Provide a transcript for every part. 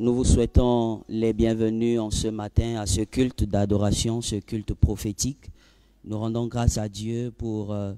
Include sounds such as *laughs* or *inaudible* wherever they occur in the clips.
Nous vous souhaitons les bienvenus en ce matin à ce culte d'adoration, ce culte prophétique. Nous rendons grâce à Dieu pour euh,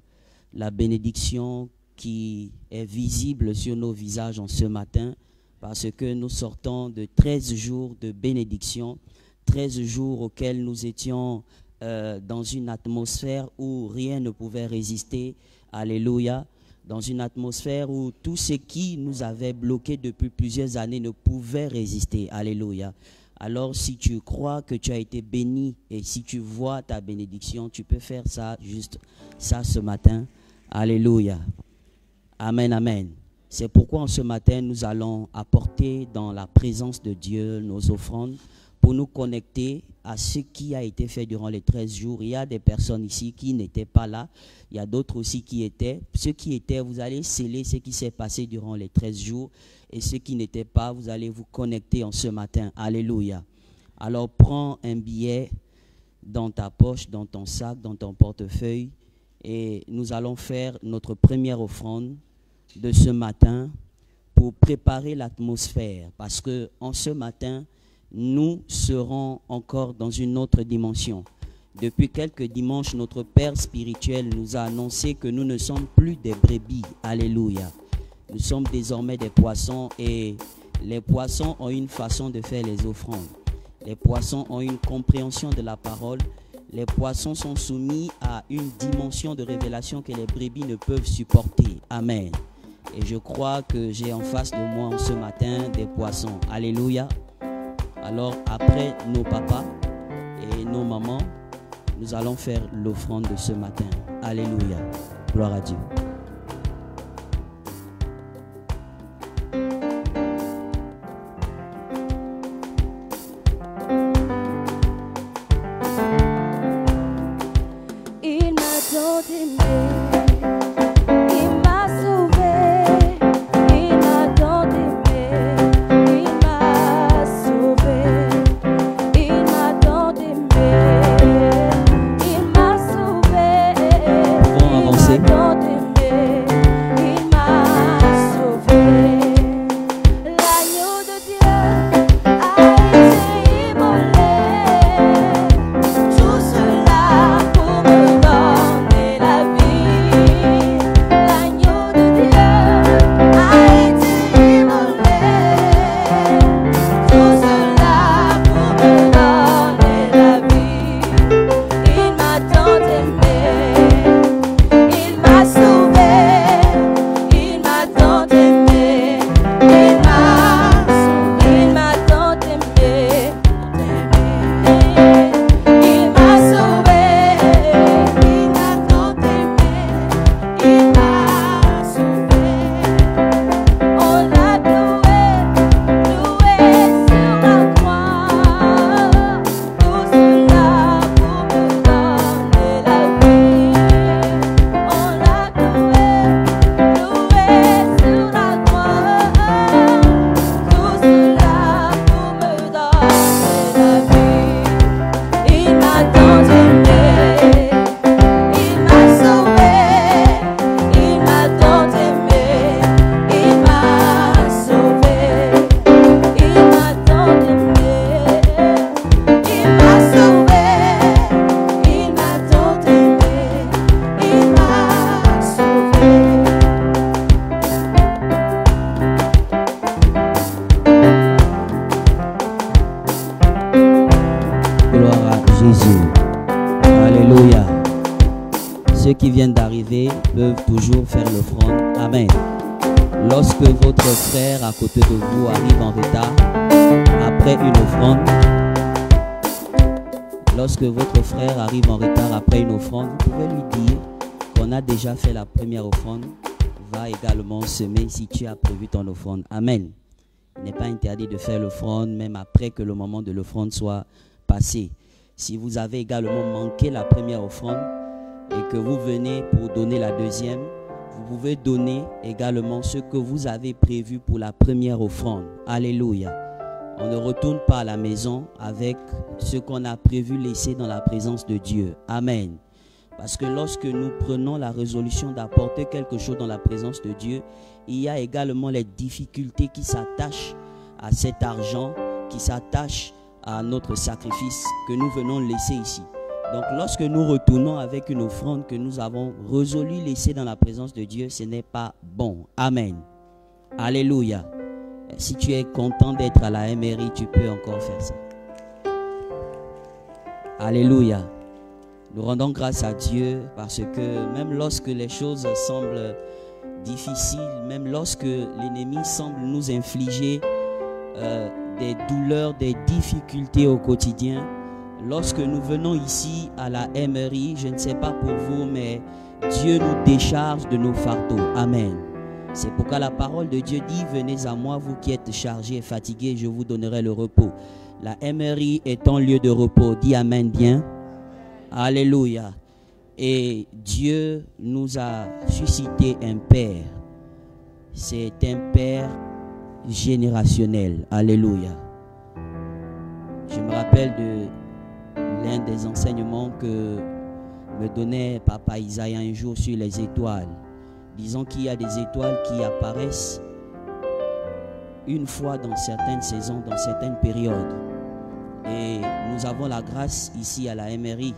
la bénédiction qui est visible sur nos visages en ce matin, parce que nous sortons de 13 jours de bénédiction, 13 jours auxquels nous étions euh, dans une atmosphère où rien ne pouvait résister. Alléluia dans une atmosphère où tout ce qui nous avait bloqué depuis plusieurs années ne pouvait résister. Alléluia. Alors si tu crois que tu as été béni et si tu vois ta bénédiction, tu peux faire ça juste ça ce matin. Alléluia. Amen, amen. C'est pourquoi en ce matin, nous allons apporter dans la présence de Dieu nos offrandes pour nous connecter à ce qui a été fait durant les 13 jours. Il y a des personnes ici qui n'étaient pas là. Il y a d'autres aussi qui étaient. Ceux qui étaient, vous allez sceller ce qui s'est passé durant les 13 jours. Et ceux qui n'étaient pas, vous allez vous connecter en ce matin. Alléluia. Alors prends un billet dans ta poche, dans ton sac, dans ton portefeuille. Et nous allons faire notre première offrande de ce matin pour préparer l'atmosphère. Parce que en ce matin, nous serons encore dans une autre dimension. Depuis quelques dimanches, notre Père spirituel nous a annoncé que nous ne sommes plus des brebis. Alléluia. Nous sommes désormais des poissons et les poissons ont une façon de faire les offrandes. Les poissons ont une compréhension de la parole. Les poissons sont soumis à une dimension de révélation que les brebis ne peuvent supporter. Amen. Et je crois que j'ai en face de moi ce matin des poissons. Alléluia. Alors après nos papas et nos mamans, nous allons faire l'offrande de ce matin. Alléluia. Gloire à Dieu. L'offrande soit passé. Si vous avez également manqué la première offrande et que vous venez pour donner la deuxième, vous pouvez donner également ce que vous avez prévu pour la première offrande. Alléluia. On ne retourne pas à la maison avec ce qu'on a prévu laisser dans la présence de Dieu. Amen. Parce que lorsque nous prenons la résolution d'apporter quelque chose dans la présence de Dieu, il y a également les difficultés qui s'attachent à cet argent qui s'attache à notre sacrifice que nous venons laisser ici. Donc lorsque nous retournons avec une offrande que nous avons résolu laisser dans la présence de Dieu, ce n'est pas bon. Amen. Alléluia. Si tu es content d'être à la MRI, tu peux encore faire ça. Alléluia. Nous rendons grâce à Dieu parce que même lorsque les choses semblent difficiles, même lorsque l'ennemi semble nous infliger euh, des douleurs, des difficultés au quotidien, lorsque nous venons ici à la MRI, je ne sais pas pour vous, mais Dieu nous décharge de nos fardeaux. Amen. C'est pourquoi la parole de Dieu dit, venez à moi, vous qui êtes chargés et fatigués, je vous donnerai le repos. La MRI est un lieu de repos. Dis Amen bien. Alléluia. Et Dieu nous a suscité un Père. C'est un Père générationnel. Alléluia. Je me rappelle de l'un des enseignements que me donnait Papa Isaïe un jour sur les étoiles. Disons qu'il y a des étoiles qui apparaissent une fois dans certaines saisons, dans certaines périodes. Et nous avons la grâce ici à la MRI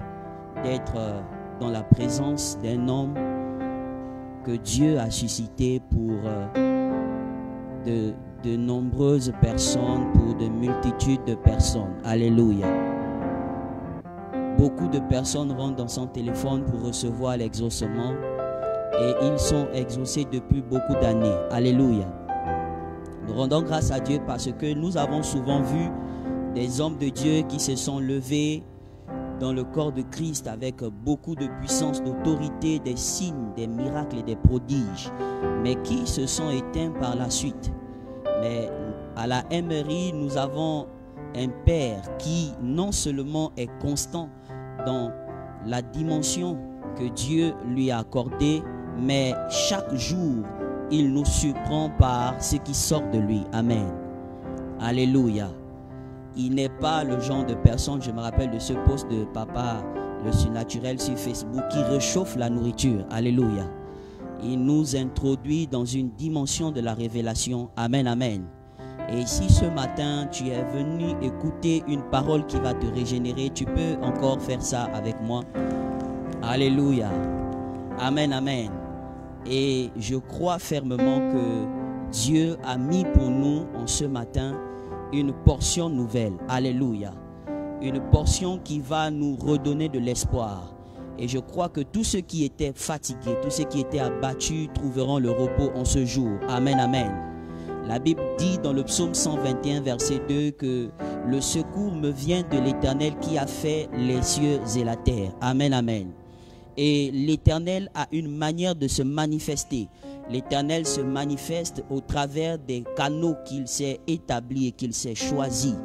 d'être euh, dans la présence d'un homme que Dieu a suscité pour euh, de, de nombreuses personnes, pour de multitudes de personnes. Alléluia. Beaucoup de personnes rentrent dans son téléphone pour recevoir l'exaucement et ils sont exaucés depuis beaucoup d'années. Alléluia. Nous rendons grâce à Dieu parce que nous avons souvent vu des hommes de Dieu qui se sont levés dans le corps de Christ avec beaucoup de puissance, d'autorité, des signes, des miracles et des prodiges, mais qui se sont éteints par la suite. À la MRI, nous avons un Père qui non seulement est constant dans la dimension que Dieu lui a accordée, mais chaque jour, il nous surprend par ce qui sort de lui. Amen. Alléluia. Il n'est pas le genre de personne, je me rappelle de ce post de papa, le surnaturel sur Facebook, qui réchauffe la nourriture. Alléluia. Il nous introduit dans une dimension de la révélation. Amen, amen. Et si ce matin tu es venu écouter une parole qui va te régénérer, tu peux encore faire ça avec moi. Alléluia. Amen, amen. Et je crois fermement que Dieu a mis pour nous en ce matin une portion nouvelle. Alléluia. Une portion qui va nous redonner de l'espoir. Et je crois que tous ceux qui étaient fatigués, tous ceux qui étaient abattus trouveront le repos en ce jour. Amen, amen. La Bible dit dans le psaume 121, verset 2, que le secours me vient de l'Éternel qui a fait les cieux et la terre. Amen, amen. Et l'Éternel a une manière de se manifester. L'Éternel se manifeste au travers des canaux qu'il s'est établis et qu'il s'est choisis.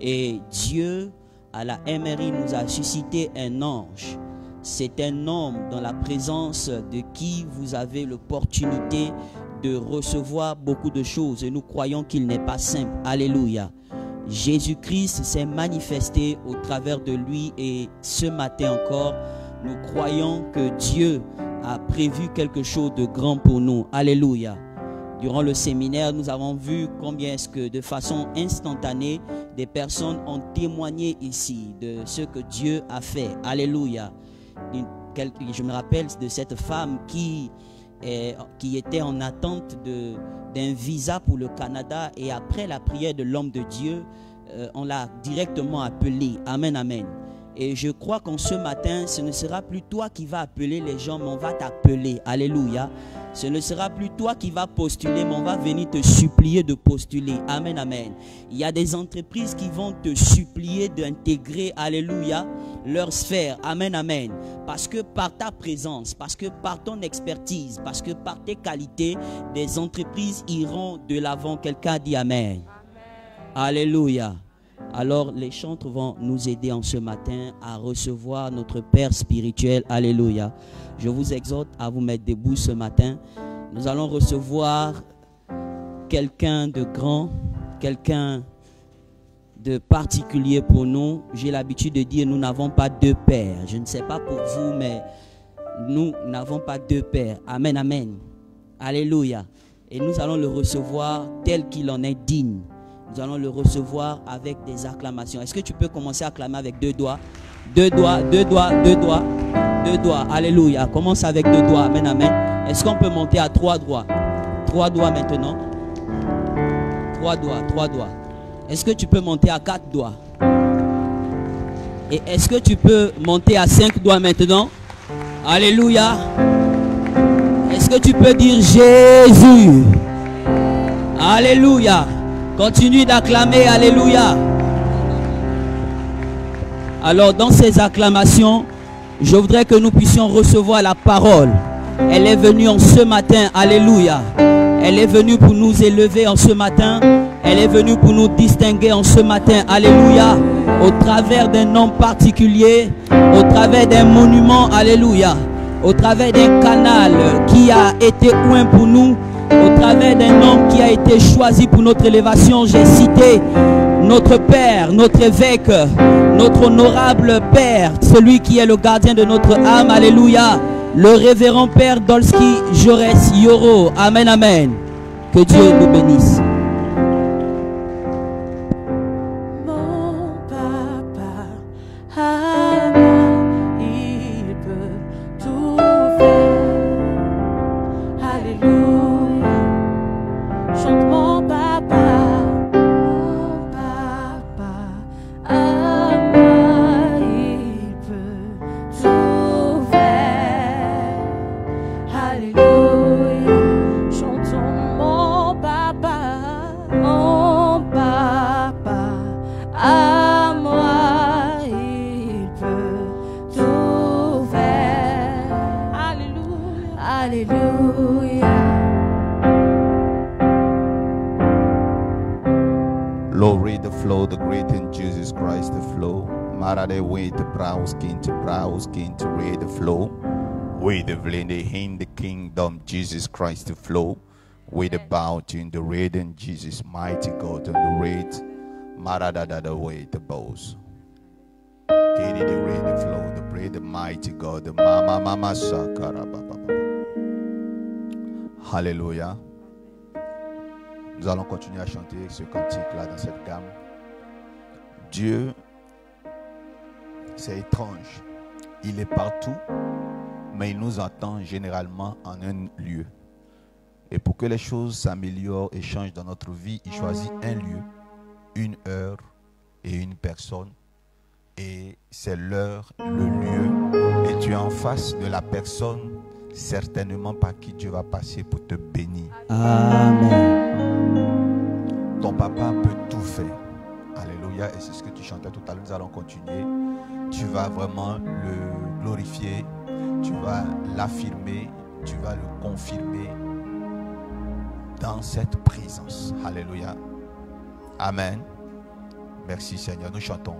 Et Dieu, à la MRI, nous a suscité un ange. C'est un homme dans la présence de qui vous avez l'opportunité de recevoir beaucoup de choses. Et nous croyons qu'il n'est pas simple. Alléluia. Jésus-Christ s'est manifesté au travers de lui et ce matin encore, nous croyons que Dieu a prévu quelque chose de grand pour nous. Alléluia. Durant le séminaire, nous avons vu combien est-ce que de façon instantanée, des personnes ont témoigné ici de ce que Dieu a fait. Alléluia. Je me rappelle de cette femme qui, qui était en attente d'un visa pour le Canada et après la prière de l'homme de Dieu, euh, on l'a directement appelée. Amen, amen. Et je crois qu'en ce matin, ce ne sera plus toi qui vas appeler les gens, mais on va t'appeler. Alléluia. Ce ne sera plus toi qui vas postuler, mais on va venir te supplier de postuler. Amen, amen. Il y a des entreprises qui vont te supplier d'intégrer, alléluia, leur sphère. Amen, amen. Parce que par ta présence, parce que par ton expertise, parce que par tes qualités, des entreprises iront de l'avant. Quelqu'un dit Amen. Alléluia. Alors les chantres vont nous aider en ce matin à recevoir notre Père spirituel. Alléluia. Je vous exhorte à vous mettre debout ce matin. Nous allons recevoir quelqu'un de grand, quelqu'un de particulier pour nous. J'ai l'habitude de dire nous n'avons pas deux pères. Je ne sais pas pour vous, mais nous n'avons pas deux pères. Amen, amen. Alléluia. Et nous allons le recevoir tel qu'il en est digne. Nous allons le recevoir avec des acclamations. Est-ce que tu peux commencer à acclamer avec deux doigts? Deux doigts, deux doigts, deux doigts, deux doigts. Alléluia. Commence avec deux doigts. Amen, amen. Est-ce qu'on peut monter à trois doigts? Trois doigts maintenant. Trois doigts, trois doigts. Est-ce que tu peux monter à quatre doigts? Et est-ce que tu peux monter à cinq doigts maintenant? Alléluia. Est-ce que tu peux dire Jésus? Alléluia. Continue d'acclamer. Alléluia. Alors dans ces acclamations, je voudrais que nous puissions recevoir la parole. Elle est venue en ce matin. Alléluia. Elle est venue pour nous élever en ce matin. Elle est venue pour nous distinguer en ce matin. Alléluia. Au travers d'un nom particulier. Au travers d'un monument. Alléluia. Au travers d'un canal qui a été oint pour nous. Au travers d'un homme qui a été choisi pour notre élévation. J'ai cité notre Père, notre évêque, notre honorable Père, celui qui est le gardien de notre âme. Alléluia. Le révérend Père Dolski Jaurès Yoro. Amen, amen. Que Dieu nous bénisse. Christ, the flow. With the bout in the red and Jesus, mighty God, on the red. Mara da da da way the bows. Katie the red the flow, the bread, the mighty God, the mama mama sakara. Hallelujah. Nous allons continuer à chanter ce cantique-là dans cette gamme. Dieu, c'est étrange. Il est partout, mais il nous entend généralement en un lieu. Et pour que les choses s'améliorent et changent dans notre vie, il choisit un lieu, une heure et une personne. Et c'est l'heure, le lieu. Et tu es en face de la personne certainement par qui Dieu va passer pour te bénir. Amen. Ton papa peut tout faire. Alléluia. Et c'est ce que tu chantais tout à l'heure. Nous allons continuer. Tu vas vraiment le glorifier. Tu vas l'affirmer. Tu vas le confirmer dans cette présence. Alléluia. Amen. Merci Seigneur. Nous chantons.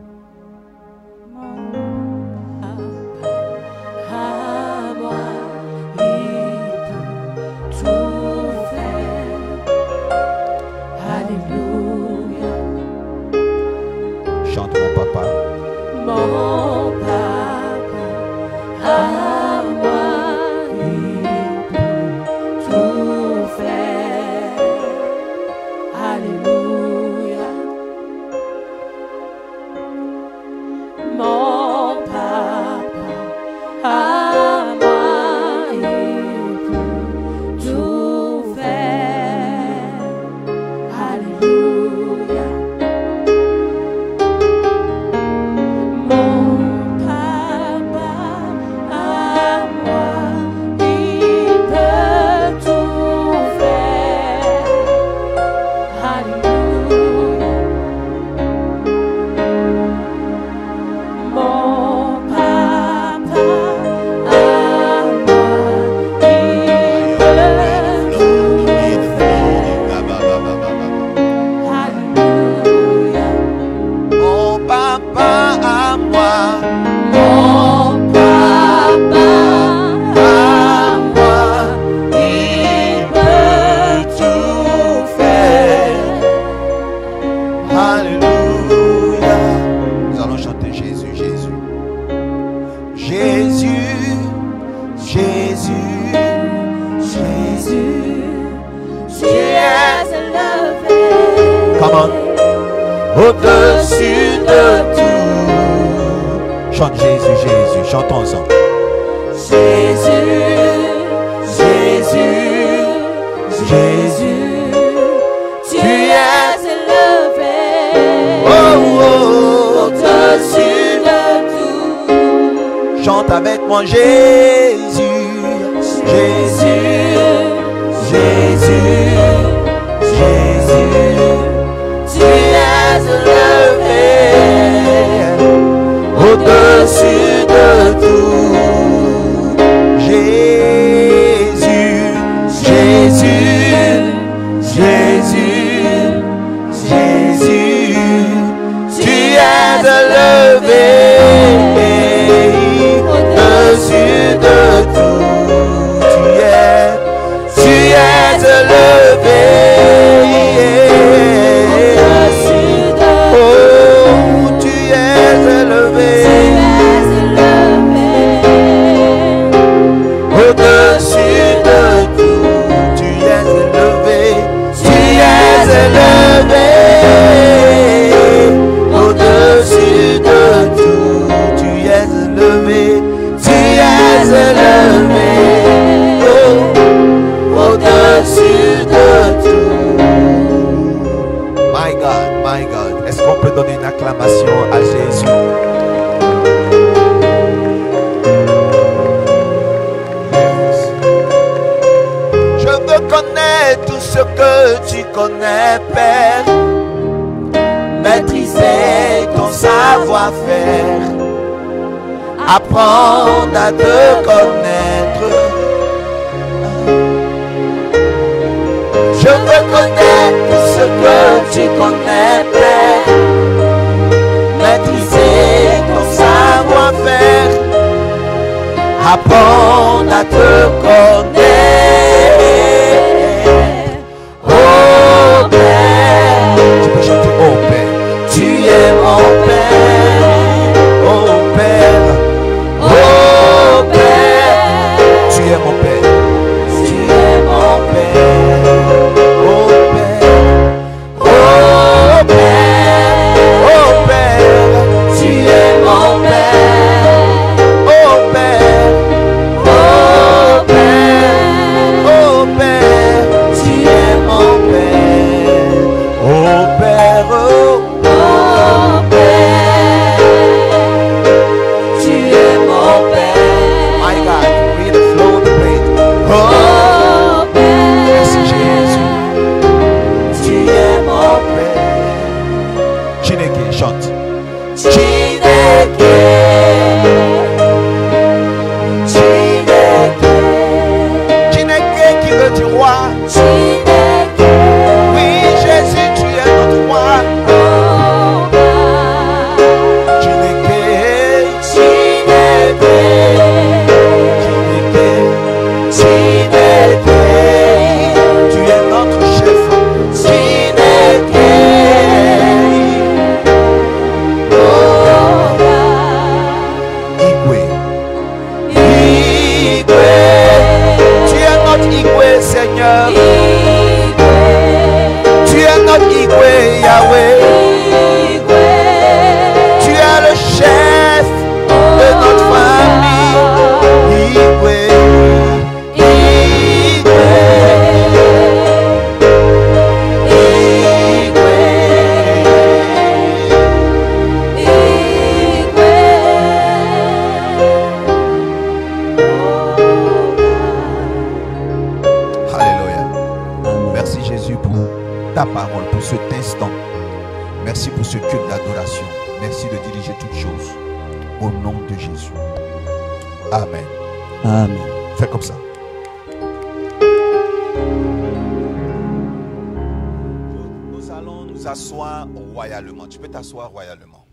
peux t'asseoir royalement.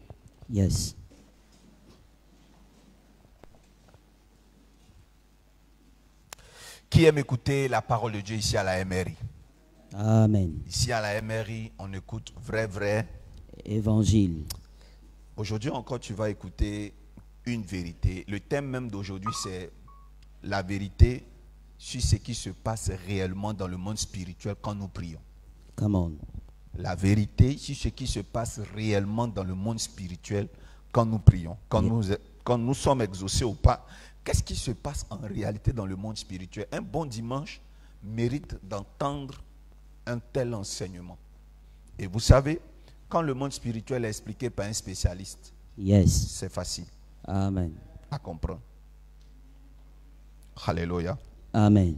Yes. Qui aime écouter la parole de Dieu ici à la MRI Amen. Ici à la MRI, on écoute vrai, vrai. Évangile. Aujourd'hui encore, tu vas écouter une vérité. Le thème même d'aujourd'hui, c'est la vérité sur ce qui se passe réellement dans le monde spirituel quand nous prions. Come on la vérité sur ce qui se passe réellement dans le monde spirituel quand nous prions, quand, Oui. nous, quand nous sommes exaucés ou pas. Qu'est-ce qui se passe en réalité dans le monde spirituel? Un bon dimanche mérite d'entendre un tel enseignement. Et vous savez, quand le monde spirituel est expliqué par un spécialiste, Yes. c'est facile Amen. à comprendre. Alléluia. Amen.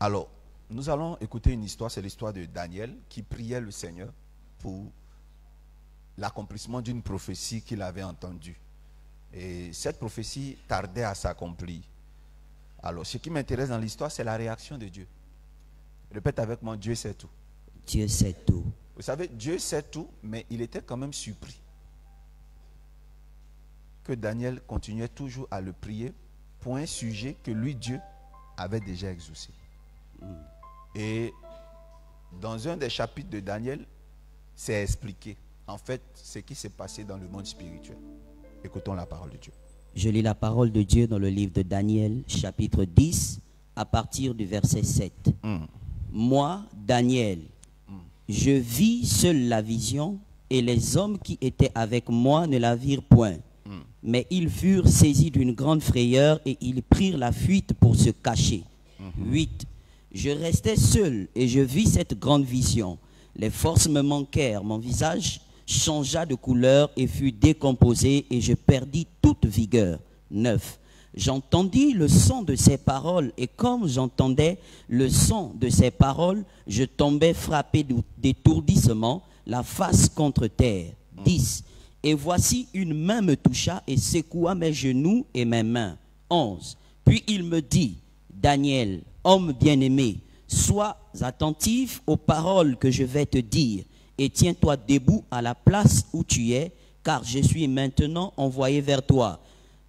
Alors, nous allons écouter une histoire, c'est l'histoire de Daniel qui priait le Seigneur pour l'accomplissement d'une prophétie qu'il avait entendue. Et cette prophétie tardait à s'accomplir. Alors, ce qui m'intéresse dans l'histoire, c'est la réaction de Dieu. Répète avec moi, Dieu sait tout. Dieu sait tout. Vous savez, Dieu sait tout, mais il était quand même surpris que Daniel continuait toujours à le prier pour un sujet que lui, Dieu, avait déjà exaucé. Et dans un des chapitres de Daniel, c'est expliqué, en fait, ce qui s'est passé dans le monde spirituel. Écoutons la parole de Dieu. Je lis la parole de Dieu dans le livre de Daniel, chapitre 10, à partir du verset 7. Moi, Daniel, je vis seul la vision, et les hommes qui étaient avec moi ne la virent point. Mais ils furent saisis d'une grande frayeur et ils prirent la fuite pour se cacher. 8. Je restais seul et je vis cette grande vision. Les forces me manquèrent, mon visage changea de couleur et fut décomposé et je perdis toute vigueur. 9. J'entendis le son de ses paroles et comme j'entendais le son de ses paroles, je tombais frappé d'étourdissement, la face contre terre. 10. Et voici une main me toucha et secoua mes genoux et mes mains. 11. Puis il me dit, Daniel, homme bien-aimé, sois attentif aux paroles que je vais te dire et tiens-toi debout à la place où tu es, car je suis maintenant envoyé vers toi.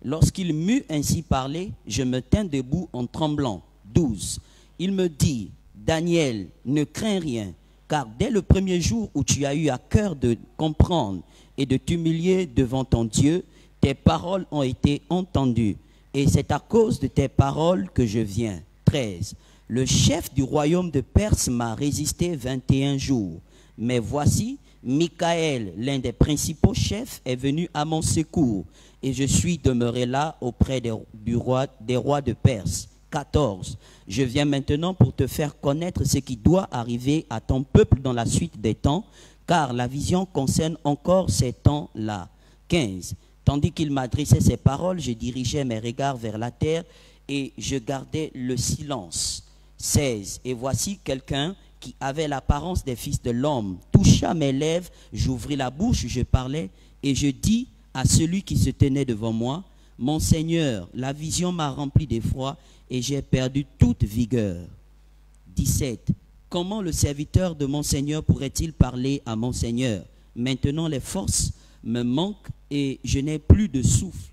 Lorsqu'il m'eut ainsi parlé, je me tins debout en tremblant. 12. Il me dit, Daniel, ne crains rien, car dès le premier jour où tu as eu à cœur de comprendre et de t'humilier devant ton Dieu, tes paroles ont été entendues. Et c'est à cause de tes paroles que je viens. 13. Le chef du royaume de Perse m'a résisté 21 jours. Mais voici, Michael, l'un des principaux chefs, est venu à mon secours. Et je suis demeuré là auprès des, du roi, des rois de Perse. 14. Je viens maintenant pour te faire connaître ce qui doit arriver à ton peuple dans la suite des temps, car la vision concerne encore ces temps-là. 15. Tandis qu'il m'adressait ces paroles, je dirigeais mes regards vers la terre et je gardais le silence. 16. Et voici quelqu'un qui avait l'apparence des fils de l'homme toucha mes lèvres, j'ouvris la bouche, je parlais et je dis à celui qui se tenait devant moi, Mon Seigneur, la vision m'a rempli d'effroi et j'ai perdu toute vigueur. 17. Comment le serviteur de mon Seigneur pourrait-il parler à mon Seigneur? Maintenant les forces me manquent et je n'ai plus de souffle.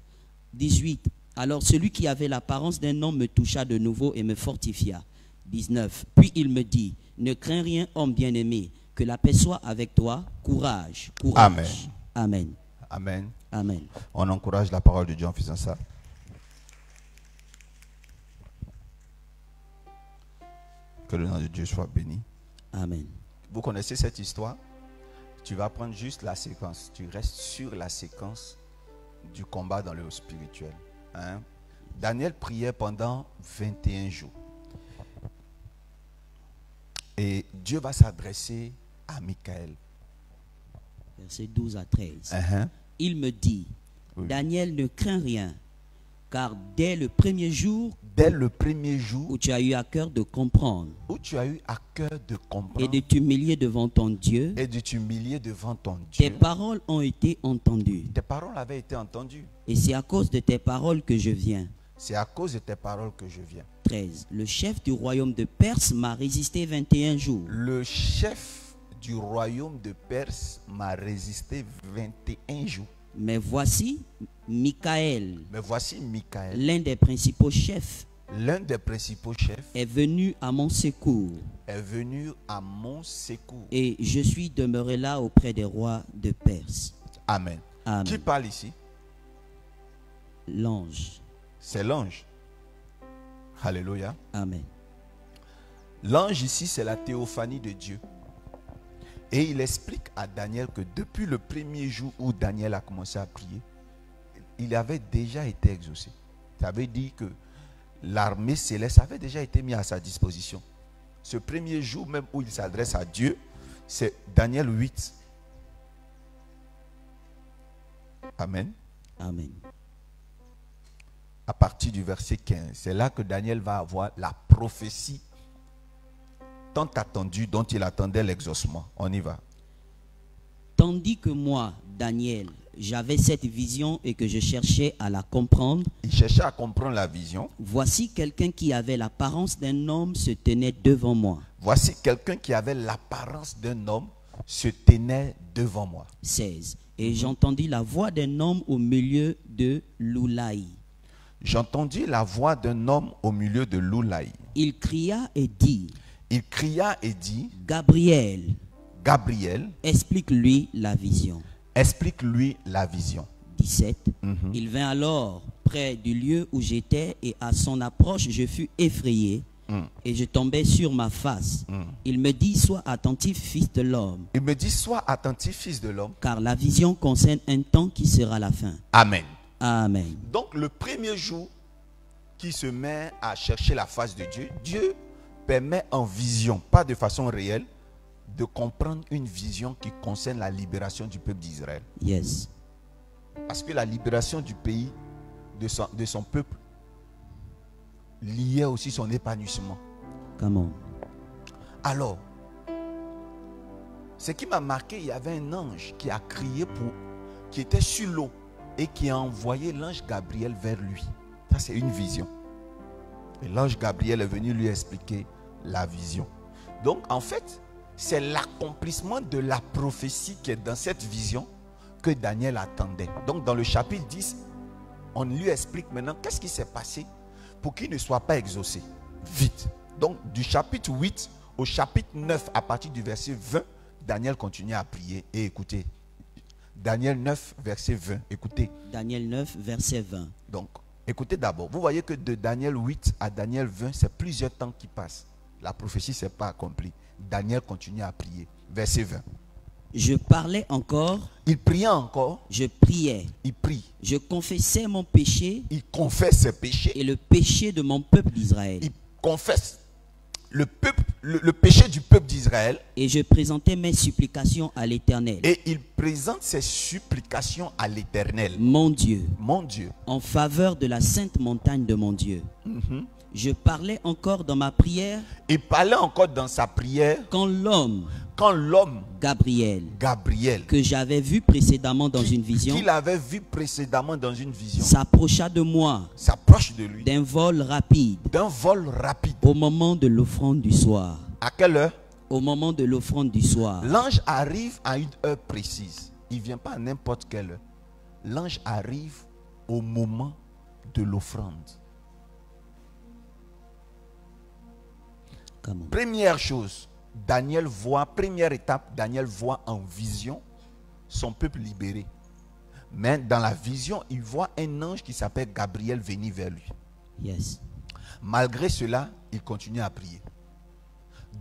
18. Alors celui qui avait l'apparence d'un homme me toucha de nouveau et me fortifia. 19. Puis il me dit, ne crains rien, homme bien-aimé, que la paix soit avec toi. Courage, courage. Amen. Amen. Amen. Amen. On encourage la parole de Dieu en faisant ça. Que le nom de Dieu soit béni. Amen. Vous connaissez cette histoire? Tu vas prendre juste la séquence. Tu restes sur la séquence du combat dans le spirituel. Hein. Daniel priait pendant 21 jours. Et Dieu va s'adresser à Michael. Versets 12 à 13. Hein, Il me dit, Oui. Daniel, ne crains rien, car dès le premier jour Dès le premier jour où tu as eu à cœur de comprendre où tu as eu à cœur de et comprendre de t'humilier devant ton Dieu, et de t'humilier devant ton tes Dieu, paroles ont été entendues. tes paroles avaient été entendues. Et c'est à cause de tes paroles que je viens. C'est à cause de tes paroles que je viens. 13. Le chef du royaume de Perse m'a résisté 21 jours. Le chef du royaume de Perse m'a résisté 21 jours. Mais voici, Michael, Mais voici Michael, l'un des principaux chefs, l'un des principaux chefs, est venu à mon secours. est venu à mon secours. Et je suis demeuré là auprès des rois de Perse. Amen. Qui parle ici? L'ange. C'est l'ange. Alléluia. Amen. L'ange ici, c'est la théophanie de Dieu. Et il explique à Daniel que depuis le premier jour où Daniel a commencé à prier, il avait déjà été exaucé. Ça veut dire que l'armée céleste avait déjà été mise à sa disposition. Ce premier jour même où il s'adresse à Dieu, c'est Daniel 8. Amen. Amen. À partir du verset 15, c'est là que Daniel va avoir la prophétie tant attendue dont il attendait l'exaucement. On y va. Tandis que moi, Daniel, j'avais cette vision et que je cherchais à la comprendre, Il cherchait à comprendre la vision. voici quelqu'un qui avait l'apparence d'un homme se tenait devant moi. Voici quelqu'un qui avait l'apparence d'un homme se tenait devant moi. 16. Et j'entendis la voix d'un homme au milieu de l'Oulaï. J'entendis la voix d'un homme au milieu de l'Oulaï. Il cria et dit, Il cria et dit, Gabriel, Gabriel, explique-lui la vision. Explique-lui la vision. 17. Mhm. Il vint alors près du lieu où j'étais et à son approche je fus effrayé Mm. et je tombai sur ma face. Il me dit, sois attentif, fils de l'homme, Il me dit, sois attentif, fils de l'homme. car la vision concerne un temps qui sera la fin. Amen. Amen. Donc le premier jour qui se met à chercher la face de Dieu, Dieu permet en vision, pas de façon réelle, de comprendre une vision qui concerne la libération du peuple d'Israël. Yes. Parce que la libération du pays, de son, de son peuple, liait aussi son épanouissement. Come on. Alors, ce qui m'a marqué, il y avait un ange qui a crié pour, qui était sur l'eau et qui a envoyé l'ange Gabriel vers lui. Ça, c'est une vision. Et l'ange Gabriel est venu lui expliquer la vision. Donc, en fait, c'est l'accomplissement de la prophétie qui est dans cette vision que Daniel attendait. Donc, dans le chapitre 10, on lui explique maintenant qu'est-ce qui s'est passé pour qu'il ne soit pas exaucé. Vite. Donc, du chapitre 8 au chapitre 9, à partir du verset 20, Daniel continue à prier. Et écoutez, Daniel 9, verset 20. Écoutez. Daniel 9, verset 20. Donc, écoutez d'abord. Vous voyez que de Daniel 8 à Daniel 20, c'est plusieurs temps qui passent. La prophétie ne s'est pas accomplie. Daniel continue à prier. Verset 20. Je parlais encore, Il priait encore. je priais, Il prie. je confessais mon péché Il confesse ses péchés. et le péché de mon peuple d'Israël. Il confesse le, peuple, le, le péché du peuple d'Israël. Et je présentais mes supplications à l'Éternel, Et il présente ses supplications à l'Éternel. mon Dieu, Mon Dieu. en faveur de la sainte montagne de mon Dieu. Je parlais encore dans ma prière Il parlait encore dans sa prière quand l'homme, quand l'homme Gabriel, Gabriel, que j'avais vu précédemment dans une vision, qu'il avait vu précédemment dans une vision, s'approcha de moi s'approche de lui d'un vol rapide d'un vol rapide. au moment de l'offrande du soir. À quelle heure? Au moment de l'offrande du soir. L'ange arrive à une heure précise. Il ne vient pas à n'importe quelle heure. L'ange arrive au moment de l'offrande. Première chose, Daniel voit, première étape, Daniel voit en vision son peuple libéré. Mais dans la vision, il voit un ange qui s'appelle Gabriel venir vers lui. Yes. Malgré cela, il continue à prier.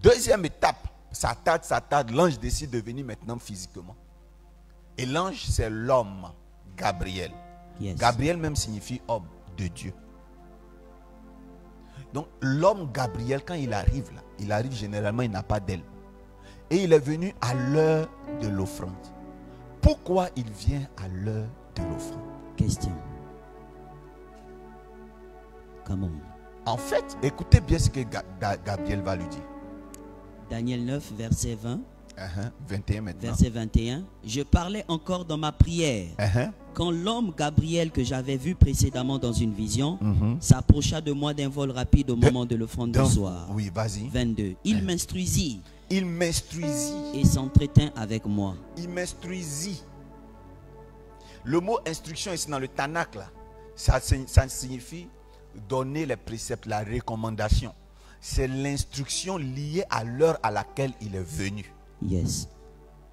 Deuxième étape, ça tarde, ça tarde, l'ange décide de venir maintenant physiquement. Et l'ange, c'est l'homme, Gabriel. Yes. Gabriel même signifie homme de Dieu. Donc l'homme Gabriel, quand il arrive là, il arrive généralement, il n'a pas d'aile. Et il est venu à l'heure de l'offrande. Pourquoi il vient à l'heure de l'offrande? Question. Come on. En fait, écoutez bien ce que Ga- Ga- Gabriel va lui dire. Daniel 9, verset 20, Uh-huh, 21 maintenant. verset 21. Je parlais encore dans ma prière Uh-huh, quand l'homme Gabriel que j'avais vu précédemment dans une vision mhm. s'approcha de moi d'un vol rapide au De- moment de l'offrande du soir. Oui, vas-y. 22. Il m'instruisit Il m'instruisit. et s'entretint avec moi. Il m'instruisit. Le mot instruction ici dans le Tanakh, là, ça signifie donner les préceptes, la recommandation. C'est l'instruction liée à l'heure à laquelle il est venu. Yes.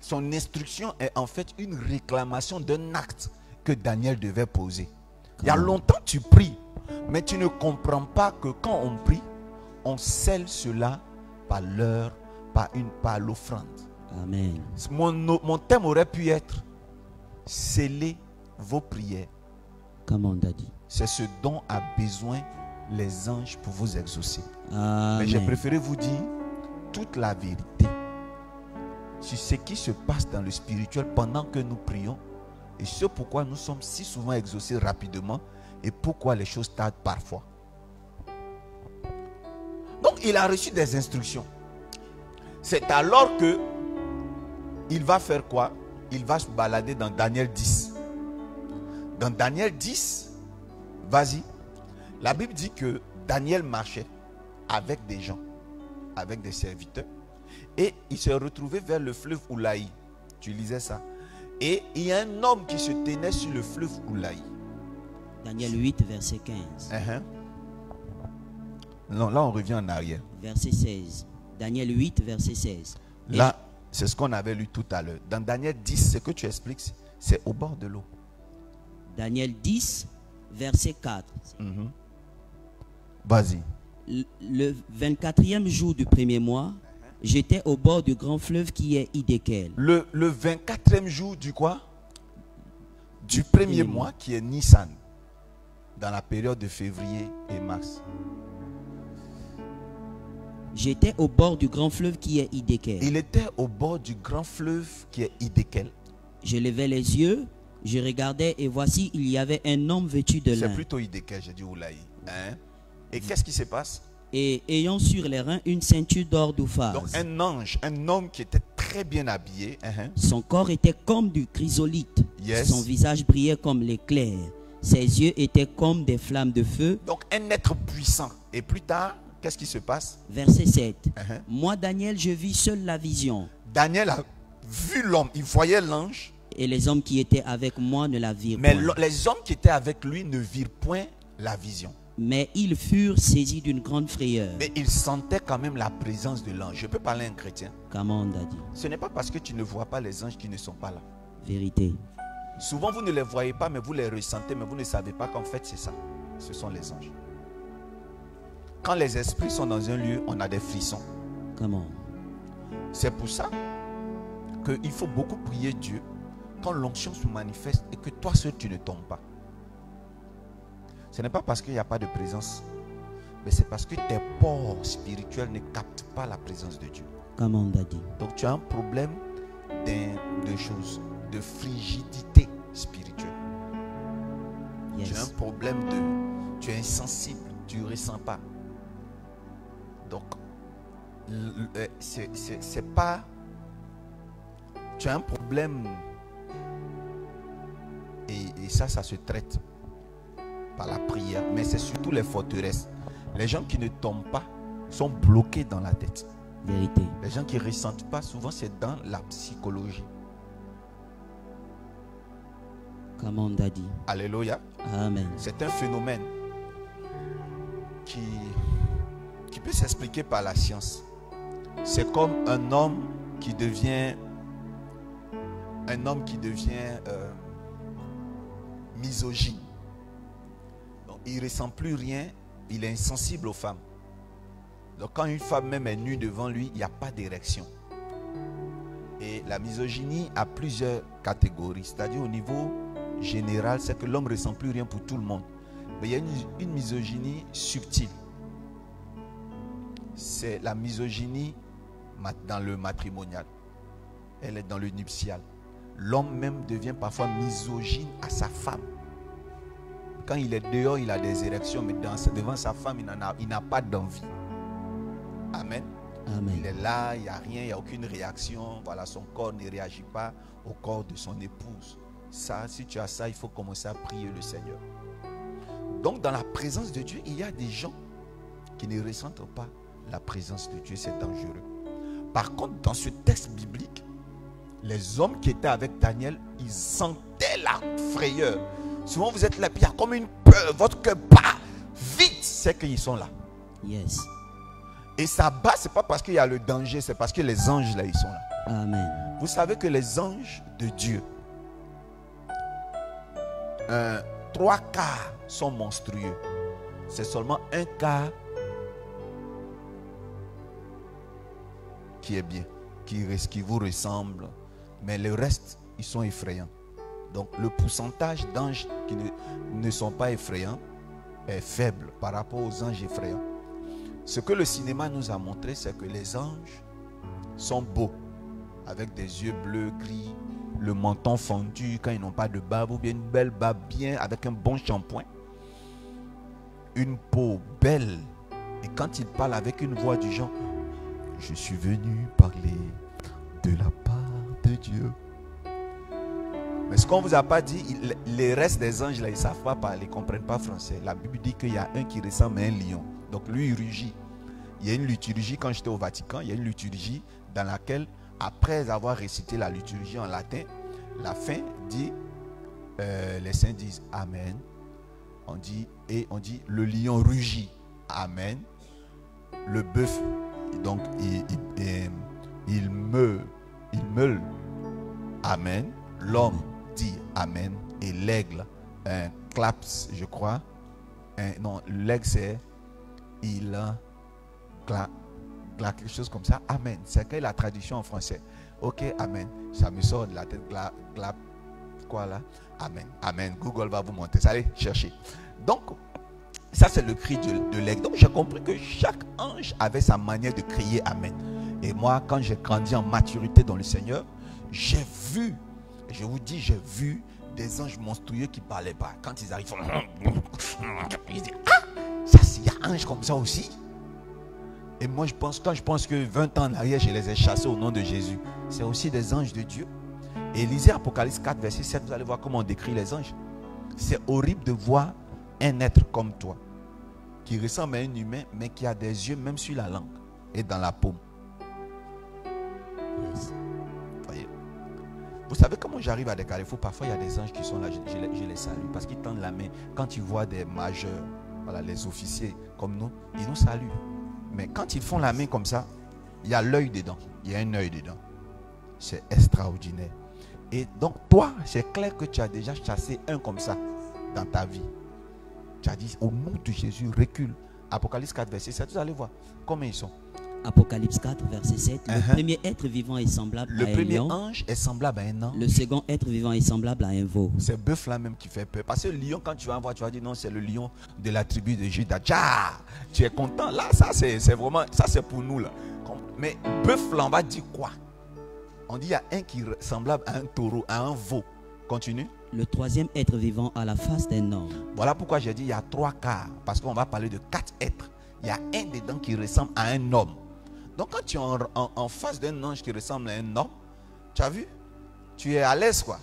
Son instruction est en fait une réclamation d'un acte que Daniel devait poser. Il y a longtemps tu pries, mais tu ne comprends pas que quand on prie, on scelle cela par l'heure, par une par l'offrande. Amen. Mon, mon thème aurait pu être sceller vos prières. Come on, Daddy. C'est ce dont a besoin les anges pour vous exaucer. Mais j'ai préféré vous dire toute la vérité sur ce qui se passe dans le spirituel pendant que nous prions et ce pourquoi nous sommes si souvent exaucés rapidement et pourquoi les choses tardent parfois. Donc il a reçu des instructions. C'est alors que il va faire quoi? Il va se balader dans Daniel 10. Dans Daniel 10, vas-y. La Bible dit que Daniel marchait avec des gens, avec des serviteurs, et il se retrouvait vers le fleuve Oulaï. Tu lisais ça. Et il y a un homme qui se tenait sur le fleuve Oulaï. Daniel 8, verset 15. Uhum. Non, là on revient en arrière. Verset 16. Daniel 8, verset 16. Et Là, c'est ce qu'on avait lu tout à l'heure. Dans Daniel 10, ce que tu expliques, c'est au bord de l'eau. Daniel 10, verset 4. Mhm. Vas-y. Le- Le 24e jour du premier mois, j'étais au bord du grand fleuve qui est Idékel. Le, le 24e jour du quoi? Du premier mois mois. qui est Nissan. Dans la période de février et mars. J'étais au bord du grand fleuve qui est Idékel. Il était au bord du grand fleuve qui est Idékel. Je levais les yeux, je regardais et voici, il y avait un homme vêtu de C'est lin. plutôt Idékel, j'ai dit Oulaï. Hein? Et qu'est-ce qui se passe? Et ayant sur les reins une ceinture d'or Donc d'Ouphaz. un ange, un homme qui était très bien habillé. hein, Son corps était comme du chrysolite. Yes. Son visage brillait comme l'éclair. Ses yeux étaient comme des flammes de feu. Donc un être puissant. Et plus tard, qu'est-ce qui se passe? Verset 7. Hein? Moi, Daniel, je vis seul la vision. Daniel a vu l'homme, il voyait l'ange, Et les hommes qui étaient avec moi ne la virent mais point. lo- les hommes qui étaient avec lui ne virent point la vision. Mais ils furent saisis d'une grande frayeur. Mais ils sentaient quand même la présence de l'ange. Je peux parler à un chrétien? Comme on a dit. Ce n'est pas parce que tu ne vois pas les anges qui ne sont pas là. Vérité. Souvent, vous ne les voyez pas, mais vous les ressentez, mais vous ne savez pas qu'en fait, c'est ça. Ce sont les anges. Quand les esprits sont dans un lieu, on a des frissons. Comment? C'est pour ça qu'il faut beaucoup prier Dieu quand l'onction se manifeste et que toi seul tu ne tombes pas. Ce n'est pas parce qu'il n'y a pas de présence, mais c'est parce que tes pores spirituels ne captent pas la présence de Dieu. Comme on a dit. Donc tu as un problème de choses, de frigidité spirituelle. Tu as un problème de... Tu es insensible, tu ne ressens pas. Donc, euh, c'est pas... Tu as un problème... Et, et ça, ça se traite par la prière. Mais c'est surtout les forteresses. Les gens qui ne tombent pas sont bloqués dans la tête. Vérité. Les gens qui ne ressentent pas, souvent, c'est dans la psychologie. Comme on a dit. Alléluia. Amen. C'est un phénomène qui, qui peut s'expliquer par la science. C'est comme un homme qui devient un homme qui devient euh, misogyne. Il ne ressent plus rien, il est insensible aux femmes. Donc quand une femme même est nue devant lui, il n'y a pas d'érection. Et la misogynie a plusieurs catégories. C'est-à-dire au niveau général, c'est que l'homme ne ressent plus rien pour tout le monde. Mais il y a une, une misogynie subtile. C'est la misogynie dans le matrimonial. Elle est dans le nuptial. L'homme même devient parfois misogyne à sa femme. Quand il est dehors, il a des érections, mais dans devant sa femme, il il n'a pas d'envie. Amen. Il Amen. est là, il n'y a rien, il n'y a aucune réaction. Voilà, son corps ne réagit pas au corps de son épouse. Ça, si tu as ça, il faut commencer à prier le Seigneur. Donc, dans la présence de Dieu, il y a des gens qui ne ressentent pas la présence de Dieu. C'est dangereux. Par contre, dans ce texte biblique, les hommes qui étaient avec Daniel, ils sentaient la frayeur. Souvent, vous êtes là, puis il y a comme une peur, votre cœur bat vite, c'est qu'ils sont là. Yes. Et ça bat, c'est pas parce qu'il y a le danger, c'est parce que les anges là, ils sont là. Amen. Vous savez que les anges de Dieu, euh, trois quarts sont monstrueux. C'est seulement un quart qui est bien. qui, vous ressemblent, mais le reste, ils sont effrayants. Donc le pourcentage d'anges qui ne, sont pas effrayants est faible par rapport aux anges effrayants. Ce que le cinéma nous a montré, c'est que les anges sont beaux, avec des yeux bleus, gris, le menton fendu quand ils n'ont pas de barbe, ou bien une belle barbe bien avec un bon shampoing, une peau belle, et quand ils parlent avec une voix du genre, je suis venu parler de la Dieu. Mais ce qu'on vous a pas dit, les restes des anges là, ils savent pas parler, ils comprennent pas français. La Bible dit qu'il y a un qui ressemble à un lion. Donc lui, il rugit. Il y a une liturgie, quand j'étais au Vatican, il y a une liturgie dans laquelle, après avoir récité la liturgie en latin, la fin dit, euh, les saints disent Amen. On dit, et on dit, le lion rugit. Amen. Le bœuf, donc, il, il, meut, il meule. Amen. L'homme dit Amen. Et l'aigle, un claps, je crois. Un- non, l'aigle, c'est il a cla, cla- quelque chose comme ça. Amen. C'est la traduction en français Ok, Amen. Ça me sort de la tête. Gla, gla- quoi là? Amen. Amen. Google va vous montrer. Allez, chercher. Donc, ça, c'est le cri de l'aigle. Donc, j'ai compris que chaque ange avait sa manière de crier Amen. Et moi, quand j'ai grandi en maturité dans le Seigneur, j'ai vu, je vous dis, j'ai vu des anges monstrueux qui ne parlaient pas. Quand ils arrivent, ils disent, ah, ça, il y a un ange comme ça aussi. Et moi, je pense, quand je pense que 20 ans en arrière, je les ai chassés au nom de Jésus, c'est aussi des anges de Dieu. Et lisez Apocalypse 4, verset 7, vous allez voir comment on décrit les anges. C'est horrible de voir un être comme toi, qui ressemble à un humain, mais qui a des yeux même sur la langue et dans la paume. Vous savez comment j'arrive à des carrefours? Parfois, il y a des anges qui sont là, je, je les, je les salue parce qu'ils tendent la main. Quand ils voient des majeurs, voilà, les officiers comme nous, ils nous saluent. Mais quand ils font la main comme ça, il y a l'œil dedans. Il y a un œil dedans. C'est extraordinaire. Et donc, toi, c'est clair que tu as déjà chassé un comme ça dans ta vie. Tu as dit, au nom de Jésus, recule. Apocalypse 4, verset 7, vous allez voir combien ils sont. Apocalypse 4, verset 7. Le Uh-huh. premier être vivant est semblable Le à un premier lion. ange est semblable à un ange. Le second être vivant est semblable à un veau. C'est bœuf là même qui fait peur. Parce que le lion, quand tu vas voir, tu vas dire non, c'est le lion de la tribu de Judas. Tcha Tu es content. Là, ça, c'est vraiment, ça, c'est pour nous. là. Mais bœuf là, on va dire quoi? On dit il y a un qui est semblable à un taureau, à un veau. Continue. Le troisième être vivant a la face d'un homme. Voilà pourquoi j'ai dit il y a trois quarts. Parce qu'on va parler de quatre êtres. Il y a un dedans qui ressemble à un homme. Donc quand tu es en, face d'un ange qui ressemble à un homme, tu as vu? Tu es à l'aise quoi.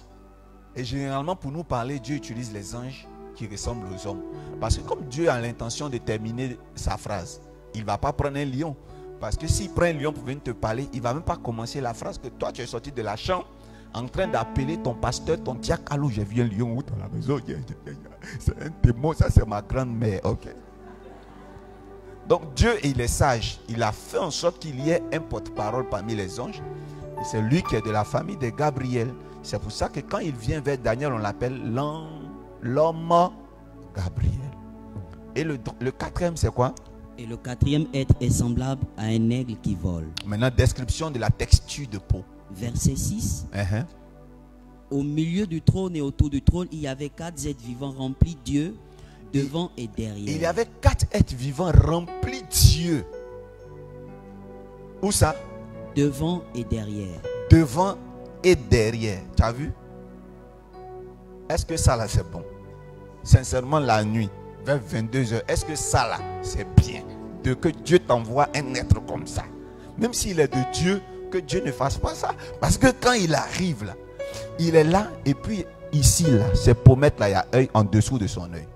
Et généralement pour nous parler, Dieu utilise les anges qui ressemblent aux hommes. Parce que comme Dieu a l'intention de terminer sa phrase, il ne va pas prendre un lion. Parce que s'il prend un lion pour venir te parler, il ne va même pas commencer la phrase que toi tu es sorti de la chambre en train d'appeler ton pasteur, ton diacre. Allô, j'ai vu un lion où dans la maison? *laughs* C'est un démon, ça c'est ma grand-mère. Ok. Donc Dieu, il est sage. Il a fait en sorte qu'il y ait un porte-parole parmi les anges. Et c'est lui qui est de la famille de Gabriel. C'est pour ça que quand il vient vers Daniel, on l'appelle l'homme Gabriel. Et le, le quatrième, c'est quoi? Et le quatrième être est semblable à un aigle qui vole. Maintenant, description de la texture de peau. Verset 6. Hein, Au milieu du trône et autour du trône, il y avait quatre êtres vivants remplis Dieu devant et derrière. Il y avait quatre êtres vivants remplis Dieu. Où ça? Devant et derrière. Devant et derrière. Tu as vu? Est-ce que ça là c'est bon? Sincèrement, la nuit, vers 22h, est-ce que ça là c'est bien De que Dieu t'envoie un être comme ça? Même s'il est de Dieu, que Dieu ne fasse pas ça. Parce que quand il arrive là, il est là et puis ici là, ses pommettes là, il y a œil en dessous de son œil.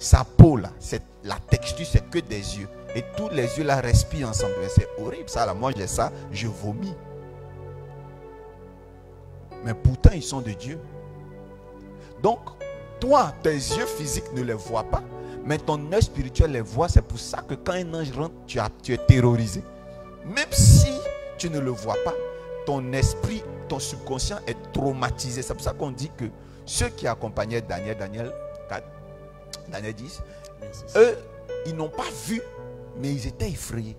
Sa peau là, c'est la texture, c'est que des yeux. Et tous les yeux là respirent ensemble. C'est horrible ça là. Moi j'ai ça, je vomis. Mais pourtant ils sont de Dieu. Donc, toi, tes yeux physiques ne les voient pas, mais ton œil spirituel les voit. C'est pour ça que quand un ange rentre, tu, tu es terrorisé. Même si tu ne le vois pas, ton esprit, ton subconscient est traumatisé. C'est pour ça qu'on dit que ceux qui accompagnaient Daniel, Daniel 4, Daniel 10, Verset six. eux, ils n'ont pas vu, mais ils étaient effrayés.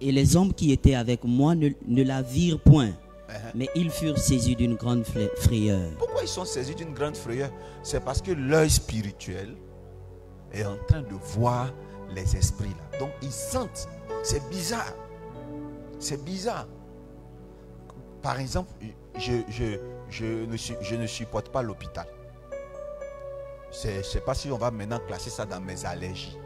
Et les hommes qui étaient avec moi ne, ne la virent point, Uh-huh. mais ils furent saisis d'une grande frayeur. Pourquoi ils sont saisis d'une grande frayeur? C'est parce que l'œil spirituel est en train de voir les esprits là. Donc ils sentent. C'est bizarre. C'est bizarre. Par exemple, je, je, je, ne, je ne supporte pas l'hôpital. Je ne sais pas si on va maintenant classer ça dans mes allergies.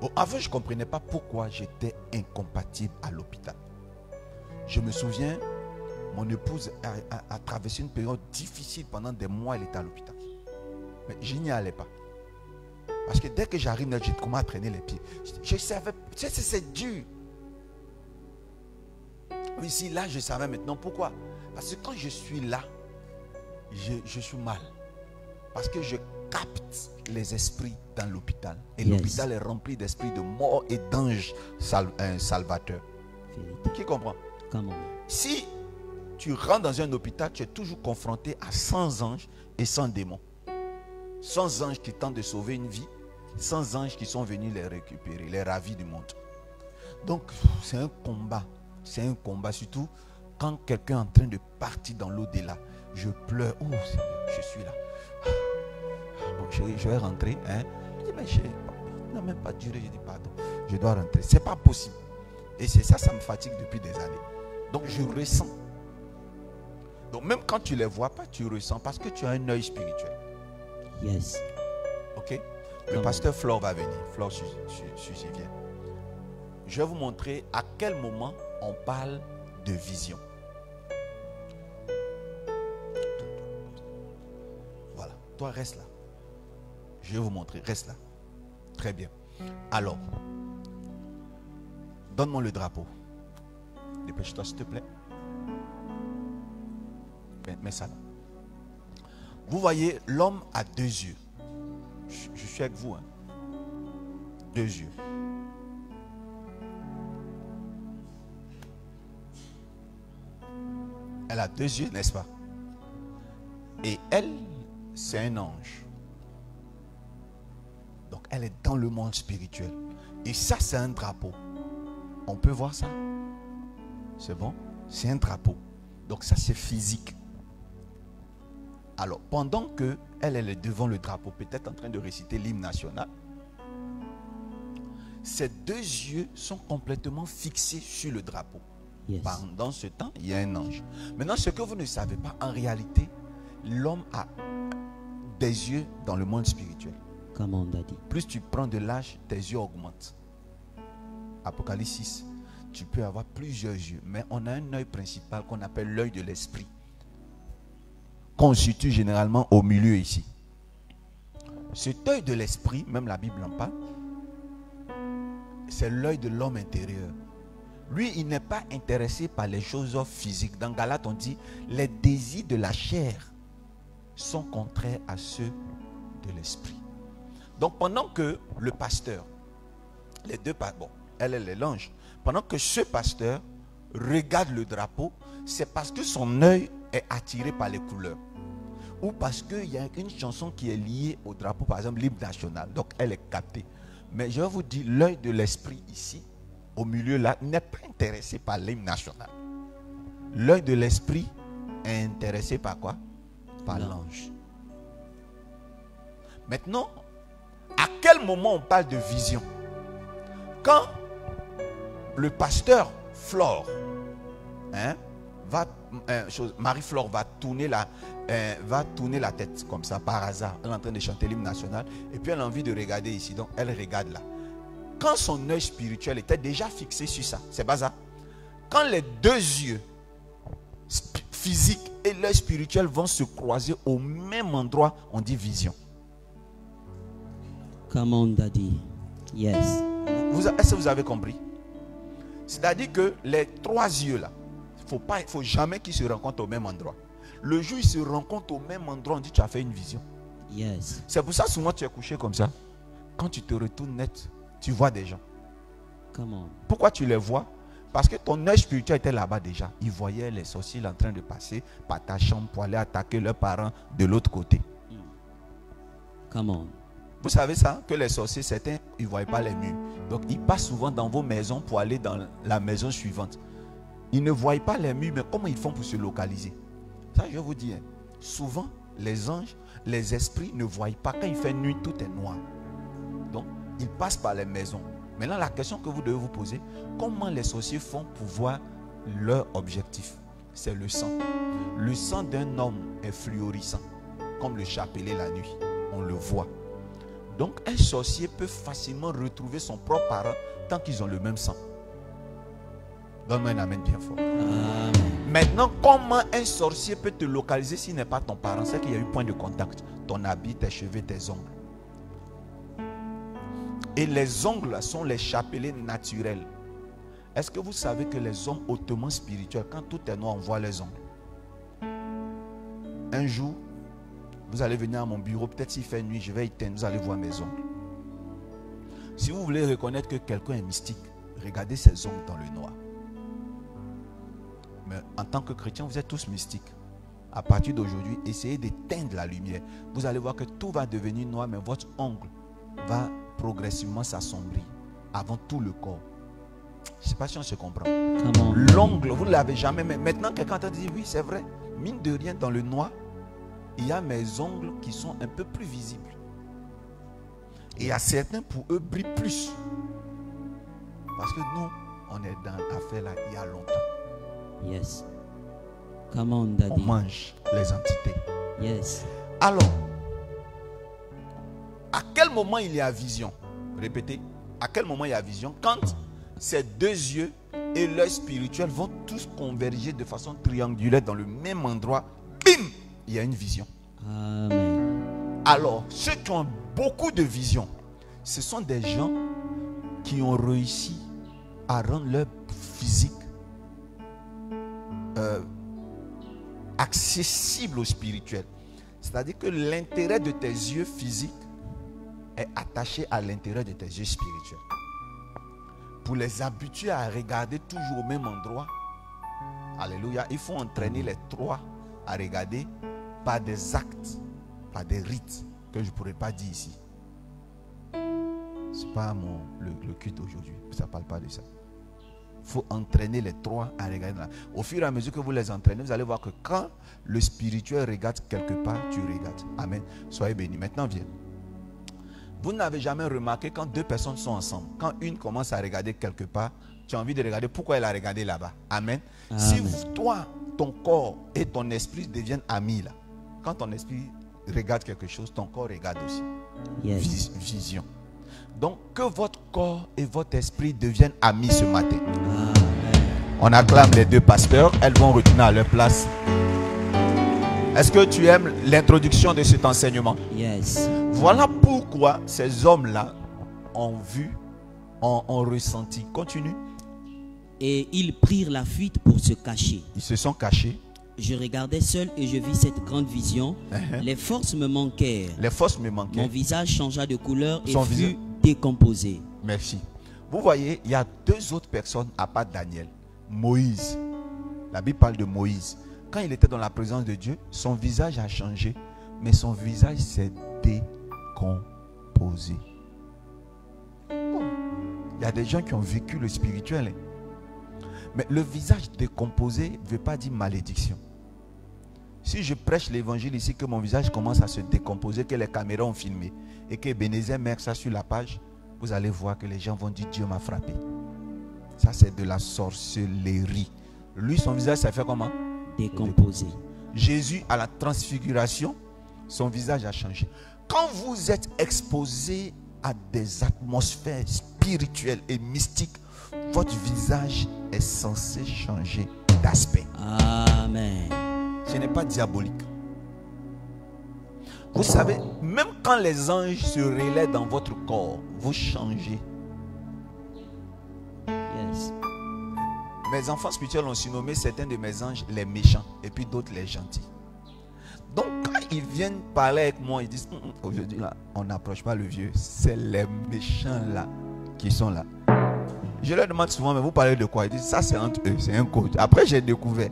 Bon, avant, je ne comprenais pas pourquoi j'étais incompatible à l'hôpital. Je me souviens, mon épouse a, traversé une période difficile pendant des mois, elle était à l'hôpital. Mais je n'y allais pas. Parce que dès que j'arrive là, j'ai commencé à traîner les pieds. Je, je savais, c'est dur. Mais ici, là, je savais maintenant pourquoi. Parce que quand je suis là, je, je suis mal. Parce que je capte les esprits dans l'hôpital. Et Yes. l'hôpital est rempli d'esprits de mort et d'anges sal- euh, salvateurs. Qui comprend? Comment si tu rentres dans un hôpital, tu es toujours confronté à 100 anges et 100 démons. 100 anges qui tentent de sauver une vie, 100 anges qui sont venus les récupérer, les ravis du monde. Donc, c'est un combat. C'est un combat, surtout quand quelqu'un est en train de partir dans l'au-delà. Je pleure. Oh Seigneur, je suis là. Bon, chérie, je vais rentrer. Hein? Je dis, mais chérie, il n'a même pas duré. Je dis, pardon, je dois rentrer. C'est pas possible. Et c'est ça, ça me fatigue depuis des années. Donc je ressens. Donc même quand tu ne les vois pas, tu ressens parce que tu as un œil spirituel. Yes. Ok? Le pasteur Flore va venir. Flore Suzy Su- Suzy vient. Je vais vous montrer à quel moment on parle de vision. Reste là. Je vais vous montrer. Reste là. Très bien. Alors, donne-moi le drapeau. Dépêche-toi, s'il te plaît. Mets ça là. Vous voyez, l'homme a deux yeux. Je, je suis avec vous. hein. Deux yeux. Elle a deux yeux, n'est-ce pas? Et elle, c'est un ange. Donc elle est dans le monde spirituel. Et ça, c'est un drapeau. On peut voir ça? C'est bon? C'est un drapeau. Donc ça, c'est physique. Alors, pendant que elle, elle est devant le drapeau, peut-être en train de réciter l'hymne national, ses deux yeux sont complètement fixés sur le drapeau. Yes. Pendant ce temps, il y a un ange. Maintenant, ce que vous ne savez pas, en réalité, l'homme a des yeux dans le monde spirituel. Comme on a dit. Plus tu prends de l'âge, tes yeux augmentent. Apocalypse 6, tu peux avoir plusieurs yeux, mais on a un œil principal qu'on appelle l'œil de l'esprit, qu'on situe généralement au milieu ici. Cet œil de l'esprit, même la Bible en parle, c'est l'œil de l'homme intérieur. Lui, il n'est pas intéressé par les choses physiques. Dans Galate, on dit, les désirs de la chair sont contraires à ceux de l'esprit. Donc pendant que le pasteur, les deux, bon, elle elle est l'ange, pendant que ce pasteur regarde le drapeau, c'est parce que son œil est attiré par les couleurs. Ou parce qu'il y a une chanson qui est liée au drapeau, par exemple l'hymne national. Donc elle est captée. Mais je vous dis, l'œil de l'esprit ici, au milieu là, n'est pas intéressé par l'hymne national. L'œil de l'esprit est intéressé par quoi? Par l'ange. Maintenant, à quel moment on parle de vision? Quand le pasteur Flore, hein, va, euh, Marie-Flore va tourner, la, euh, va tourner la tête comme ça par hasard. Elle est en train de chanter l'hymne national et puis elle a envie de regarder ici. Donc elle regarde là. Quand son œil spirituel était déjà fixé sur ça, c'est pas ça? Quand les deux yeux physiques et l'œil spirituel vont se croiser au même endroit, on dit vision. Comme on dit. Yes. Est-ce que vous avez compris? C'est-à-dire que les trois yeux là, il faut pas, faut jamais qu'ils se rencontrent au même endroit. Le jour où ils se rencontrent au même endroit, on dit tu as fait une vision. Yes. C'est pour ça souvent tu es couché comme ça. Quand tu te retournes net, tu vois des gens. Come on. Pourquoi tu les vois? Parce que ton œil spirituel était là-bas déjà. Ils voyaient les sorciers en train de passer par ta chambre pour aller attaquer leurs parents de l'autre côté. Come on. Vous savez ça? Que les sorciers, certains, ils ne voient pas les murs. Donc, ils passent souvent dans vos maisons pour aller dans la maison suivante. Ils ne voient pas les murs, mais comment ils font pour se localiser? Ça, je vais vous dire. Souvent, les anges, les esprits ne voient pas. Quand il fait nuit, tout est noir. Donc, ils passent par les maisons. Maintenant, la question que vous devez vous poser, comment les sorciers font pour voir leur objectif? C'est le sang. Le sang d'un homme est fluorescent, comme le chapelet la nuit. On le voit. Donc, un sorcier peut facilement retrouver son propre parent tant qu'ils ont le même sang. Donne-moi un amen bien fort. Amen. Maintenant, comment un sorcier peut te localiser s'il n'est pas ton parent? C'est qu'il y a eu point de contact. Ton habit, tes cheveux, tes ongles. Et les ongles sont les chapelets naturels. Est-ce que vous savez que les hommes hautement spirituels, quand tout est noir, on voit les ongles? Un jour, vous allez venir à mon bureau, peut-être s'il fait nuit, je vais éteindre, vous allez voir mes ongles. Si vous voulez reconnaître que quelqu'un est mystique, regardez ses ongles dans le noir. Mais en tant que chrétien, vous êtes tous mystiques. À partir d'aujourd'hui, essayez d'éteindre la lumière. Vous allez voir que tout va devenir noir, mais votre ongle va progressivement s'assombrir avant tout le corps. Je ne sais pas si on se comprend. L'ongle, vous ne l'avez jamais. Mais maintenant, quelqu'un t'a dit oui, c'est vrai. Mine de rien, dans le noir, il y a mes ongles qui sont un peu plus visibles. Et il y a certains, pour eux, brillent plus. Parce que nous, on est dans l'affaire là il y a longtemps. Yes. Come on, On mange les entités. Yes. Alors, à quel moment il y a vision? Répétez. À quel moment il y a vision? Quand ces deux yeux et l'œil spirituel vont tous converger de façon triangulaire dans le même endroit, bim, il y a une vision. Amen. Alors, ceux qui ont beaucoup de vision, ce sont des gens qui ont réussi à rendre leur physique euh, accessible au spirituel. C'est-à-dire que l'intérêt de tes yeux physiques attaché à l'intérêt de tes yeux spirituels. Pour les habituer à regarder toujours au même endroit, Alléluia, il faut entraîner les trois à regarder par des actes, par des rites que je ne pourrais pas dire ici. Ce n'est pas mon, le, culte aujourd'hui. Ça ne parle pas de ça. Il faut entraîner les trois à regarder. Au fur et à mesure que vous les entraînez, vous allez voir que quand le spirituel regarde quelque part, tu regardes. Amen. Soyez bénis. Maintenant, viens. Vous n'avez jamais remarqué quand deux personnes sont ensemble, quand une commence à regarder quelque part, tu as envie de regarder pourquoi elle a regardé là-bas. Amen. Si toi, ton corps et ton esprit deviennent amis là, quand ton esprit regarde quelque chose, ton corps regarde aussi. Yes. Vision. Donc que votre corps et votre esprit deviennent amis ce matin. Amen. On acclame les deux pasteurs, elles vont retourner à leur place. Est-ce que tu aimes l'introduction de cet enseignement? Yes. Voilà pourquoi ces hommes-là ont vu, ont, ont ressenti. Continue. Et ils prirent la fuite pour se cacher. Ils se sont cachés. Je regardais seul et je vis cette grande vision. Uh-huh. Les forces me manquèrent. Les forces me Mon visage changea de couleur et Son fut visage- décomposé. Merci. Vous voyez, il y a deux autres personnes à part Daniel. Moïse. La Bible parle de Moïse. Quand il était dans la présence de Dieu, son visage a changé, mais son visage s'est décomposé. Oh, Il y a des gens qui ont vécu le spirituel. hein. Mais le visage décomposé ne veut pas dire malédiction. Si je prêche l'évangile ici, que mon visage commence à se décomposer, que les caméras ont filmé, et que Bénézé met ça sur la page, vous allez voir que les gens vont dire Dieu m'a frappé. Ça, c'est de la sorcellerie. Lui, son visage, ça fait comment? Décomposé. Jésus, à la transfiguration, son visage a changé. Quand vous êtes exposé à des atmosphères spirituelles et mystiques, votre visage est censé changer d'aspect. Amen. Ce n'est pas diabolique. Vous savez, même quand les anges se relaient dans votre corps, vous changez. Yes. Mes enfants spirituels ont surnommé certains de mes anges les méchants et puis d'autres les gentils. Donc quand ils viennent parler avec moi, ils disent Hum, hum, aujourd'hui là, on n'approche pas le vieux, c'est les méchants là qui sont là. Je leur demande souvent, mais vous parlez de quoi? Ils disent ça c'est entre eux, c'est un code. Après j'ai découvert.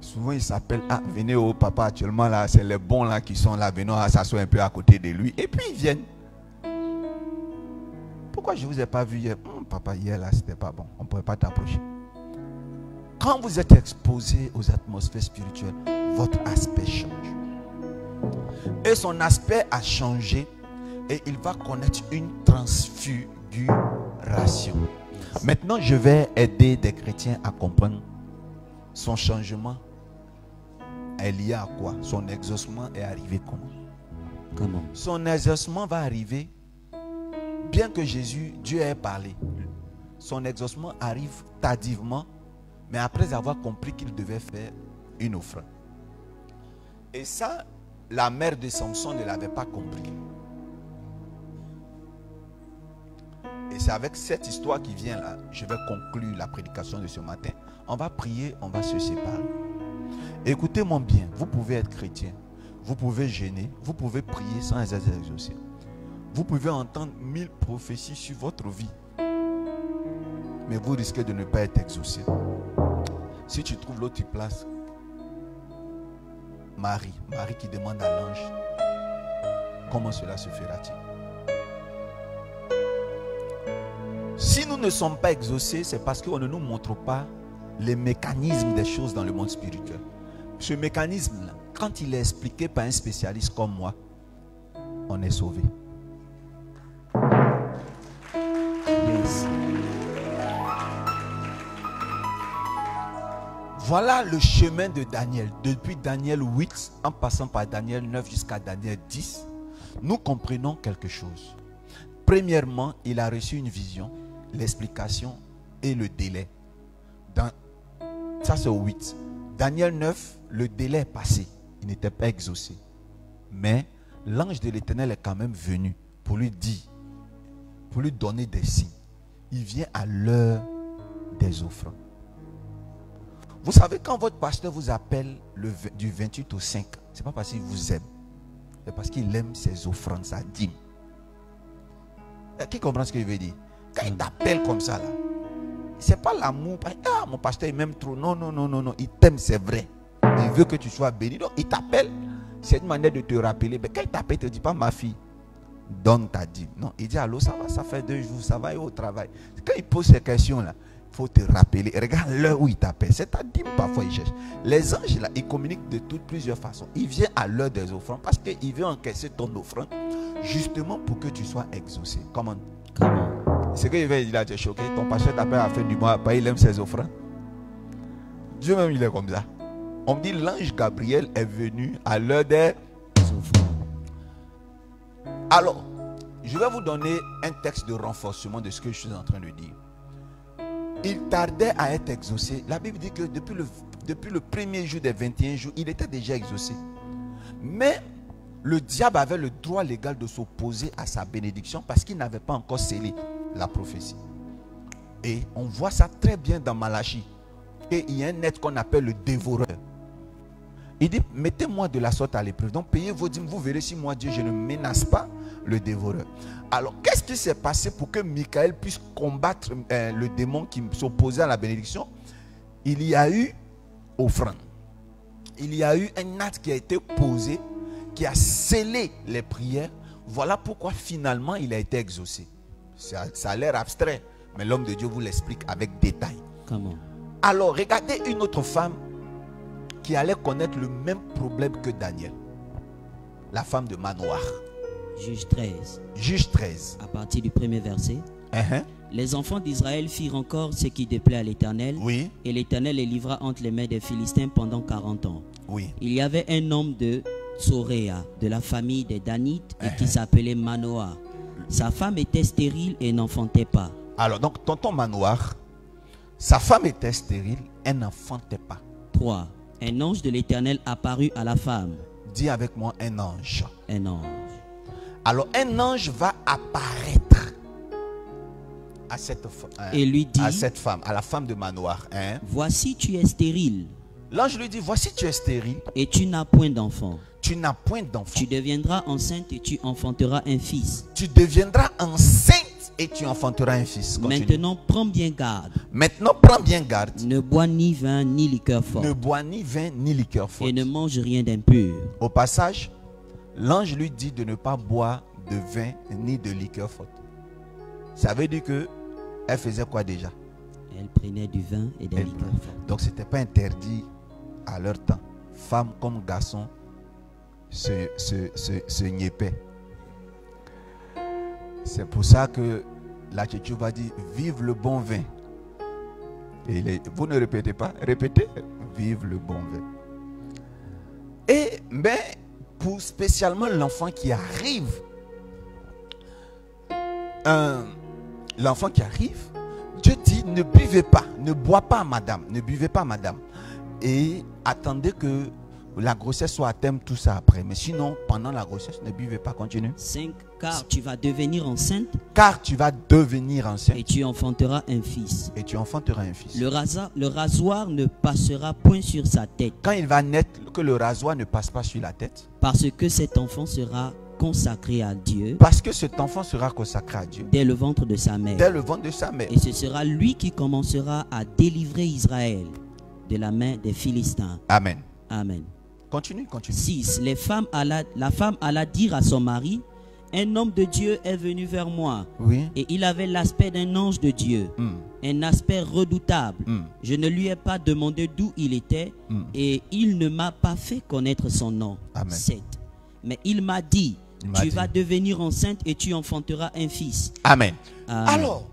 Souvent, ils s'appellent, ah, venez au papa actuellement là, c'est les bons là qui sont là, venons à s'asseoir un peu à côté de lui. Et puis ils viennent. Pourquoi je ne vous ai pas vu hier? Hum, Papa, hier là, c'était pas bon. On ne pourrait pas t'approcher. Quand vous êtes exposé aux atmosphères spirituelles, votre aspect change. Et son aspect a changé et il va connaître une transfiguration. Maintenant, je vais aider des chrétiens à comprendre son changement est lié à quoi? Son exaucement est arrivé comment? Comment? Son exaucement va arriver bien que Jésus, Dieu ait parlé. Son exaucement arrive tardivement, mais après avoir compris qu'il devait faire une offrande. Et ça, la mère de Samson ne l'avait pas compris. Et c'est avec cette histoire qui vient là, je vais conclure la prédication de ce matin. On va prier, on va se séparer. Écoutez-moi bien, vous pouvez être chrétien, vous pouvez gêner, vous pouvez prier sans être. Vous pouvez entendre mille prophéties sur votre vie, mais vous risquez de ne pas être exaucé. Si tu trouves l'autre place, Marie, Marie qui demande à l'ange, comment cela se fera-t-il? Si nous ne sommes pas exaucés, c'est parce qu'on ne nous montre pas les mécanismes des choses dans le monde spirituel. Ce mécanisme-là, quand il est expliqué par un spécialiste comme moi, on est sauvé. Voilà le chemin de Daniel. Depuis Daniel 8, en passant par Daniel 9 jusqu'à Daniel 10, nous comprenons quelque chose. Premièrement, il a reçu une vision, l'explication et le délai. Ça, c'est au 8. Daniel 9, le délai est passé. Il n'était pas exaucé. Mais l'ange de l'éternel est quand même venu pour lui dire, pour lui donner des signes. Il vient à l'heure des offrandes. Vous savez, quand votre pasteur vous appelle du 28 au 5, ce n'est pas parce qu'il vous aime. C'est parce qu'il aime ses offrandes, sa dîme. Euh, Qui comprend ce que je veux dire? Quand il t'appelle comme ça, là, c'est pas l'amour. Ah, mon pasteur, il m'aime trop. Non, non, non, non, non. Il t'aime, c'est vrai. Il veut que tu sois béni. Donc, il t'appelle. C'est une manière de te rappeler. Mais quand il t'appelle, il ne te dit pas, ma fille, donne ta dîme. Non, il dit, allô, ça va, ça fait deux jours, ça va, et au travail. Quand il pose ces questions-là, faut te rappeler. Regarde l'heure où il t'appelle. C'est ta dîme, parfois, il cherche. Les anges, là, ils communiquent de toutes plusieurs façons. Il vient à l'heure des offrandes parce qu'il veut encaisser ton offrande justement pour que tu sois exaucé. Comment Comment c'est que là, tu es choqué. Ton pasteur t'appelle à la fin du mois, bah, il aime ses offrandes. Dieu même, il est comme ça. On me dit, l'ange Gabriel est venu à l'heure des... Alors, je vais vous donner un texte de renforcement de ce que je suis en train de dire. Il tardait à être exaucé. La Bible dit que depuis le, premier jour des 21 jours, il était déjà exaucé. Mais le diable avait le droit légal de s'opposer à sa bénédiction parce qu'il n'avait pas encore scellé la prophétie. Et on voit ça très bien dans Malachie. Et il y a un être qu'on appelle le dévoreur. Il dit, mettez-moi de la sorte à l'épreuve. Donc payez vos dîmes, vous verrez si moi Dieu, je ne menace pas le dévoreur. Alors, qu'est-ce qui s'est passé pour que Michael puisse combattre euh, le démon qui s'opposait à la bénédiction? Il y a eu offrande. Il y a eu un acte qui a été posé, qui a scellé les prières. Voilà pourquoi finalement il a été exaucé. Ça, ça a l'air abstrait, mais l'homme de Dieu vous l'explique avec détail. Comment Alors, regardez une autre femme qui allait connaître le même problème que Daniel. La femme de Manoir. Juge 13, Juge 13. à partir du premier verset. Hein, Les enfants d'Israël firent encore ce qui déplaît à l'Éternel, Oui, et l'Éternel les livra entre les mains des Philistins pendant 40 ans. oui. Il y avait un homme de Tsoréa, de la famille des Danites, et qui s'appelait Manoah. Sa femme était stérile et n'enfantait pas. Alors, donc, tonton Manoir, sa femme était stérile, elle n'enfantait pas. 3. Un ange de l'Éternel apparut à la femme. Dis avec moi un ange. Un ange. Alors, un ange va apparaître à cette, hein, Et lui dit- à cette femme, à la femme de Manoir. hein. Voici, tu es stérile, L'ange lui dit, voici tu es stérile, et tu n'as point d'enfant. tu n'as point d'enfant. Tu deviendras enceinte et tu enfanteras un fils. Tu deviendras enceinte et tu enfanteras un fils. Continue. Maintenant, prends bien garde. Maintenant, prends bien garde. Ne bois ni vin ni liqueur forte. Ne bois ni vin ni liqueur forte. Et ne mange rien d'impur. Au passage, l'ange lui dit de ne pas boire de vin ni de liqueur forte. Ça veut dire que elle faisait quoi déjà? Elle prenait du vin et des liqueurs fortes. Donc c'était pas interdit à leur temps. Femmes comme garçons se, se, se. C'est pour ça que la Tchétchou va dire vive le bon vin. Et les- vous ne répétez pas, répétez vive le bon vin. Et mais pour spécialement l'enfant qui arrive, l'enfant qui arrive, Dieu dit ne buvez pas, ne bois pas madame, ne buvez pas madame. Et attendez que la grossesse soit à terme, tout ça après. Mais sinon, pendant la grossesse, ne buvez pas, continue. 5. Car tu vas devenir enceinte Car tu vas devenir enceinte et tu enfanteras un fils. et tu enfanteras un fils. Le, rasa- le rasoir ne passera point sur sa tête, Quand il va naître, que le rasoir ne passe pas sur la tête, parce que cet enfant sera consacré à Dieu parce que cet enfant sera consacré à Dieu dès le ventre de sa mère. dès le ventre de sa mère. Et ce sera lui qui commencera à délivrer Israël de la main des Philistins. Amen. Amen. Continue, continue. 6. Les femmes alla- la femme alla dire à son mari, un homme de Dieu est venu vers moi, Oui. et il avait l'aspect d'un ange de Dieu, Hmm, un aspect redoutable. hmm, Je ne lui ai pas demandé d'où il était, hmm. et il ne m'a pas fait connaître son nom. Amen. 7. Mais il m'a dit, Il tu dit. vas devenir enceinte et tu enfanteras un fils. Amen. Amen. Alors,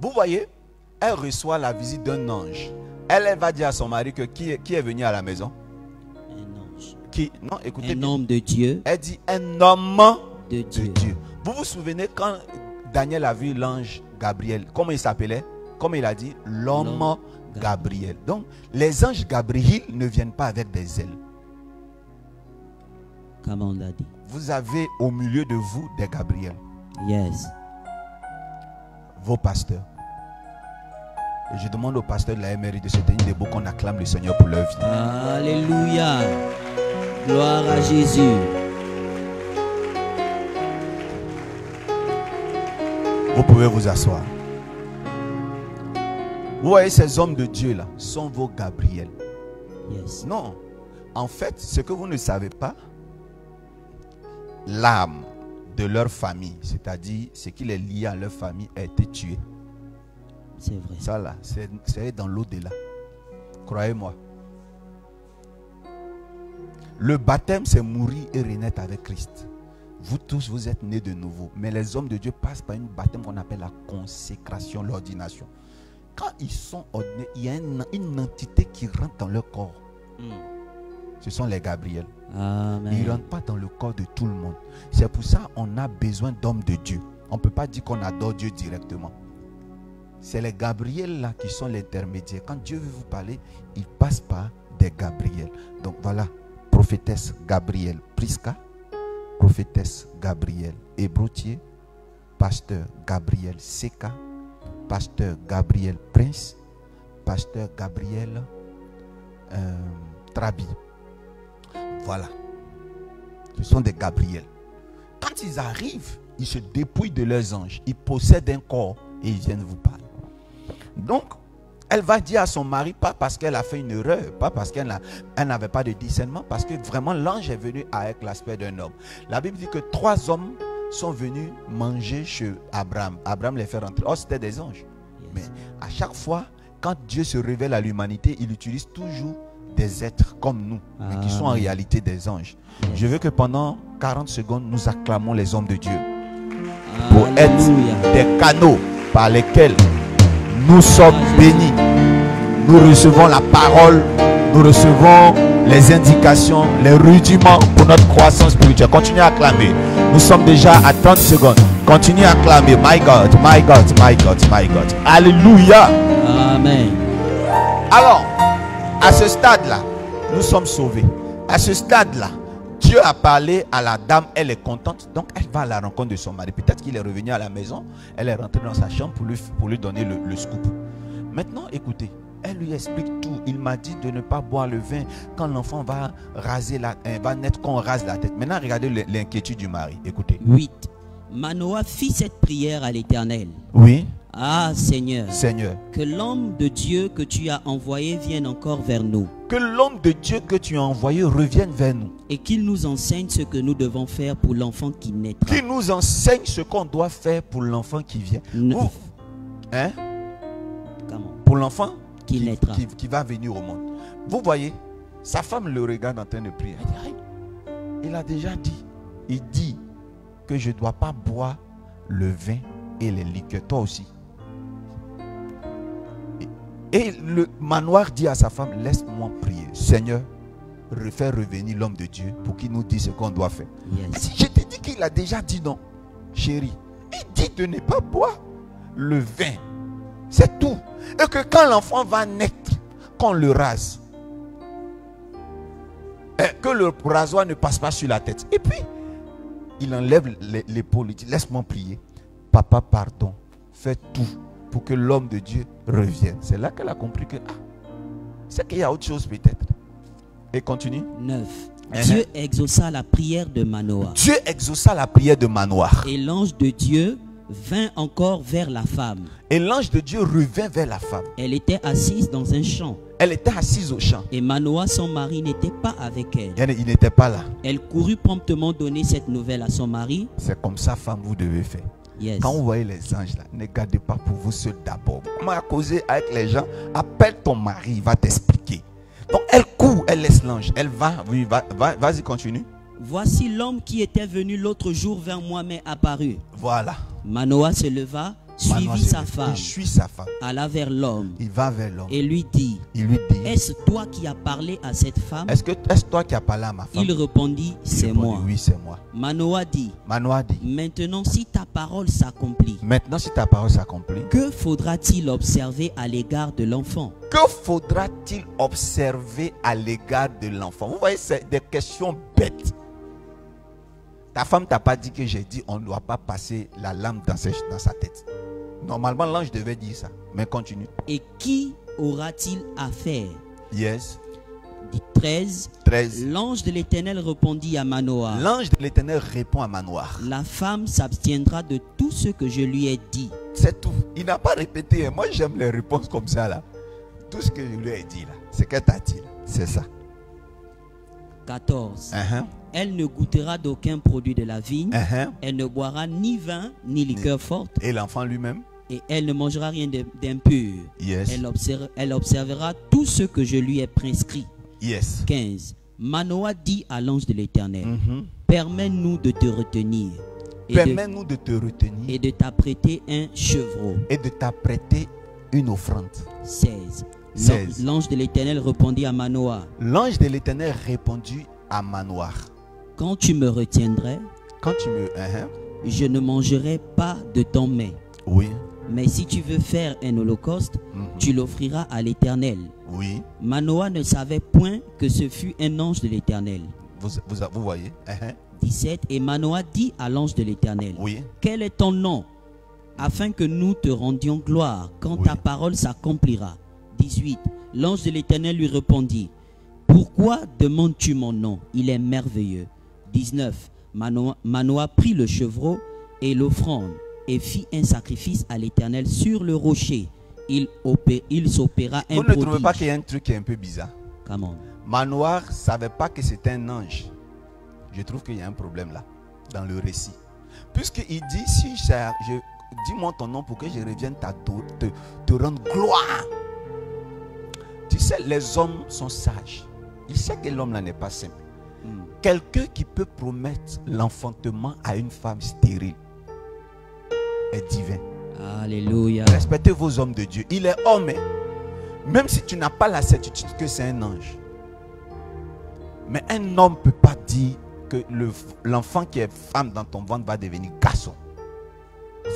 vous voyez, elle reçoit la visite d'un ange. Elle, elle va dire à son mari que qui est, qui est venu à la maison? Qui Non, écoutez Un bien. homme de Dieu, Elle dit un homme de de Dieu. Dieu. Vous vous souvenez quand Daniel a vu l'ange Gabriel, comment il s'appelait? Comme il a dit, l'homme L'homme Gabriel. Donc, les anges Gabriel ne viennent pas avec des ailes. Comme on l'a dit? Vous avez au milieu de vous des Gabriel, Yes. vos pasteurs. Et je demande aux pasteurs de la MRI de se tenir debout qu'on acclame le Seigneur pour leur vie. Alléluia. Gloire à Jésus. Vous pouvez vous asseoir. Vous voyez ces hommes de Dieu là sont vos Gabriel. Yes. Non. En fait, ce que vous ne savez pas, l'âme de leur famille, c'est-à-dire ce qui les lié à leur famille, a été tué. C'est vrai. Ça là, c'est dans l'au-delà. Croyez-moi. Le baptême, c'est mourir et renaître avec Christ. Vous tous, vous êtes nés de nouveau. Mais les hommes de Dieu passent par une baptême qu'on appelle la consécration, l'ordination. Quand ils sont ordonnés, il y a une, une entité qui rentre dans leur corps. Mm. Ce sont les Gabriel. Ils ne rentrent pas dans le corps de tout le monde. C'est pour ça qu'on a besoin d'hommes de Dieu. On ne peut pas dire qu'on adore Dieu directement. C'est les Gabriel là qui sont l'intermédiaire. Quand Dieu veut vous parler, il passe par des Gabriel. Donc voilà, prophétesse Gabriel Priska, prophétesse Gabriel Ébroutier, pasteur Gabriel Seka, pasteur Gabriel Prince, pasteur Gabriel euh, Trabi. Voilà. Ce sont des Gabriel. Quand ils arrivent, ils se dépouillent de leurs anges. Ils possèdent un corps et ils viennent vous parler. Donc, elle va dire à son mari, pas parce qu'elle a fait une erreur, pas parce qu'elle n'a- elle n'avait pas de discernement, parce que vraiment l'ange est venu avec l'aspect d'un homme. La Bible dit que trois hommes sont venus manger chez Abraham. Abraham les fait rentrer. Oh, c'était des anges. Yes. Mais à chaque fois, quand Dieu se révèle à l'humanité, il utilise toujours des êtres comme nous, mais qui sont en réalité des anges. Yes. Je veux que pendant 40 secondes, nous acclamons les hommes de Dieu pour être des canaux par lesquels nous sommes bénis. Nous recevons la parole, nous recevons les indications, les rudiments pour notre croissance spirituelle. Continuez à acclamer. Nous sommes déjà à 30 secondes. Continuez à acclamer. My God, my God, my God, my God. Alléluia. Amen. Alors, à ce stade-là, nous sommes sauvés. À ce stade-là, Dieu a parlé à la dame, elle est contente, donc elle va à la rencontre de son mari. Peut-être qu'il est revenu à la maison, elle est rentrée dans sa chambre pour lui, pour lui donner le, le scoop. Maintenant, écoutez, elle lui explique tout. Il m'a dit de ne pas boire le vin quand l'enfant va raser la, euh, va naître qu'on rase la tête. Maintenant, regardez l'inquiétude du mari. Écoutez. 8. Manoah fit cette prière à l'Éternel. Oui, Ah Seigneur, Seigneur. que l'homme de Dieu que tu as envoyé vienne encore vers nous Que l'homme de Dieu que tu as envoyé revienne vers nous. et qu'il nous enseigne ce que nous devons faire pour l'enfant qui naîtra. Qu'il nous enseigne ce qu'on doit faire pour l'enfant qui vient. Hein? Comment? Pour l'enfant Qui naîtra. qui, qui va venir au monde. Vous voyez, sa femme le regarde en train de prier. Elle dit, Aïe, il a déjà dit. Il dit que je ne dois pas boire le vin et les liqueurs. Toi aussi. Et, le manoir dit à sa femme, laisse-moi prier. Seigneur, refais revenir l'homme de Dieu pour qu'il nous dise ce qu'on doit faire. Je t'ai dit qu'il a déjà dit non, chérie. Il dit de ne pas boire le vin. C'est tout. Et que quand l'enfant va naître, qu'on le rase. Et que le rasoir ne passe pas sur la tête. Et puis, il enlève l'é- l'épaule. Il dit, laisse-moi prier. Papa, pardon. Fais tout pour que l'homme de Dieu revienne. C'est là qu'elle a compris que, ah, c'est qu'il y a autre chose peut-être. Et continue. 9. Uh-huh. Dieu exauça la prière de Manoah. Dieu exauça la prière de Manoir. Et l'ange de Dieu vint encore vers la femme. Et l'ange de Dieu revint vers la femme. Elle était assise dans un champ. Elle était assise au champ. Et Manoah, son mari, n'était pas avec elle. Il n'était pas là. Elle courut promptement donner cette nouvelle à son mari. C'est comme ça, femme, vous devez faire. Yes. Quand vous voyez les anges là, ne gardez pas pour vous seul d'abord. Comment à causer avec les gens? Appelle ton mari, il va t'expliquer. Donc elle court, elle laisse l'ange. Elle va, oui, va, va- vas-y, continue. Voici l'homme qui était venu l'autre jour vers moi m'est apparu. Voilà. Manoah se leva, suivit sa femme, Il suit sa femme. alla vers l'homme Il va vers l'homme. et lui dit Il lui dit Est-ce toi qui as parlé à cette femme? Est-ce que est-ce toi qui as parlé à ma femme? Il répondit C'est moi. Oui, c'est moi. Manoah dit Manoah dit Maintenant, si ta parole s'accomplit, Maintenant, si ta parole s'accomplit, que faudra-t-il observer à l'égard de l'enfant? que faudra-t-il observer à l'égard de l'enfant? Vous voyez, c'est des questions bêtes. Ta femme t'a pas dit que j'ai dit on ne doit pas passer la lame dans, ses- dans sa tête. Normalement, l'ange devait dire ça. Mais continue. Et qui aura-t-il à faire Yes. Dit 13. 13. L'ange de l'Éternel répondit à Manoah L'ange de l'éternel répond à Manoir. La femme s'abstiendra de tout ce que je lui ai dit. C'est tout. Il n'a pas répété. Moi, j'aime les réponses comme ça là. Tout ce que je lui ai dit là, c'est qu'elle t'a dit. C'est ça. 14. Uh-huh. Elle ne goûtera d'aucun produit de la vigne. Uh-huh. Elle ne boira ni vin ni liqueur forte. Et l'enfant lui-même? Et elle ne mangera rien d'impur. Yes. Elle, observe- elle observera tout ce que je lui ai prescrit. Yes. 15. Manoah dit à l'ange de l'Éternel Mhm. Permets-nous de te retenir de, Permets-nous de te retenir et de t'apprêter un chevreau. et de t'apprêter une offrande. 16. L'an- 16. L'ange de l'Éternel répondit à Manoah L'ange de l'éternel répondit à Manoir. Quand tu me retiendrais, Quand tu me. Hein, je ne mangerai pas de ton mets. Oui. Mais si tu veux faire un holocauste, Mhm. tu l'offriras à l'Éternel. Oui. Manoah ne savait point que ce fut un ange de l'Éternel. Vous, vous, vous voyez Hein, 17. Et Manoah dit à l'ange de l'Éternel Oui. Quel est ton nom Afin que nous te rendions gloire quand Oui. ta parole s'accomplira? 18. L'ange de l'Éternel lui répondit Pourquoi demandes-tu mon nom? Il est merveilleux. 19. Manoah, Manoah prit le chevreau et l'offrande et fit un sacrifice à l'Éternel sur le rocher. Il, opé- il s'opéra un Vous ne trouvez pas qu'il y a un truc qui est un peu bizarre? Come on. Manoir ne savait pas que c'était un ange. Je trouve qu'il y a un problème là, dans le récit. Puisqu'il dit, si ça- je, dis-moi ton nom pour que je revienne te rendre gloire. Tu sais, les hommes sont sages. Il sait que l'homme là n'est pas simple. Mm. Quelqu'un qui peut promettre l'enfantement à une femme stérile est divin. Alléluia. Respectez vos hommes de Dieu. Il est homme. hein. Même si tu n'as pas la certitude que c'est un ange. Mais un homme ne peut pas dire que le- l'enfant qui est femme dans ton ventre va devenir garçon.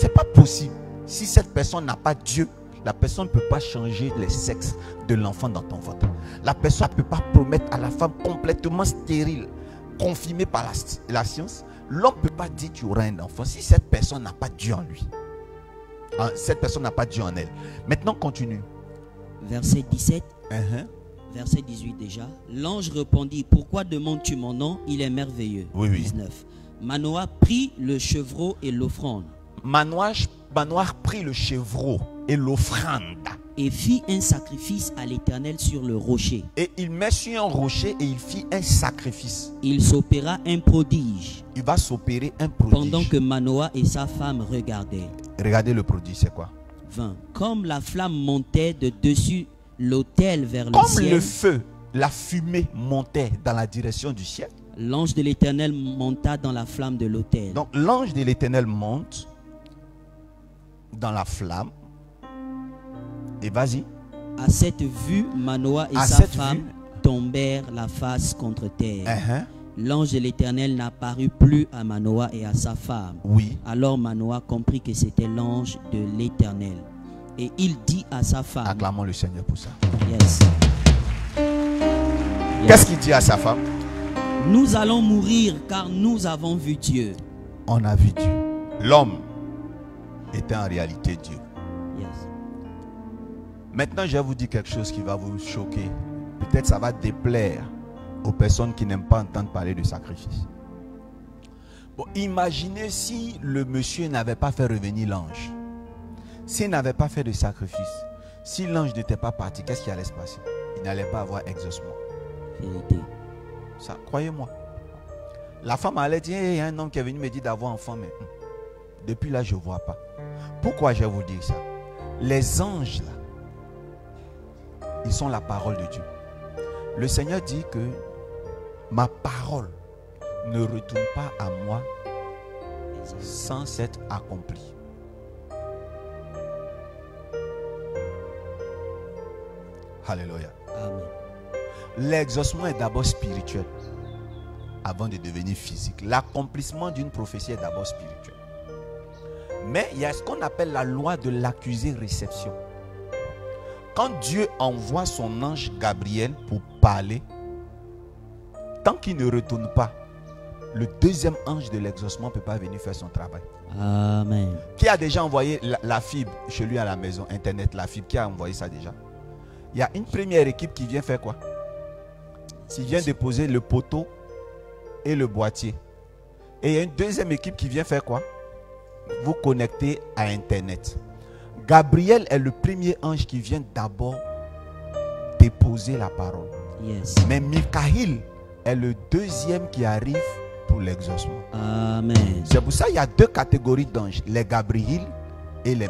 C'est pas possible. Si cette personne n'a pas Dieu, la personne ne peut pas changer le sexe de l'enfant dans ton ventre. La personne ne peut pas promettre à la femme complètement stérile, confirmée par la, la science. L'homme ne peut pas dire tu auras un enfant si cette personne n'a pas Dieu en lui. Ah, Cette personne n'a pas Dieu en elle. Maintenant, continue. Verset 17. Uh-huh. Verset 18 déjà. L'ange répondit, pourquoi demandes-tu mon nom? Il est merveilleux. Oui, oui. 19. Manoah prit le chevreau et l'offrande Manoah, Manoah prit le chevreau et l'offrande. et fit un sacrifice à l'Éternel sur le rocher. Et il met sur un rocher et il fit un sacrifice. Il s'opéra un prodige Il va s'opérer un prodige. pendant que Manoah et sa femme regardaient. Regardez le prodige, c'est quoi? 20. Comme la flamme montait de dessus l'autel vers le Comme ciel, le feu, la fumée montait dans la direction du ciel. l'ange de l'Éternel monta dans la flamme de l'autel. Donc l'ange de l'éternel monte dans la flamme. Et vas-y. À cette vue, Manoah et À sa femme vue. tombèrent la face contre terre. Hein, L'ange de l'Éternel n'apparut plus à Manoah et à sa femme. Oui. Alors Manoah comprit que c'était l'ange de l'Éternel. Et il dit à sa femme, Acclamons le Seigneur pour ça. Yes. Qu'est-ce qu'il dit à sa femme? Nous allons mourir car nous avons vu Dieu. On a vu Dieu. L'homme était en réalité Dieu. Maintenant, je vais vous dire quelque chose qui va vous choquer. Peut-être ça va déplaire aux personnes qui n'aiment pas entendre parler de sacrifice. Bon, imaginez si le monsieur n'avait pas fait revenir l'ange. S'il n'avait pas fait de sacrifice, si l'ange n'était pas parti, qu'est-ce qui allait se passer? Il n'allait pas avoir exaucement. Vérité. Ça, croyez-moi. La femme allait dire, Hey, il y a un homme qui est venu me dire d'avoir enfant, mais hum, depuis là, je ne vois pas. Pourquoi je vais vous dire ça? Les anges, là, ils sont la parole de Dieu. Le Seigneur dit que ma parole ne retourne pas à moi sans s'être accomplie. Alléluia. Amen. L'exaucement est d'abord spirituel avant de devenir physique. L'accomplissement d'une prophétie est d'abord spirituel. Mais il y a ce qu'on appelle la loi de l'accusé-réception. Quand Dieu envoie son ange Gabriel pour parler, tant qu'il ne retourne pas, le deuxième ange de l'exaucement ne peut pas venir faire son travail. Amen. Qui a déjà envoyé la, la fibre chez lui à la maison, Internet, la fibre, qui a envoyé ça déjà? Il y a une première équipe qui vient faire quoi? Qui vient déposer le poteau et le boîtier. Et il y a une deuxième équipe qui vient faire quoi? Vous connecter à Internet. Gabriel est le premier ange qui vient d'abord déposer la parole. Yes. Mais Michael est le deuxième qui arrive pour l'exaucement. Amen. C'est pour ça qu'il y a deux catégories d'anges, les Gabriel et les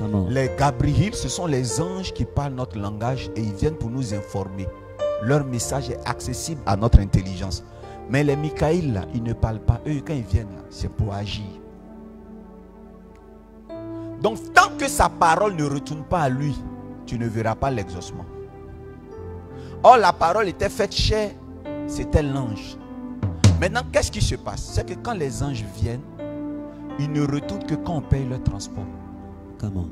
on. Les Gabriel, ce sont les anges qui parlent notre langage et ils viennent pour nous informer. Leur message est accessible à notre intelligence. Mais les Michael, là, ils ne parlent pas. Eux, quand ils viennent, c'est pour agir. Donc, tant que sa parole ne retourne pas à lui, tu ne verras pas l'exaucement. Or, la parole était faite chair, c'était l'ange. Maintenant, qu'est-ce qui se passe? C'est que quand les anges viennent, ils ne retournent que quand on paye leur transport. Come on.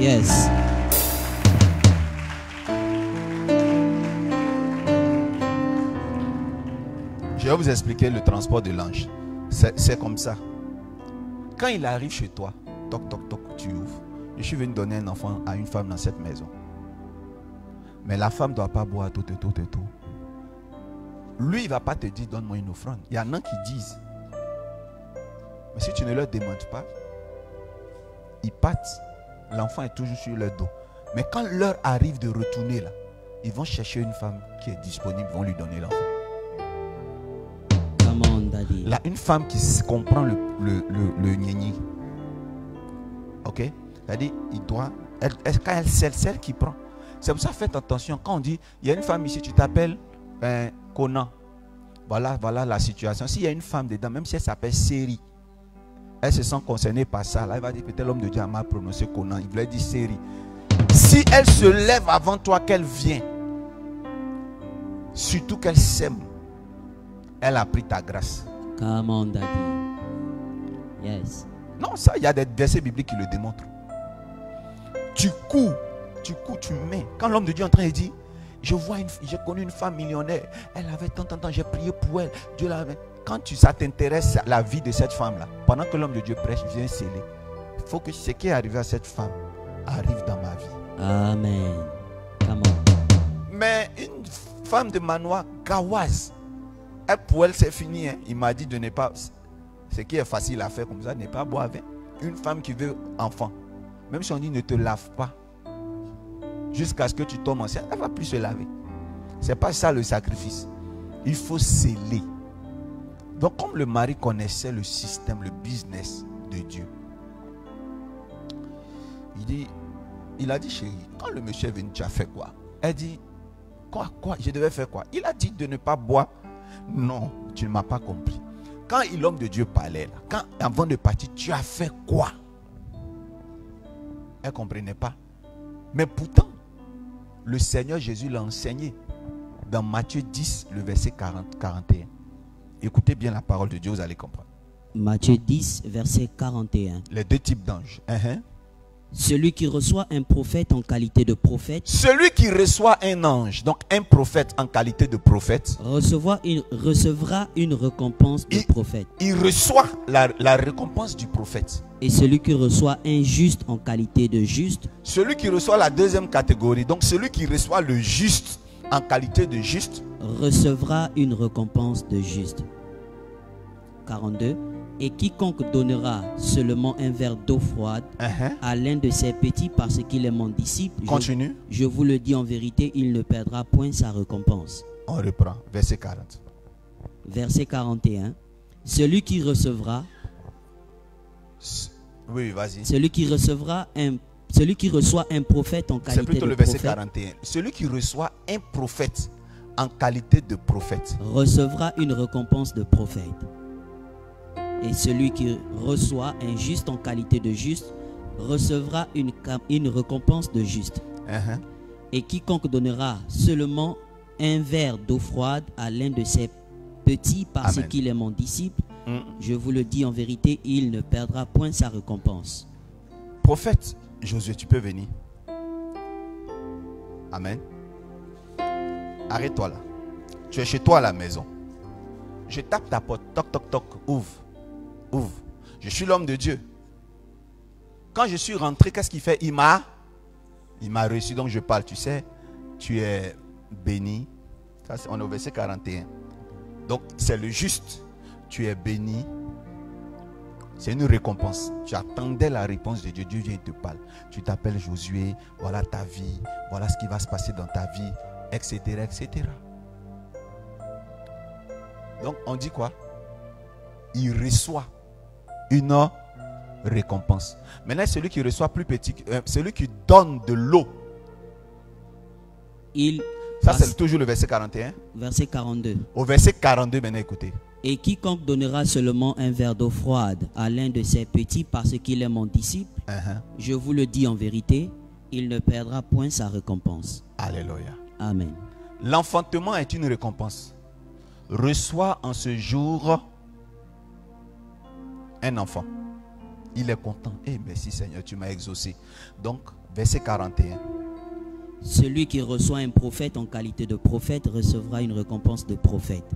Yes. Je vais vous expliquer le transport de l'ange. C'est comme ça. Quand il arrive chez toi, toc toc toc, tu ouvres. Je suis venu donner un enfant à une femme dans cette maison. Mais la femme ne doit pas boire tout et tout tout. Lui, il ne va pas te dire donne-moi une offrande. Il y en a qui disent. Mais si tu ne leur demandes pas, ils partent. L'enfant est toujours sur leur dos. Mais quand l'heure arrive de retourner là, ils vont chercher une femme qui est disponible, ils vont lui donner l'enfant. Une femme qui comprend le, le, le, le. Ok? C'est-à-dire, il doit. Elle, elle- quand elle, celle qui prend. C'est pour ça, faites attention. Quand on dit, il y a une femme ici, tu t'appelles ben, Conan. Voilà, voilà la situation. S'il y a une femme dedans, même si elle s'appelle Série, elle se sent concernée par ça. Là, elle va dire, peut-être l'homme de Dieu a mal prononcé Conan. Il voulait dire Série. Si elle se lève avant toi, qu'elle vient, surtout qu'elle s'aime, elle a pris ta grâce. Come on, daddy. Yes. Non, ça, il y a des versets bibliques qui le démontrent. Tu cours, tu cours, tu mets. Quand l'homme de Dieu est en train de dire, je vois une, j'ai connu une femme millionnaire, elle avait tant, tant, tant, j'ai prié pour elle, Dieu l'avait. Quand tu, ça t'intéresse à la vie de cette femme-là, pendant que l'homme de Dieu prêche, viens sceller. Il faut que ce qui est arrivé à cette femme arrive dans ma vie. Amen. Come on. Mais une femme de manoir, Gawaz, Pour elle, c'est fini. hein. Il m'a dit de ne pas. Ce qui est facile à faire comme ça, ne pas boire vin. Une femme qui veut enfant, même si on dit ne te lave pas, jusqu'à ce que tu tombes enceinte, elle ne va plus se laver. C'est pas ça le sacrifice. Il faut sceller. Donc, comme le mari connaissait le système, le business de Dieu, il dit, il a dit, chérie, quand le monsieur est venu, tu as fait quoi? Elle dit, quoi, quoi? Je devais faire quoi? Il a dit de ne pas boire. Non, tu ne m'as pas compris. Quand l'homme de Dieu parlait, là, quand avant de partir, tu as fait quoi? Elle ne comprenait pas. Mais pourtant, le Seigneur Jésus l'a enseigné dans Matthieu 10, le verset 40, 41. Écoutez bien la parole de Dieu, vous allez comprendre. Matthieu 10, verset 41. Les deux types d'anges. Uhum. Celui qui reçoit un prophète en qualité de prophète Celui qui reçoit un ange, donc un prophète en qualité de prophète, recevra une, recevra une récompense Il- prophète. il reçoit la, la récompense du prophète. Et celui qui reçoit un juste en qualité de juste Celui qui reçoit la deuxième catégorie, donc celui qui reçoit le juste en qualité de juste, recevra une récompense de juste. 42. Et quiconque donnera seulement un verre d'eau froide uhum, à l'un de ses petits parce qu'il est mon disciple, je, continue, je vous le dis en vérité, il ne perdra point sa récompense. on reprend, verset 40. Verset 41. Celui qui recevra, Oui, vas-y. celui qui recevra un, celui qui reçoit un prophète en C'est qualité plutôt de le verset prophète 41. Celui qui reçoit un prophète en qualité de prophète, recevra une récompense de prophète. Et celui qui reçoit un juste en qualité de juste recevra une, une récompense de juste. uhum, Et quiconque donnera seulement un verre d'eau froide à l'un de ses petits parce qu'il est mon disciple, mm, je vous le dis en vérité, il ne perdra point sa récompense. prophète Josué, tu peux venir. Amen. Arrête-toi là. Tu es chez toi à la maison. Je tape ta porte. Toc, toc, toc. Ouvre. Ouvre. Je suis l'homme de Dieu. Quand je suis rentré, qu'est-ce qu'il fait? Il m'a. Il m'a reçu. Donc je parle. Tu sais, tu es béni. On est au verset 41. Donc c'est le juste. Tu es béni. C'est une récompense. Tu attendais la réponse de Dieu. Dieu vient et te parle. Tu t'appelles Josué. Voilà ta vie. Voilà ce qui va se passer dans ta vie. Etc. Etc. Donc on dit quoi? Il reçoit une récompense. Maintenant, celui qui reçoit plus petit, euh, celui qui donne de l'eau. Il, Ça, c'est toujours le verset 41. verset 42. Au verset 42, maintenant écoutez. Et quiconque donnera seulement un verre d'eau froide à l'un de ses petits parce qu'il est mon disciple, Uh-huh. je vous le dis en vérité, il ne perdra point sa récompense. Alléluia. Amen. L'enfantement est une récompense. Reçois en ce jour un enfant. Il est content. Eh merci Seigneur, tu m'as exaucé. Donc, verset 41. Celui qui reçoit un prophète en qualité de prophète recevra une récompense de prophète.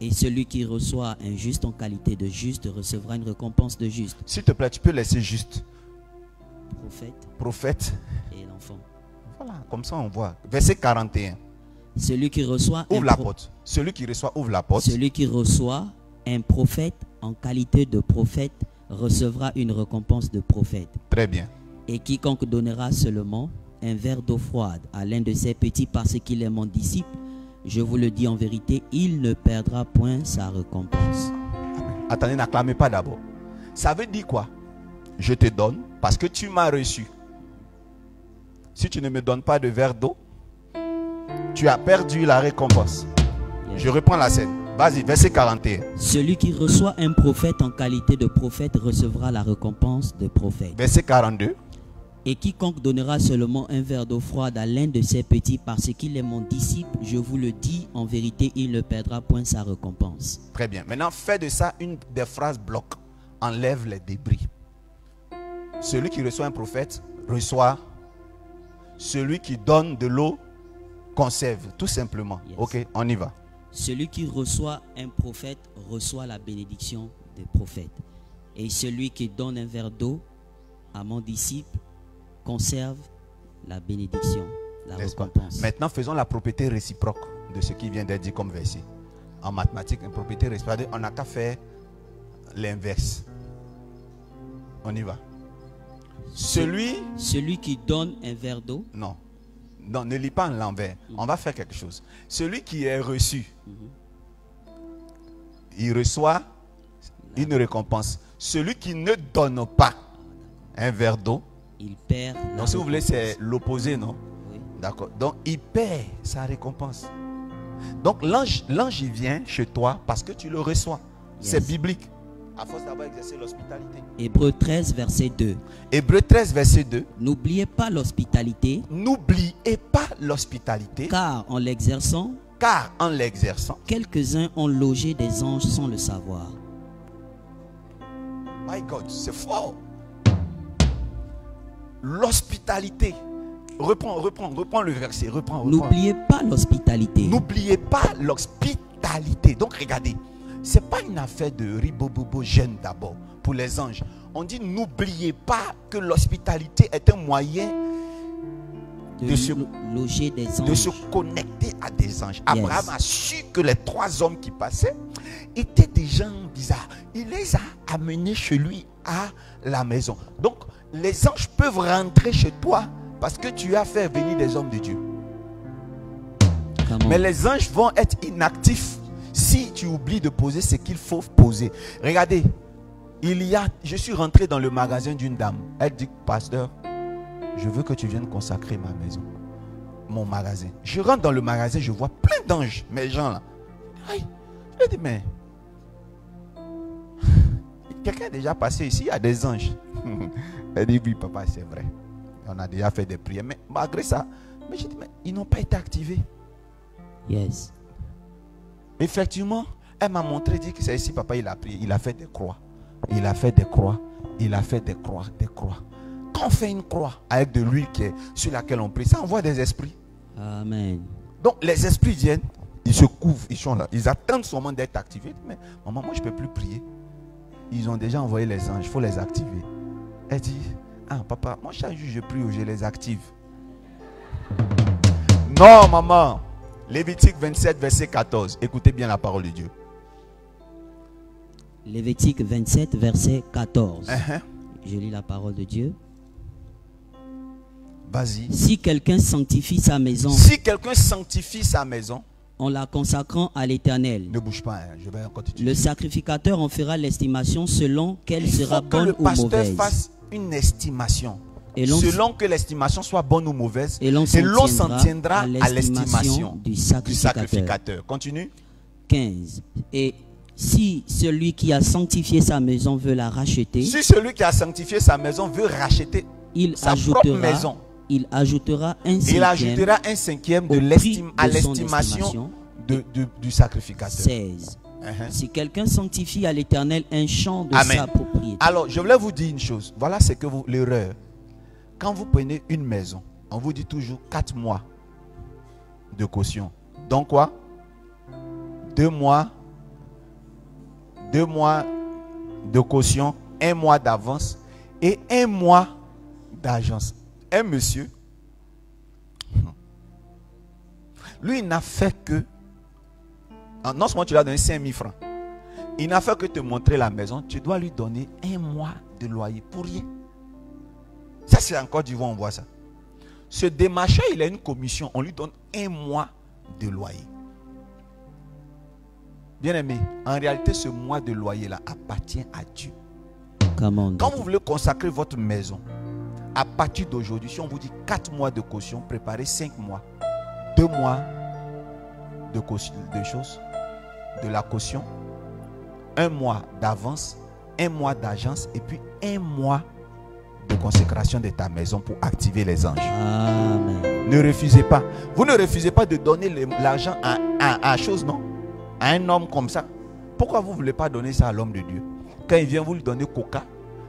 Et celui qui reçoit un juste en qualité de juste recevra une récompense de juste. S'il te plaît, tu peux laisser juste Prophète prophète. et l'enfant. Voilà, comme ça on voit. Verset 41. Celui qui reçoit Ouvre la porte. Celui qui reçoit, ouvre la porte. Celui qui reçoit un prophète en qualité de prophète recevra une récompense de prophète. Très bien. Et quiconque donnera seulement un verre d'eau froide à l'un de ses petits parce qu'il est mon disciple, je vous le dis en vérité, il ne perdra point sa récompense. Attendez, n'acclamez pas d'abord. Ça veut dire quoi? Je te donne parce que tu m'as reçu. Si tu ne me donnes pas de verre d'eau, tu as perdu la récompense. Yes. Je reprends la scène. Vas-y, verset 41. Celui qui reçoit un prophète en qualité de prophète recevra la récompense de prophète. Verset 42. Et quiconque donnera seulement un verre d'eau froide à l'un de ses petits parce qu'il est mon disciple, je vous le dis en vérité, il ne perdra point sa récompense. Très bien. Maintenant, fais de ça une des phrases blocs. Enlève les débris. Celui qui reçoit un prophète reçoit. Celui qui donne de l'eau conserve. Tout simplement. Yes. Ok, on y va. Celui qui reçoit un prophète reçoit la bénédiction des prophètes. Et celui qui donne un verre d'eau à mon disciple conserve la bénédiction, la récompense. Maintenant, faisons la propriété réciproque de ce qui vient d'être dit comme verset. en mathématiques, une propriété réciproque, on n'a qu'à faire l'inverse. On y va. Celui, Celui qui donne un verre d'eau, non, non, ne lis pas en l'envers. On va faire quelque chose. Celui qui est reçu, il reçoit une récompense. Celui qui ne donne pas un verre d'eau, il perd. donc si vous voulez, c'est l'opposé, non? Oui. D'accord. Donc il perd sa récompense. Donc l'ange, l'ange il vient chez toi parce que tu le reçois. C'est biblique. À force d'avoir exercé l'hospitalité. Hébreu 13, verset 2. Hébreu 13, verset 2. N'oubliez pas l'hospitalité, N'oubliez pas l'hospitalité, car en l'exerçant, car en l'exerçant, quelques-uns ont logé des anges sans le savoir. my God, c'est fort. L'hospitalité. Reprends, reprends, reprends le verset. Reprends, reprends. N'oubliez pas l'hospitalité, N'oubliez pas l'hospitalité. Donc regardez, c'est pas une affaire de ribobobo gêne d'abord pour les anges. On dit n'oubliez pas que l'hospitalité est un moyen de, de se- lo- loger des de se anges. connecter à des anges. Abraham a su que les trois hommes qui passaient étaient des gens bizarres. Il les a amenés chez lui à la maison. Donc les anges peuvent rentrer chez toi parce que tu as fait venir des hommes de Dieu. Mais les anges vont être inactifs si tu oublies de poser ce qu'il faut poser. Regardez, il y a, je suis rentré dans le magasin d'une dame. Elle dit, pasteur, je veux que tu viennes consacrer ma maison, mon magasin. Je rentre dans le magasin, je vois plein d'anges, mes gens là. Aïe, je dis, mais *laughs* quelqu'un est déjà passé ici, il y a des anges. *laughs* Elle dit, oui, papa, c'est vrai. On a déjà fait des prières, mais malgré ça, mais je dis, mais ils n'ont pas été activés. Yes. Effectivement, elle m'a montré, dit que c'est ici, papa, il a prié, il a fait des croix. Il a fait des croix, il a fait des croix, des croix. Quand on fait une croix avec de l'huile qui est sur laquelle on prie, ça envoie des esprits. Amen. Donc les esprits viennent, ils se couvrent, ils sont là, ils attendent seulement d'être activés. Mais maman, moi je ne peux plus prier. Ils ont déjà envoyé les anges, il faut les activer. Elle dit, ah papa, moi chaque jour je prie ou je les active. Non maman. Lévitique 27, verset 14. Écoutez bien la parole de Dieu. Lévitique 27, verset 14. Hein, Je lis la parole de Dieu. Vas-y. Si quelqu'un sanctifie sa maison Si quelqu'un sanctifie sa maison, en la consacrant à l'Éternel, ne bouge pas, hein, je vais encore le sacrificateur en fera l'estimation selon qu'elle sera faut que bonne le ou pasteur mauvaise. fasse une estimation. Selon que l'estimation soit bonne ou mauvaise, Et l'on s'en tiendra à l'estimation du du sacrificateur. Continue. 15. Et si celui qui a sanctifié sa maison veut la racheter, Si celui qui a sanctifié sa maison veut racheter il sa propre ajoutera, maison, il ajoutera un il cinquième ajoutera un cinquième de l'estime à l'estimation estimation. de- de- du sacrificateur. 16. Uh-huh. Si quelqu'un sanctifie à l'Éternel un champ de Amen. sa propriété, Alors, je voulais vous dire une chose. Voilà ce que l'erreur. Quand vous prenez une maison, on vous dit toujours 4 mois de caution. Donc quoi? 2 mois, 2 mois de caution, 1 mois d'avance et 1 mois d'agence. Un monsieur, lui, il n'a fait que. Non seulement tu lui as donné 5 000 francs, il n'a fait que te montrer la maison. Tu dois lui donner un mois de loyer pour rien. Ça, c'est encore du on voit ça. Ce démarcheur, il a une commission. On lui donne un mois de loyer. Bien aimé, en réalité, ce mois de loyer-là appartient à Dieu. Quand vous voulez consacrer votre maison, à partir d'aujourd'hui, si on vous dit 4 mois de caution, préparez 5 mois. 2 mois de, caution, de choses, de la caution, un mois d'avance, un mois d'agence et puis un mois de consécration de ta maison pour activer les anges. Amen. Ne refusez pas. Vous ne refusez pas de donner l'argent à, à, à chose, non À un homme comme ça. Pourquoi vous ne voulez pas donner ça à l'homme de Dieu? Quand il vient, vous lui donnez coca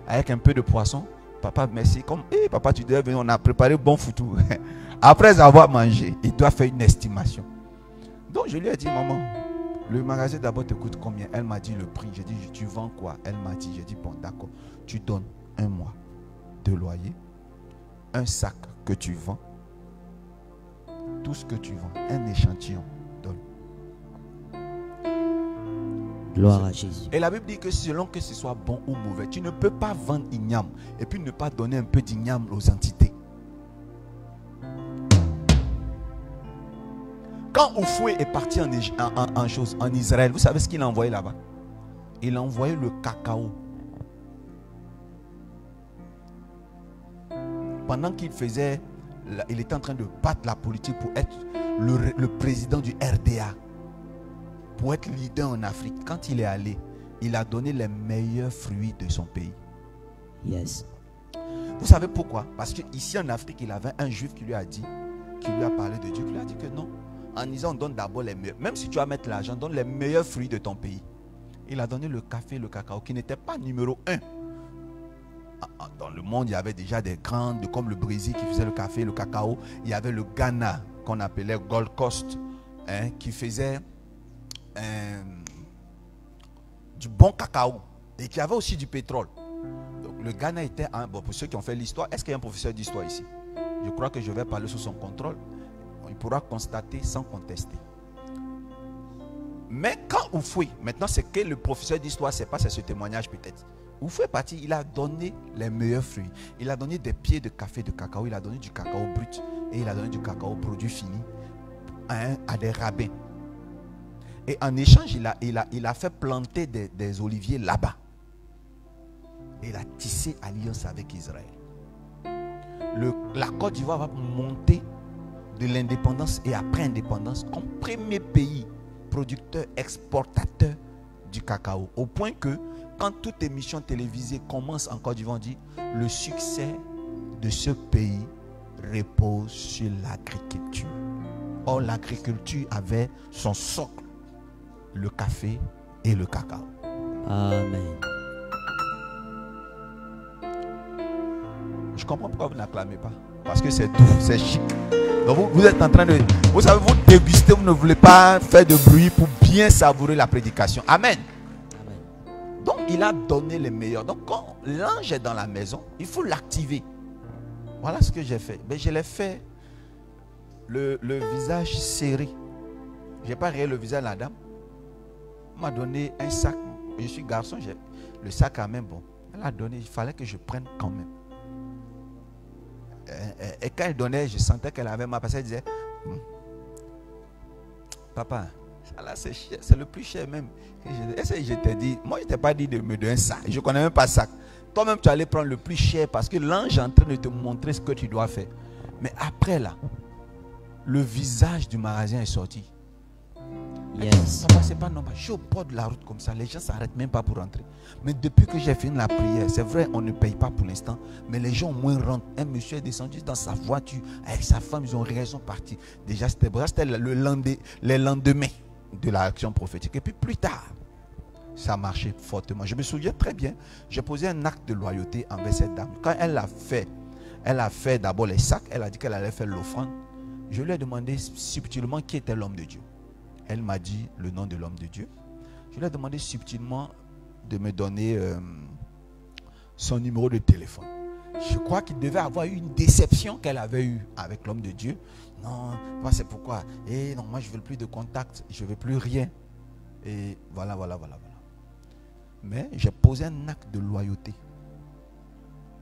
avec un peu de poisson. Papa, merci. Comme, Eh, papa, tu dois venir, on a préparé bon foutu. *laughs* Après avoir mangé, il doit faire une estimation. Donc je lui ai dit, maman, le magasin d'abord te coûte combien? Elle m'a dit le prix. J'ai dit, tu vends quoi? Elle m'a dit, j'ai dit, bon, d'accord. Tu donnes un mois de loyer, un sac que tu vends, tout ce que tu vends, un échantillon, donne. Gloire à Jésus. Et la Bible dit que selon que ce soit bon ou mauvais, tu ne peux pas vendre igname et puis ne pas donner un peu d'igname aux entités. Quand Oufoué est parti en, en- en- en chose, en Israël, vous savez ce qu'il a envoyé là-bas? Il a envoyé le cacao. Pendant qu'il faisait, il était en train de battre la politique pour être le président du RDA, pour être leader en Afrique. Quand il est allé, il a donné les meilleurs fruits de son pays. Yes. Vous savez pourquoi? Parce qu'ici en Afrique, il avait un juif qui lui a dit, qui lui a parlé de Dieu, qui lui a dit que non. En disant, on donne d'abord les meilleurs. Même si tu vas mettre l'argent, donne les meilleurs fruits de ton pays. Il a donné le café, le cacao, qui n'était pas numéro un. Dans le monde, il y avait déjà des grandes, comme le Brésil qui faisait le café, le cacao. Il y avait le Ghana, qu'on appelait Gold Coast, hein, qui faisait euh, du bon cacao et qui avait aussi du pétrole. Donc le Ghana était un. Bon, pour ceux qui ont fait l'histoire, est-ce qu'il y a un professeur d'histoire ici? Je crois que je vais parler sous son contrôle. Il pourra constater sans contester. Mais quand Oufoué, maintenant c'est que le professeur d'histoire, c'est pas ce témoignage peut-être. Oufoué est parti, il a donné les meilleurs fruits. Il a donné des pieds de café, de cacao, il a donné du cacao brut et il a donné du cacao produit fini à, un- à des rabbins. Et en échange, il a, il fait planter des, des oliviers là-bas. Et il a tissé alliance avec Israël. Le- la Côte d'Ivoire va monter de l'indépendance et après indépendance comme premier pays producteur, exportateur du cacao. Au point que quand toute émission télévisée commence en Côte d'Ivoire, on dit le succès de ce pays repose sur l'agriculture. Or, l'agriculture avait son socle, le café et le cacao. Amen. Je comprends pourquoi vous n'acclamez pas. Parce que c'est doux, c'est chic. Donc vous, vous êtes en train de... Vous savez, vous dégustez, vous ne voulez pas faire de bruit pour bien savourer la prédication. Amen. Donc il a donné les meilleurs. Donc quand l'ange est dans la maison, il faut l'activer. Voilà ce que j'ai fait. Mais je l'ai fait le, le visage serré. Je n'ai pas rayé le visage de la dame. Elle m'a donné un sac. Je suis garçon, le sac à main, bon. Elle a donné, il fallait que je prenne quand même. Et quand elle donnait, je sentais qu'elle avait ma parce qu'elle disait, Hum, Papa, ça là c'est cher, c'est le plus cher même. Et je, je t'ai dit, moi je t'ai pas dit de me donner un sac, je connais même pas sac. Toi-même tu allais prendre le plus cher parce que l'ange est en train de te montrer ce que tu dois faire. Mais après là, le visage du magasin est sorti. Yes. Papa, c'est pas normal. Je suis au bord de la route comme ça. Les gens s'arrêtent même pas pour rentrer. Mais depuis que j'ai fini la prière, c'est vrai, on ne paye pas pour l'instant. Mais les gens au moins rentrent. Un monsieur est descendu dans sa voiture avec sa femme. Ils ont raison partir. Déjà, c'était le lendemain, les lendemains de l'action prophétique. Et puis plus tard, ça marchait fortement. Je me souviens très bien. J'ai posé un acte de loyauté envers cette dame. Quand elle a fait, elle a fait d'abord les sacs. Elle a dit qu'elle allait faire l'offrande. Je lui ai demandé subtilement qui était l'homme de Dieu. Elle m'a dit le nom de l'homme de Dieu. Je lui ai demandé subtilement de me donner euh, son numéro de téléphone. Je crois qu'il devait avoir eu une déception qu'elle avait eue avec l'homme de Dieu. Non, moi c'est pourquoi. Et non, moi je veux plus de contact, je veux plus rien. Et voilà, voilà, voilà, voilà. Mais j'ai posé un acte de loyauté.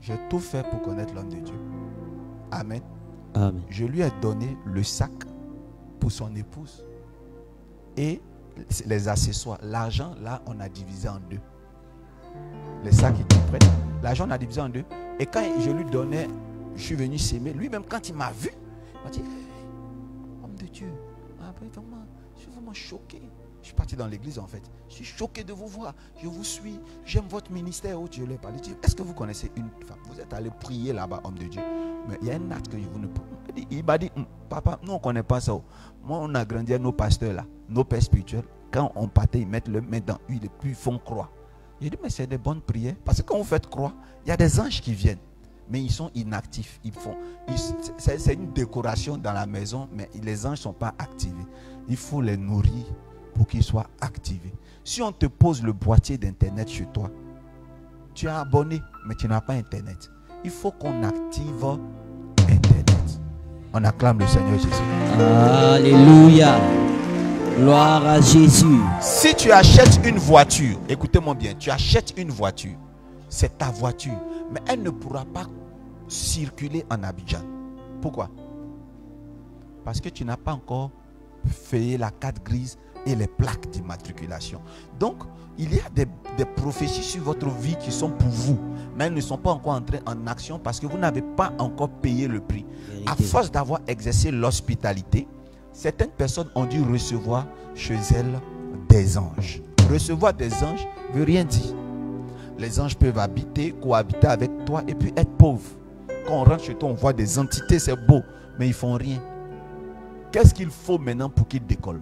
J'ai tout fait pour connaître l'homme de Dieu. Amen. Amen. Je lui ai donné le sac pour son épouse et les accessoires. L'argent, là, on a divisé en deux. Les sacs qui prêt. L'argent, on a divisé en deux. Et quand je lui donnais, je suis venu s'aimer. Lui-même, quand il m'a vu, il m'a dit je choqué. Je suis parti dans l'église en fait. Je suis choqué de vous voir. Je vous suis. J'aime votre ministère. Oh, je parlé. Je Est-ce que vous connaissez une femme? Vous êtes allé prier là-bas, homme de Dieu. Mais il y a un acte que vous ne il m'a dit, Hum, papa, nous on ne connaît pas ça. Moi, on a grandi à nos pasteurs là, nos pères spirituels. Quand on partait, ils mettent le main dans l'huile et puis ils font croix. J'ai dit, mais c'est des bonnes prières. Parce que quand vous faites croix, il y a des anges qui viennent. Mais ils sont inactifs. Ils font, c'est une décoration dans la maison, mais les anges ne sont pas activés. Il faut les nourrir pour qu'ils soient activés. Si on te pose le boîtier d'Internet chez toi, tu es abonné, mais tu n'as pas Internet. Il faut qu'on active Internet. On acclame le Seigneur Jésus. Alléluia. Gloire à Jésus. Si tu achètes une voiture, écoutez-moi bien, tu achètes une voiture, c'est ta voiture, mais elle ne pourra pas circuler en Abidjan. Pourquoi? Parce que tu n'as pas encore fait la carte grise et les plaques d'immatriculation. Donc, il y a des, des prophéties sur votre vie qui sont pour vous, mais elles ne sont pas encore entrées en action parce que vous n'avez pas encore payé le prix. À force d'avoir exercé l'hospitalité, certaines personnes ont dû recevoir chez elles des anges. Recevoir des anges veut rien dire. Les anges peuvent habiter, cohabiter avec toi et puis être pauvres. Quand on rentre chez toi, on voit des entités, c'est beau, mais ils font rien. Qu'est-ce qu'il faut maintenant pour qu'ils décollent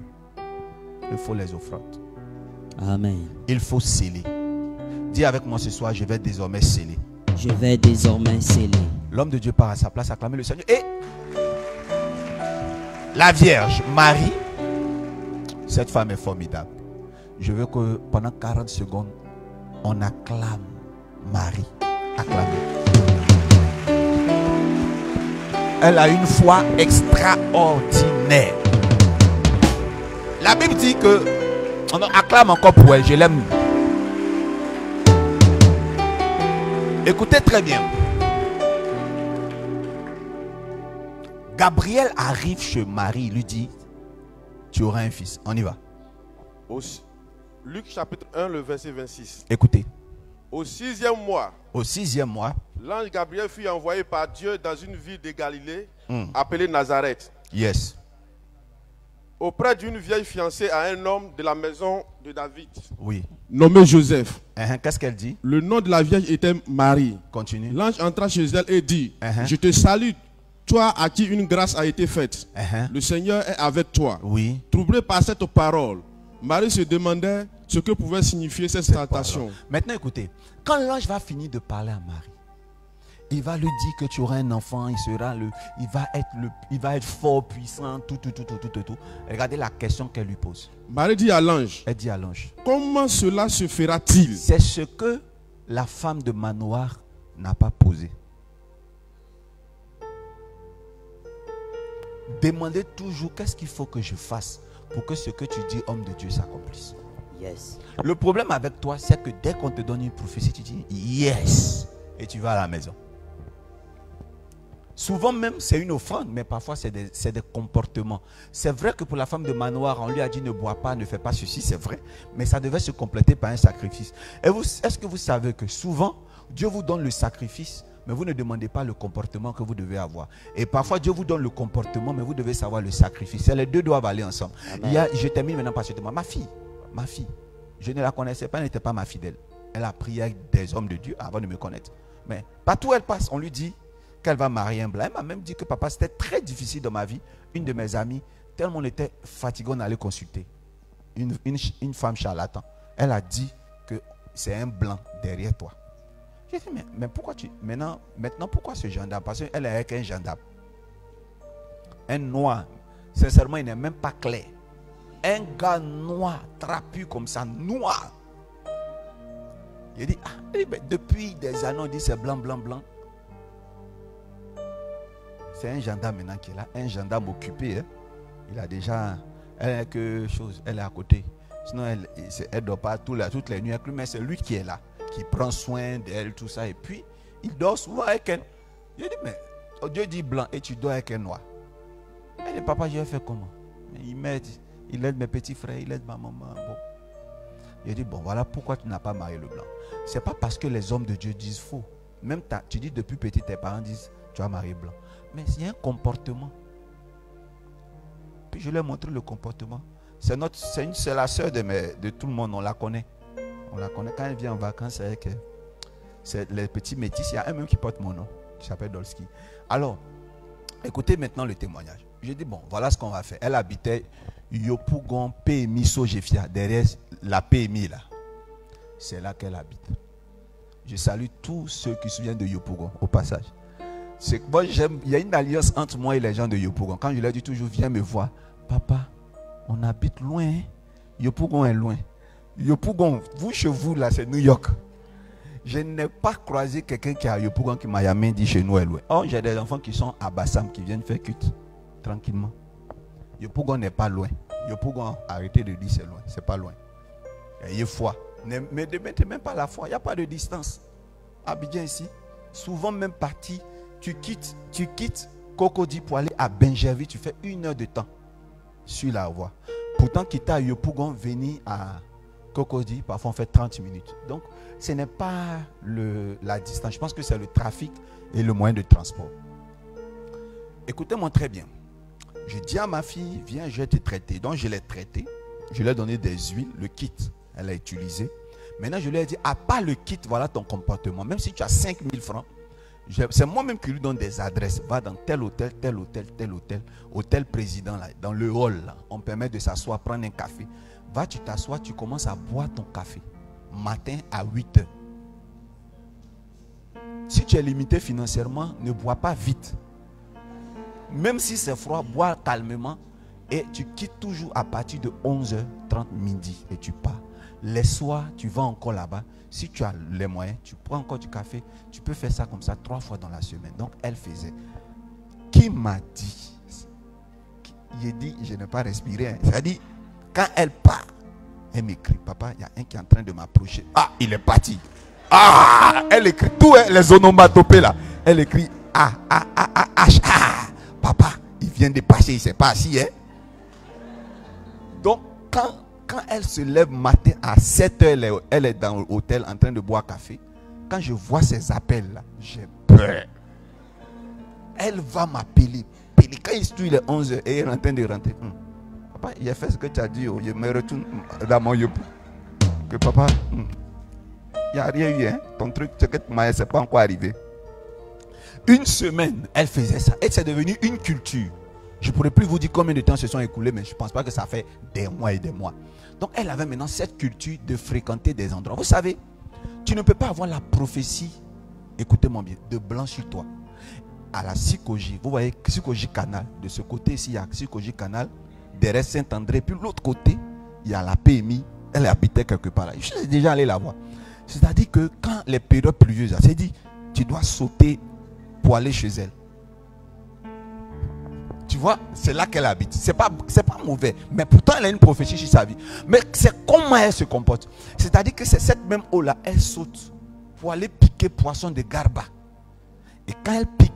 Il faut les offrandes. Amen. Il faut sceller. Dis avec moi ce soir, je vais désormais sceller. Je vais désormais sceller. L'homme de Dieu part à sa place, acclamer le Seigneur. Et la Vierge, Marie, cette femme est formidable. Je veux que pendant 40 secondes, on acclame Marie. Acclamez. Elle a une foi extraordinaire. La Bible dit que on acclame encore pour elle. Je l'aime. Écoutez très bien. Gabriel arrive chez Marie, il lui dit, tu auras un fils. On y va. Luc chapitre 1, le verset 26. Écoutez, Au sixième mois, au sixième mois, l'ange Gabriel fut envoyé par Dieu dans une ville de Galilée Hmm. appelée Nazareth, yes, auprès d'une vieille fiancée à un homme de la maison de David, oui. nommé Joseph. Hein, Qu'est-ce qu'elle dit? Le nom de la vieille était Marie. Continue. L'ange entra chez elle et dit, Uh-huh. Je te salue, toi à qui une grâce a été faite. Hein, Le Seigneur est avec toi. Oui. Troublé par cette parole, Marie se demandait ce que pouvait signifier cette tentation. Maintenant, écoutez, quand l'ange va finir de parler à Marie, il va lui dire que tu auras un enfant, il sera le, il va être le, il va être fort, puissant, tout, tout, tout, tout, tout, tout, tout. Regardez la question qu'elle lui pose. Marie dit à l'ange, Elle dit à l'ange, comment cela se fera-t-il? C'est ce que la femme de Manoir n'a pas posé. Demandez toujours qu'est-ce qu'il faut que je fasse pour que ce que tu dis, homme de Dieu, s'accomplisse? Yes. Le problème avec toi, c'est que dès qu'on te donne une prophétie, tu dis yes et tu vas à la maison. Souvent même, c'est une offrande, mais parfois c'est des, comportements. C'est vrai que pour la femme de manoir, on lui a dit ne bois pas, ne fais pas ceci, c'est vrai, mais ça devait se compléter par un sacrifice. Et vous, est-ce que vous savez que souvent, Dieu vous donne le sacrifice, mais vous ne demandez pas le comportement que vous devez avoir. Et parfois, Dieu vous donne le comportement, mais vous devez savoir le sacrifice. Et les deux doivent aller ensemble. Il y a, je termine maintenant par ce témoin. Ma fille, ma fille, je ne la connaissais pas, elle n'était pas ma fidèle. Elle a prié avec des hommes de Dieu avant de me connaître. Mais partout où elle passe, on lui dit qu'elle va marier un blanc. Elle m'a même dit que papa, c'était très difficile dans ma vie. Une de mes amies, tellement on était fatigué, on allait consulter. Une, une, une femme charlatan. Elle a dit que c'est un blanc derrière toi. J'ai dit, mais, pourquoi tu. Maintenant, maintenant, pourquoi ce gendarme? Parce qu'elle est avec un gendarme. Un noir. Sincèrement, il n'est même pas clair. Un gars noir, trapu comme ça, noir. Il dit, ah, depuis des années, on dit c'est blanc, blanc, blanc. C'est un gendarme maintenant qui est là, un gendarme occupé. hein. Il a déjà, elle est que chose, elle est à côté. Sinon, elle ne dort pas toutes les nuits avec lui, mais c'est lui qui est là, qui prend soin d'elle, tout ça. Et puis, il dort souvent avec elle. Je dis, mais oh, Dieu dit blanc et tu dors avec un noir. Elle dit, papa, je vais faire comment? Il m'aide, il aide mes petits frères, il aide ma maman. Bon. Il dit, bon, voilà pourquoi tu n'as pas marié le blanc. C'est pas parce que les hommes de Dieu disent faux. Même tu dis depuis petit, tes parents disent, tu as marié blanc. Mais il y a un comportement. Puis je lui ai montré le comportement. C'est notre, c'est la sœur de, tout le monde, on la connaît. On la connaît. Quand elle vient en vacances, c'est avec. C'est les petits métis. Il y a un même qui porte mon nom, qui s'appelle Dolski. Alors, écoutez maintenant le témoignage. J'ai dit, bon, voilà ce qu'on va faire. Elle habitait Yopougon, PMI, Sojefia, derrière la PMI là. C'est là qu'elle habite. Je salue tous ceux qui se souviennent de Yopougon, au passage. C'est moi, j'aime, il y a une alliance entre moi et les gens de Yopougon. Quand je leur dis toujours, viens me voir. Papa, on habite loin. Yopougon est loin. Yopougon, vous chez vous là, c'est New York. Je n'ai pas croisé quelqu'un qui est à Yopougon qui m'a dit chez nous est loin. Oh, j'ai des enfants qui sont à Bassam qui viennent faire culte tranquillement. Yopougon n'est pas loin. Yopougon, arrêtez de dire c'est loin. C'est pas loin. Ayez foi. Ne mettez même pas la foi. Il n'y a pas de distance. Abidjan ici, souvent même parti, tu quittes, tu quittes Cocody pour aller à Benjervi, tu fais une heure de temps sur la voie. Pourtant, quitter à Yopougon, venir à Cocody, parfois on fait 30 minutes. Donc, ce n'est pas la distance. Je pense que c'est le trafic et le moyen de transport. Écoutez-moi très bien. Je dis à ma fille, viens, je vais te traiter. Donc, je l'ai traité. Je lui ai donné des huiles, le kit, elle a utilisé. Maintenant, je lui ai dit, à part le kit, voilà ton comportement. Même si tu as 5000 francs, c'est moi-même qui lui donne des adresses. Va dans tel hôtel, tel hôtel, tel hôtel, hôtel président, dans le hall. On permet de s'asseoir, prendre un café. Va, tu t'assois, tu commences à boire ton café. Matin à 8 heures. Si tu es limité financièrement, ne bois pas vite. Même si c'est froid, bois calmement. Et tu quittes toujours à partir de 11h30 midi et tu pars. Les soirs, tu vas encore là-bas. Si tu as les moyens, tu prends encore du café. Tu peux faire ça comme ça trois fois dans la semaine. Donc, elle faisait. Qui m'a dit? J'ai dit, je n'ai pas respiré. hein. C'est-à-dire, quand elle part, elle m'écrit Papa, il y a un qui est en train de m'approcher. Ah, il est parti. Ah, elle écrit tout, hein, les onomatopées là. Elle écrit Ah, ah, ah, ah, ah, ah. Papa, il vient de passer, il s'est pas assis. Hein? Donc, quand, quand elle se lève matin à 7 heures, elle est, dans l'hôtel en train de boire café. Quand je vois ces appels là, j'ai peur. Elle va m'appeler. Quand il se est 11 heures et elle est en train de rentrer. Hum. Papa, il a fait ce que tu as dit. oh, Je me retourne dans mon yop. Que papa, hum, il n'y a rien eu. Hein? Ton truc, ce que tu m'as c'est pas encore arrivé. Une semaine, elle faisait ça. Et c'est devenu une culture. Je ne pourrais plus vous dire combien de temps se sont écoulés, mais je ne pense pas que ça fait des mois et des mois. Donc elle avait maintenant cette culture de fréquenter des endroits. Vous savez, tu ne peux pas avoir la prophétie, écoutez-moi bien, de blanchir-toi. À la Sikoji, vous voyez Sikoji Canal, de ce côté ici, il y a Sikoji Canal, derrière Saint-André, puis l'autre côté, il y a la PMI, elle habitait quelque part là. Je suis déjà allé la voir. C'est-à-dire que quand les périodes pluvieuses, c'est dit, tu dois sauter pour aller chez elle. Tu vois, c'est là qu'elle habite. C'est pas, pas mauvais. Mais pourtant, elle a une prophétie sur sa vie. Mais c'est comment elle se comporte. C'est-à-dire que c'est cette même eau-là, elle saute pour aller piquer poisson de garba. Et quand elle pique,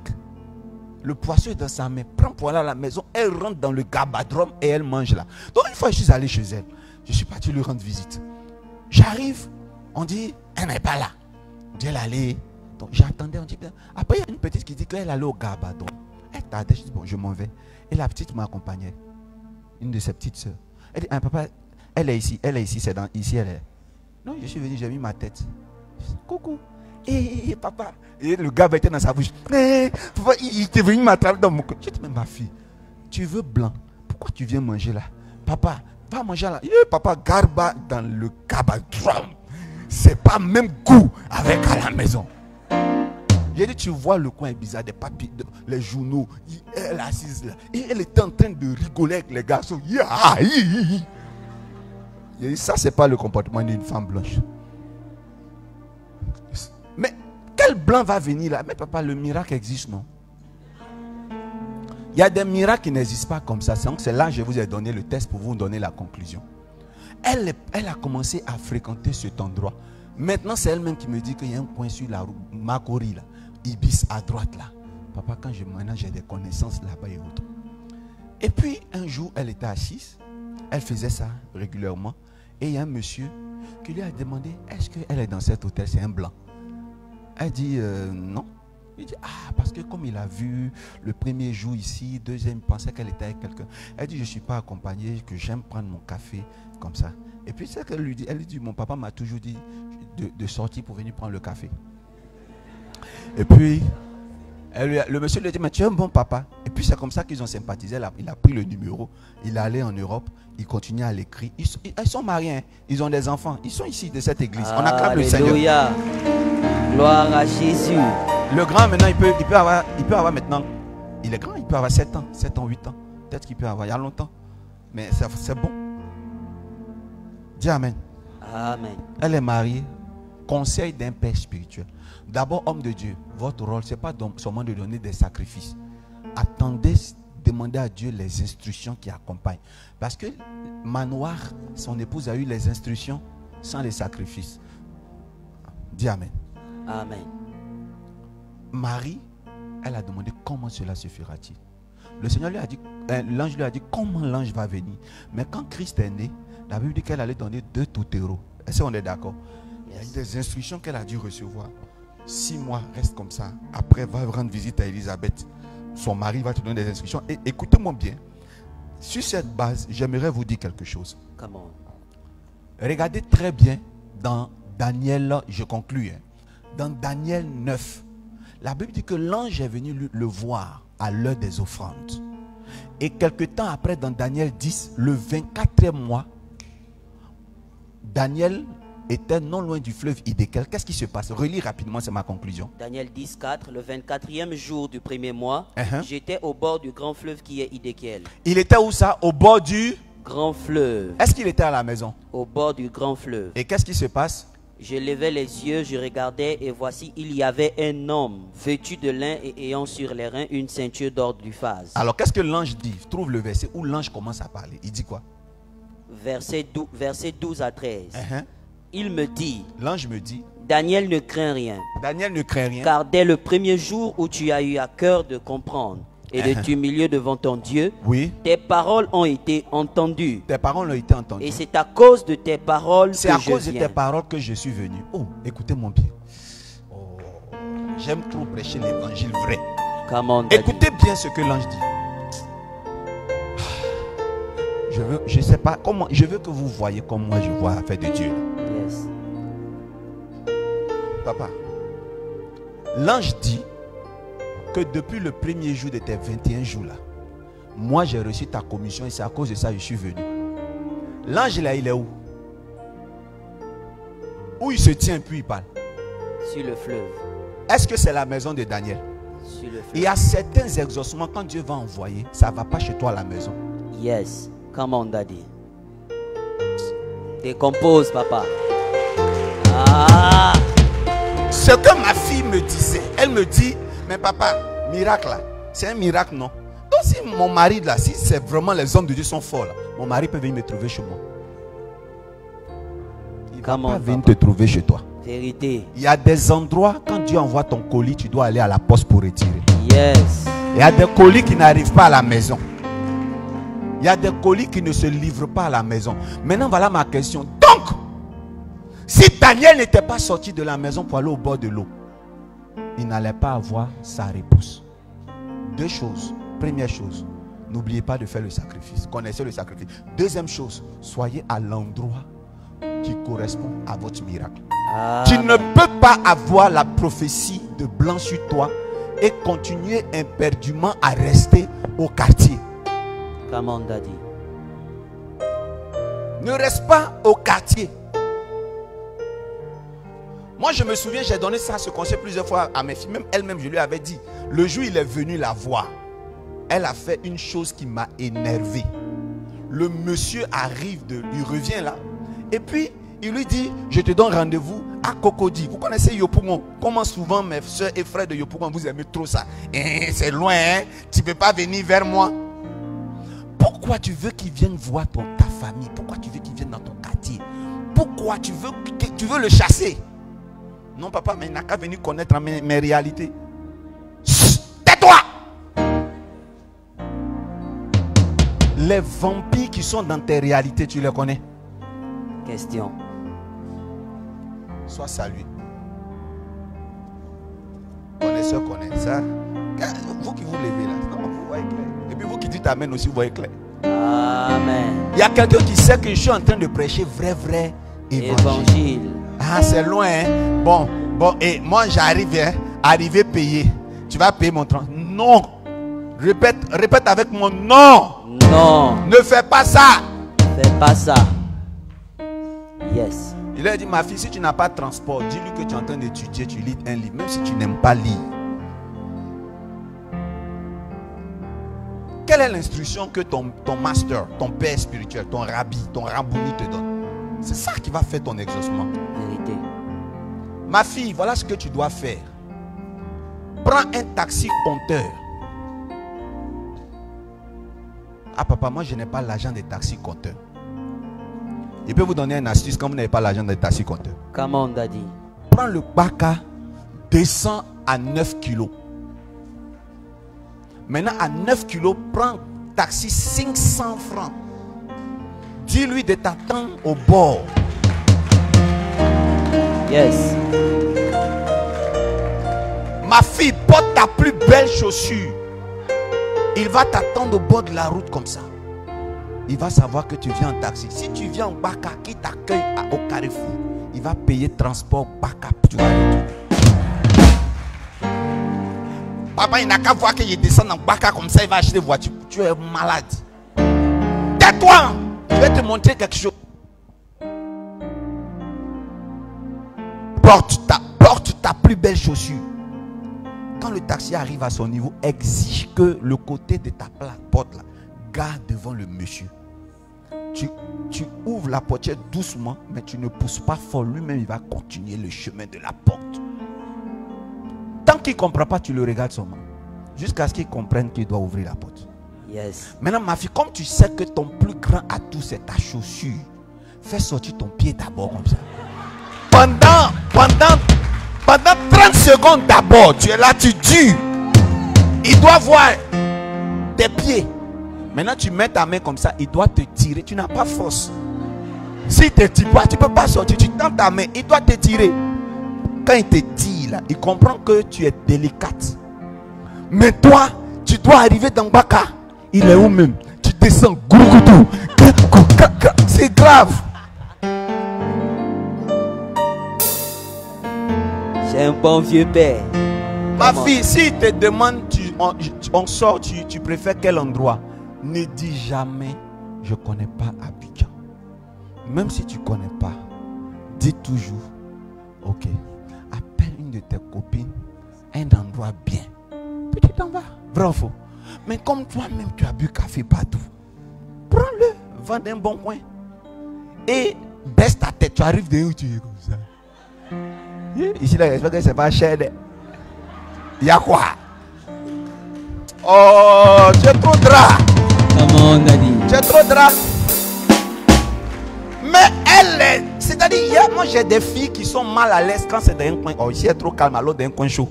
le poisson est dans sa main. Prend pour aller à la maison, elle rentre dans le gabadrum et elle mange là. Donc une fois, je suis allé chez elle. Je suis parti lui rendre visite. J'arrive, on dit, elle n'est pas là. On dit, elle. Donc j'attendais, on dit. Après, il y a une petite qui dit qu'elle allait au gabadrum. Tardait, je dis, bon, je m'en vais. Et la petite m'accompagnait. Une de ses petites soeurs. Elle dit, ah, papa, elle est ici, elle est ici, c'est dans, ici, elle est. Non, je suis venu, j'ai mis ma tête. Je dis, Coucou. Et papa. Et le gars était dans sa bouche. Eh, il, il était venu m'attraper dans mon cou. Je dis, mais ma fille, tu veux blanc. Pourquoi tu viens manger là? Papa, va manger là. Eh, papa, garba dans le cabadrum. C'est pas même goût avec à la maison. J'ai dit, tu vois le coin bizarre, des papiers, les journaux. Il- Elle assise là. Et elle était en train de rigoler avec les garçons. J'ai dit, ça, c'est pas le comportement d'une femme blanche. Mais quel blanc va venir là? Mais papa, le miracle existe, non? Il y a des miracles qui n'existent pas comme ça. C'est là que je vous ai donné le test pour vous donner la conclusion. Elle, elle a commencé à fréquenter cet endroit. Maintenant, c'est elle-même qui me dit qu'il y a un coin sur la route, Makori, là, Ibis à droite là. Papa, quand je maintenant j'ai des connaissances là-bas et autres. Et puis, un jour, elle était assise. Elle faisait ça régulièrement. Et il y a un monsieur qui lui a demandé Est-ce qu'elle est dans cet hôtel? C'est un blanc. Elle dit euh, Non. Il dit Ah, parce que comme il a vu le premier jour ici, deuxième, il pensait qu'elle était avec quelqu'un. Elle dit Je ne suis pas accompagnée, que j'aime prendre mon café comme ça. Et puis, c'est qu'elle lui dit Elle lui dit Mon papa m'a toujours dit de sortir pour venir prendre le café. Et puis, elle le monsieur lui a dit, mais tu es un bon papa. Et puis c'est comme ça qu'ils ont sympathisé. Il a pris le numéro, il est allé en Europe, il continue à l'écrire. Ils, sont- ils sont mariés, hein. ils ont des enfants. Ils sont ici de cette église. On acclame le Seigneur. Gloire à Jésus. Le grand maintenant, il peut, il peut avoir, il peut avoir maintenant, il est grand, il peut avoir 7 ans, 7 ans, 8 ans. Peut-être qu'il peut avoir, il y a longtemps. Mais c'est c'est bon. Dis Amen. Amen. Elle est mariée. Conseil d'un père spirituel. D'abord, homme de Dieu, votre rôle, ce n'est pas seulement de donner des sacrifices. Attendez demander à Dieu les instructions qui accompagnent. Parce que Manoir, son épouse, a eu les instructions sans les sacrifices. Dis Amen. Amen. Marie, elle a demandé comment cela se fera-t-il. Le Seigneur lui a dit, euh, l'ange lui a dit comment l'ange va venir. Mais quand Christ est né, la Bible dit qu'elle allait donner deux toutereaux. Est-ce qu'on est d'accord? Il y a des instructions qu'elle a dû recevoir. Six mois, reste comme ça. Après, va rendre visite à Elisabeth. Son mari va te donner des instructions. Et écoutez-moi bien. Sur cette base, j'aimerais vous dire quelque chose. Come on. Regardez très bien dans Daniel, je conclus, hein. dans Daniel 9, la Bible dit que l'ange est venu le- le voir à l'heure des offrandes. Et quelque temps après, dans Daniel 10, le 24e mois, Daniel était non loin du fleuve Idékel. Qu'est-ce qui se passe? Relis rapidement, c'est ma conclusion. Daniel 10, 4, le 24e jour du premier mois, Uh-huh. j'étais au bord du grand fleuve qui est Idékel. Il était où ça? Au bord du... Grand fleuve, Est-ce qu'il était à la maison? Au bord du grand fleuve. Et qu'est-ce qui se passe? Je levai les yeux, je regardais, et voici, il y avait un homme vêtu de lin et ayant sur les reins une ceinture d'or du phase. Alors qu'est-ce que l'ange dit? Trouve le verset où l'ange commence à parler. Il dit quoi? Verset 12, verset 12 à 13. Uh-huh. Il me dit, L'ange me dit, Daniel ne craint rien, Daniel ne craint rien. car dès le premier jour où tu as eu à cœur de comprendre et de Uh-huh. t'humilier devant ton Dieu, Oui, tes paroles ont été entendues. tes paroles ont été entendues. Et c'est à cause de tes paroles C'est que à je cause de viens. tes paroles que je suis venu. Oh, écoutez-moi bien. Oh, J'aime trop prêcher l'évangile vrai. On. Écoutez bien ce que l'ange dit. Je veux, je sais pas comment, je veux que vous voyez comme moi je vois l'affaire de Dieu. Papa, l'ange dit que depuis le premier jour de tes 21 jours là, moi j'ai reçu ta commission et c'est à cause de ça que je suis venu. L'ange là, il est où? Où il se tient puis il parle? Sur le fleuve. Est-ce que c'est la maison de Daniel? Sur le Il fleuve. y a certains exaucements quand Dieu va envoyer, ça ne va pas chez toi à la maison. Yes. Come on, daddy. Décompose, papa. Ah! Ce que ma fille me disait, elle me dit, mais papa, miracle là, c'est un miracle, non? Donc si mon mari là, si c'est vraiment les hommes de Dieu sont forts là, mon mari peut venir me trouver chez moi. Il va pas venir te trouver chez toi. Vérité. Il y a des endroits, quand Dieu envoie ton colis, tu dois aller à la poste pour retirer. Yes. Il y a des colis qui n'arrivent pas à la maison. Il y a des colis qui ne se livrent pas à la maison. Maintenant, voilà ma question. Si Daniel n'était pas sorti de la maison pour aller au bord de l'eau, il n'allait pas avoir sa réponse. Deux choses. Première chose, n'oubliez pas de faire le sacrifice. Connaissez le sacrifice. Deuxième chose, soyez à l'endroit qui correspond à votre miracle. Tu Amen. ne peux pas avoir la prophétie de blanc sur toi et continuer imperdument à rester au quartier. Come on, daddy. Ne reste pas au quartier. Moi, je me souviens, j'ai donné ça, ce conseil plusieurs fois à mes filles. Même elle-même, je lui avais dit. Le jour où il est venu la voir, elle a fait une chose qui m'a énervé. Le monsieur arrive, de, il revient là. Et puis, il lui dit, je te donne rendez-vous à Cocody. Vous connaissez Yopougon? Comment souvent mes soeurs et frères de Yopougon, vous aimez trop ça? Eh, C'est loin, hein? Tu ne peux pas venir vers moi. Pourquoi tu veux qu'il vienne voir ta famille? Pourquoi tu veux qu'il vienne dans ton quartier? Pourquoi tu veux, tu veux le chasser? Non, papa, mais il n'a qu'à venir connaître mes, mes réalités. Tais-toi Les vampires qui sont dans tes réalités, tu les connais? Question. Sois salué. Connaisseur connaît ça. Vous qui vous levez là, vous voyez clair? Et puis vous qui dites Amen aussi, vous voyez clair. Amen. Il y a quelqu'un qui sait que je suis en train de prêcher vrai, vrai évangile. Évangile. Ah, c'est loin, hein? Bon, bon, et moi j'arrive, hein, arrivé payé. Tu vas payer mon train. Non. Répète, répète avec mon non. Non, Ne fais pas ça. fais pas ça. Yes. Il a dit, ma fille, si tu n'as pas de transport, dis-lui que tu es en train d'étudier, tu lis un livre, même si tu n'aimes pas lire. Quelle est l'instruction que ton, ton master, ton père spirituel, ton rabbi, ton rabouni te donne? C'est ça qui va faire ton exaucement. Vérité. Ma fille, voilà ce que tu dois faire. Prends un taxi compteur. Ah papa, moi je n'ai pas l'argent des taxis compteurs. Je peux vous donner une astuce quand vous n'avez pas l'argent des taxis compteurs. Come on, Daddy. Prends le baka, descends à 9 kilos. Maintenant, à 9 kilos, prends taxi 500 francs. Dis-lui de t'attendre au bord. Yes. Ma fille, porte ta plus belle chaussure. Il va t'attendre au bord de la route comme ça. Il va savoir que tu viens en taxi. Si tu viens en Baka qui t'accueille au carrefour, il va payer transport Baka. Tu vas. Papa, il n'a qu'à voir qu'il descend en Baka comme ça, il va acheter voiture. Tu es malade. Tais-toi. Je vais te montrer quelque chose. Porte ta, porte ta plus belle chaussure. Quand le taxi arrive à son niveau, exige que le côté de ta porte là, garde devant le monsieur. Tu, tu ouvres la portière doucement, mais tu ne pousses pas fort. Lui-même, il va continuer le chemin de la porte. Tant qu'il ne comprend pas, tu le regardes seulement. Jusqu'à ce qu'il comprenne qu'il doit ouvrir la porte. Yes. Maintenant, ma fille, comme tu sais que ton plus grand atout, c'est ta chaussure, fais sortir ton pied d'abord comme ça. Pendant, pendant, pendant 30 secondes d'abord, tu es là, tu dures. Il doit voir tes pieds. Maintenant, tu mets ta main comme ça, il doit te tirer. Tu n'as pas force. Si tu ne tires pas, tu ne peux pas sortir. Tu tends ta main, il doit te tirer. Quand il te tire, là, il comprend que tu es délicate. Mais toi, tu dois arriver dans Baka. Il est où même? Tu descends. gra- C'est grave. J'ai un bon vieux père. Ma Comment? fille, si te demande, tu, on, sort, tu, tu préfères quel endroit? Ne dis jamais, je ne connais pas Abidjan. Même si tu ne connais pas, dis toujours, ok, appelle une de tes copines, un endroit bien. Puis tu t'en vas. Vrai ou faux? Mais comme toi-même, tu as bu café partout, prends-le, vends d'un bon coin. Et baisse ta tête, tu arrives de où tu es comme ça? Ici, là, j'espère que c'est pas cher. il y a quoi? Oh, tu es trop drap. Come on, Daddy. Tu es trop drap. Mais elle est. C'est-à-dire, moi j'ai des filles qui sont mal à l'aise quand c'est dans un coin. Oh, ici, elle est trop calme, alors dans un coin chaud.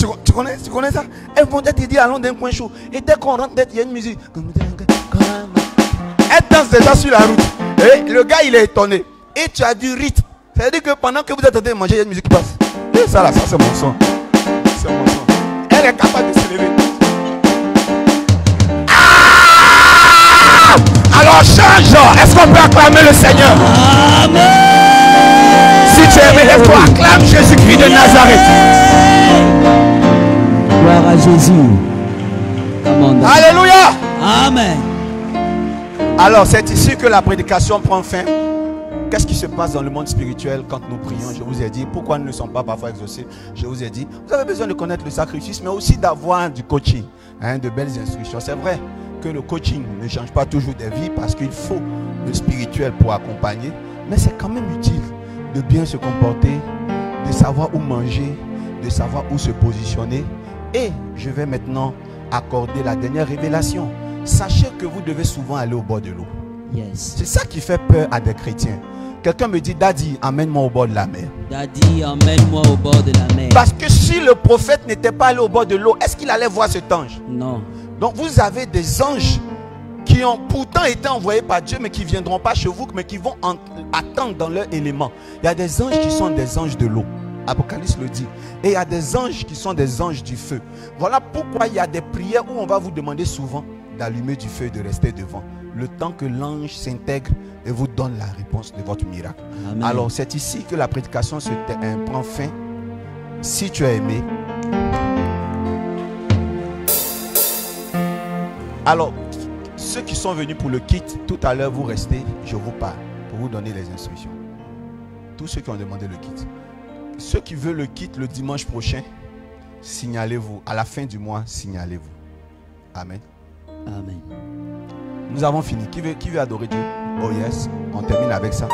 Tu, co- tu connais, tu connais ça? Elles vont te dire, allons dans un coin chaud. Et dès qu'on rentre, il y a une musique. Elle danse déjà sur la route. Et le gars, il est étonné. Et tu as du rythme. C'est-à-dire que pendant que vous êtes en train de manger, il y a une musique qui passe. Et ça là, ça c'est mon son. C'est mon son. Elle est capable de se lever. Ah Alors change. Est-ce qu'on peut acclamer le Seigneur? Si tu es aimé, lève-toi, acclame Jésus-Christ de Nazareth? Gloire à Jésus. Alléluia. Amen. Alors, c'est ici que la prédication prend fin. Qu'est-ce qui se passe dans le monde spirituel quand nous prions? Je vous ai dit pourquoi nous ne sommes pas parfois exaucés? Je vous ai dit, vous avez besoin de connaître le sacrifice, mais aussi d'avoir du coaching, hein, de belles instructions. C'est vrai que le coaching ne change pas toujours des vies parce qu'il faut le spirituel pour accompagner, mais c'est quand même utile de bien se comporter, de savoir où manger, de savoir où se positionner. Et je vais maintenant accorder la dernière révélation. Sachez que vous devez souvent aller au bord de l'eau. Yes. C'est ça qui fait peur à des chrétiens. Quelqu'un me dit, Daddy, amène-moi au bord de la mer. Daddy, emmène-moi au bord de la mer. Parce que si le prophète n'était pas allé au bord de l'eau, est-ce qu'il allait voir cet ange? Non. Donc vous avez des anges qui ont pourtant été envoyés par Dieu, mais qui ne viendront pas chez vous, mais qui vont en- attendre dans leur élément. Il y a des anges qui sont des anges de l'eau. Apocalypse le dit. Et il y a des anges qui sont des anges du feu. Voilà pourquoi il y a des prières où on va vous demander souvent d'allumer du feu et de rester devant. Le temps que l'ange s'intègre et vous donne la réponse de votre miracle. Amen. Alors c'est ici que la prédication se euh, prend fin. Si tu as aimé. Alors, ceux qui sont venus pour le kit, tout à l'heure, vous restez, je vous parle pour vous donner les instructions. Tous ceux qui ont demandé le kit. Ceux qui veulent le kit le dimanche prochain, signalez-vous. À la fin du mois, signalez-vous. Amen. Amen. Nous avons fini. Qui veut, qui veut adorer Dieu? Oh yes. On termine avec ça.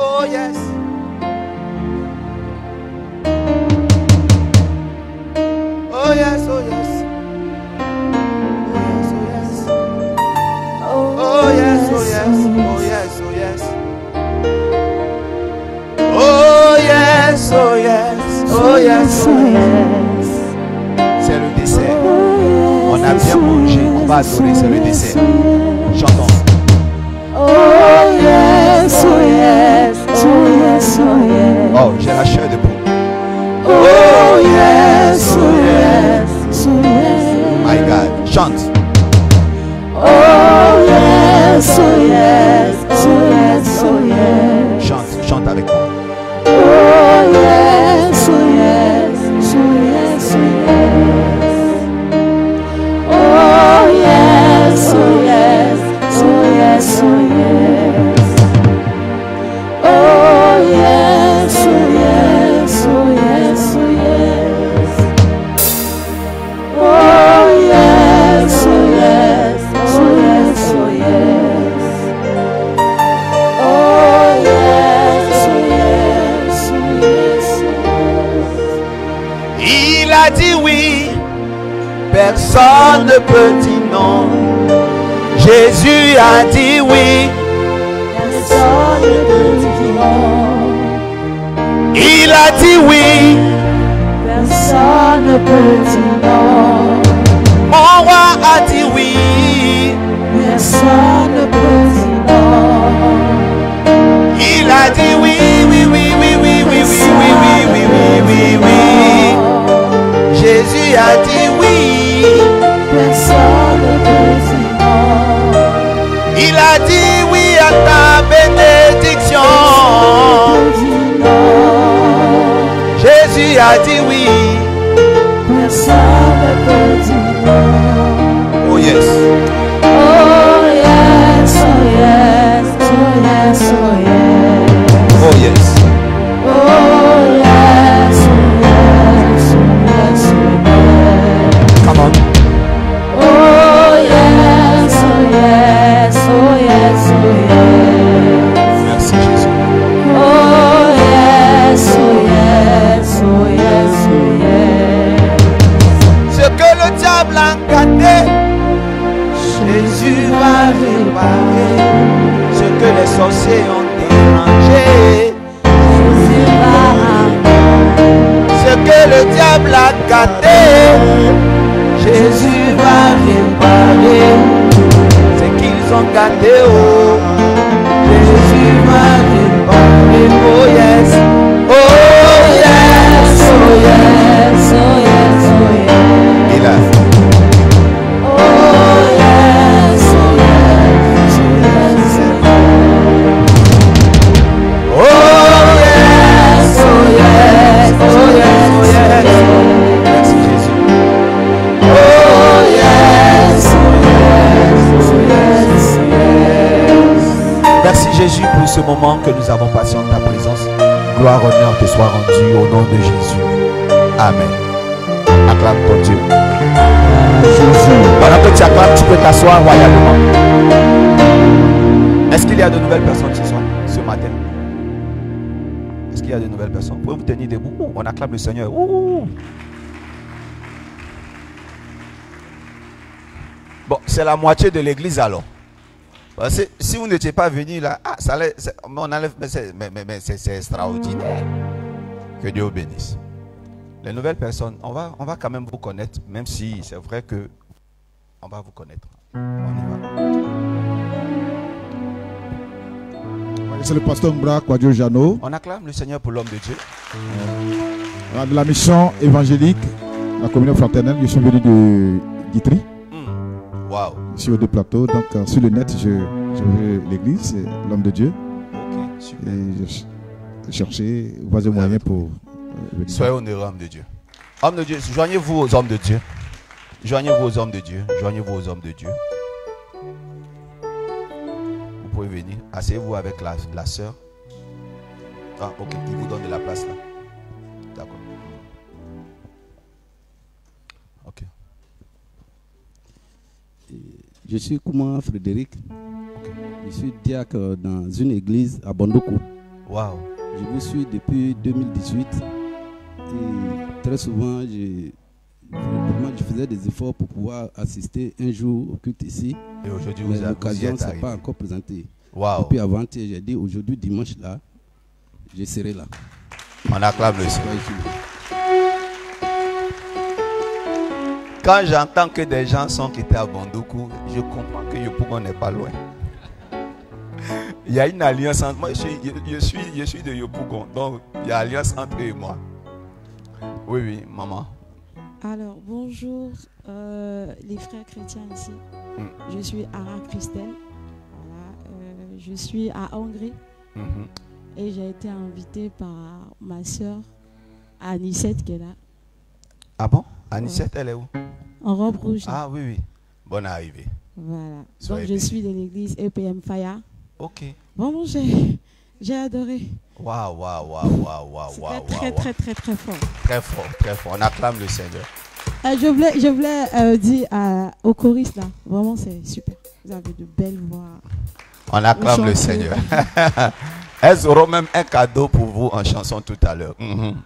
Oh yes. Va adorer. C'est le dessert. Chantons. Oh yes, oh yes, oh yes, oh yes. Oh, j'ai la chair de poule. Oh yes, oh yes, oh yes. My God. Chante. Oh yes, oh yes, Personne ne peut dire non. Jésus a dit oui. Personne ne peut dire non. Il a dit oui. Personne ne peut dire non. Mon roi a dit oui. Personne ne peut dire non. Il a dit oui, oui, oui, oui, oui, oui, oui, oui, oui, oui, oui, oui, oui. Jésus a dit àti wí. Yes, birds in the world. Ont dérangé, ce que le diable a gâté, Jésus va réparer. Ce qu'ils ont gâté, oh, Jésus va réparer. Oh pour ce moment que nous avons passé en ta présence. Gloire, honneur te soit rendu au nom de Jésus. Amen. Acclame ton Dieu. Pendant que tu acclames, tu peux t'asseoir royalement. Est-ce qu'il y a de nouvelles personnes ce soir, ce matin? Est-ce qu'il y a de nouvelles personnes? Pouvez-vous tenir debout Ouh, On acclame le Seigneur. Ouh. Bon, c'est la moitié de l'église alors. Parce que si vous n'étiez pas venu là, ça on enlève, mais c'est mais- mais- mais c'est- c'est extraordinaire. Que Dieu vous bénisse. Les nouvelles personnes, on va, on va quand même vous connaître, même si c'est vrai que on va vous connaître. On y va. C'est le pasteur Mbra Kwadjo Jano On acclame le Seigneur pour l'homme de Dieu. euh, de la mission évangélique, la communauté fraternelle. Je suis venu de Guitry, Hmm. Ici au deux plateaux. Donc euh, sur le net, je, je vais l'église, l'homme de Dieu. Ok, super. Et je ch- cherchais voisin moyen pour euh, venir. Soyez honorés, homme de Dieu. Homme de Dieu, joignez-vous aux hommes de Dieu. Joignez-vous aux hommes de Dieu. Joignez-vous aux hommes de Dieu. Vous pouvez venir. Asseyez-vous avec la, la sœur. Ah, ok. Il vous donne de la place là. D'accord. Ok. Je suis Kouma Frédéric? Je suis diacre dans une église à Bondoko. Waouh. Je vous suis depuis 2018. Et très souvent, je, faisais des efforts pour pouvoir assister un jour au culte ici. Et aujourd'hui, vous, l'occasion ne s'est pas encore présentée. Waouh. Depuis avant-hier, j'ai dit aujourd'hui, dimanche là, je serai là. On acclame le Seigneur. Quand j'entends que des gens sont quittés à Bandoukou, je comprends que Yopougon n'est pas loin. Il y a une alliance entre moi. Je suis, je, suis, je suis de Yopougon. Donc, il y a alliance entre eux et moi. Oui, oui, maman. Alors, bonjour euh, les frères chrétiens ici. Mm. Je suis Ara Christelle. Voilà, euh, je suis à Hongrie Mhm. et j'ai été invitée par ma soeur Anisette qui est là, Ah bon? Anicette, elle est où? En robe rouge. là. Ah oui, oui. Bonne arrivée. Voilà. Soyez Donc, je suis de l'église EPM Faya. Ok. Vraiment, j'ai j'ai adoré. Waouh, waouh, waouh, waouh, waouh, C'était très, très, très, très fort. Très fort, très fort. On acclame le Seigneur. Euh, je voulais, je voulais euh, dire à- aux choristes là, vraiment c'est super. Vous avez de belles voix. On acclame le. Seigneur. *laughs* Elles auront même un cadeau pour vous en chanson tout à l'heure. Mhm.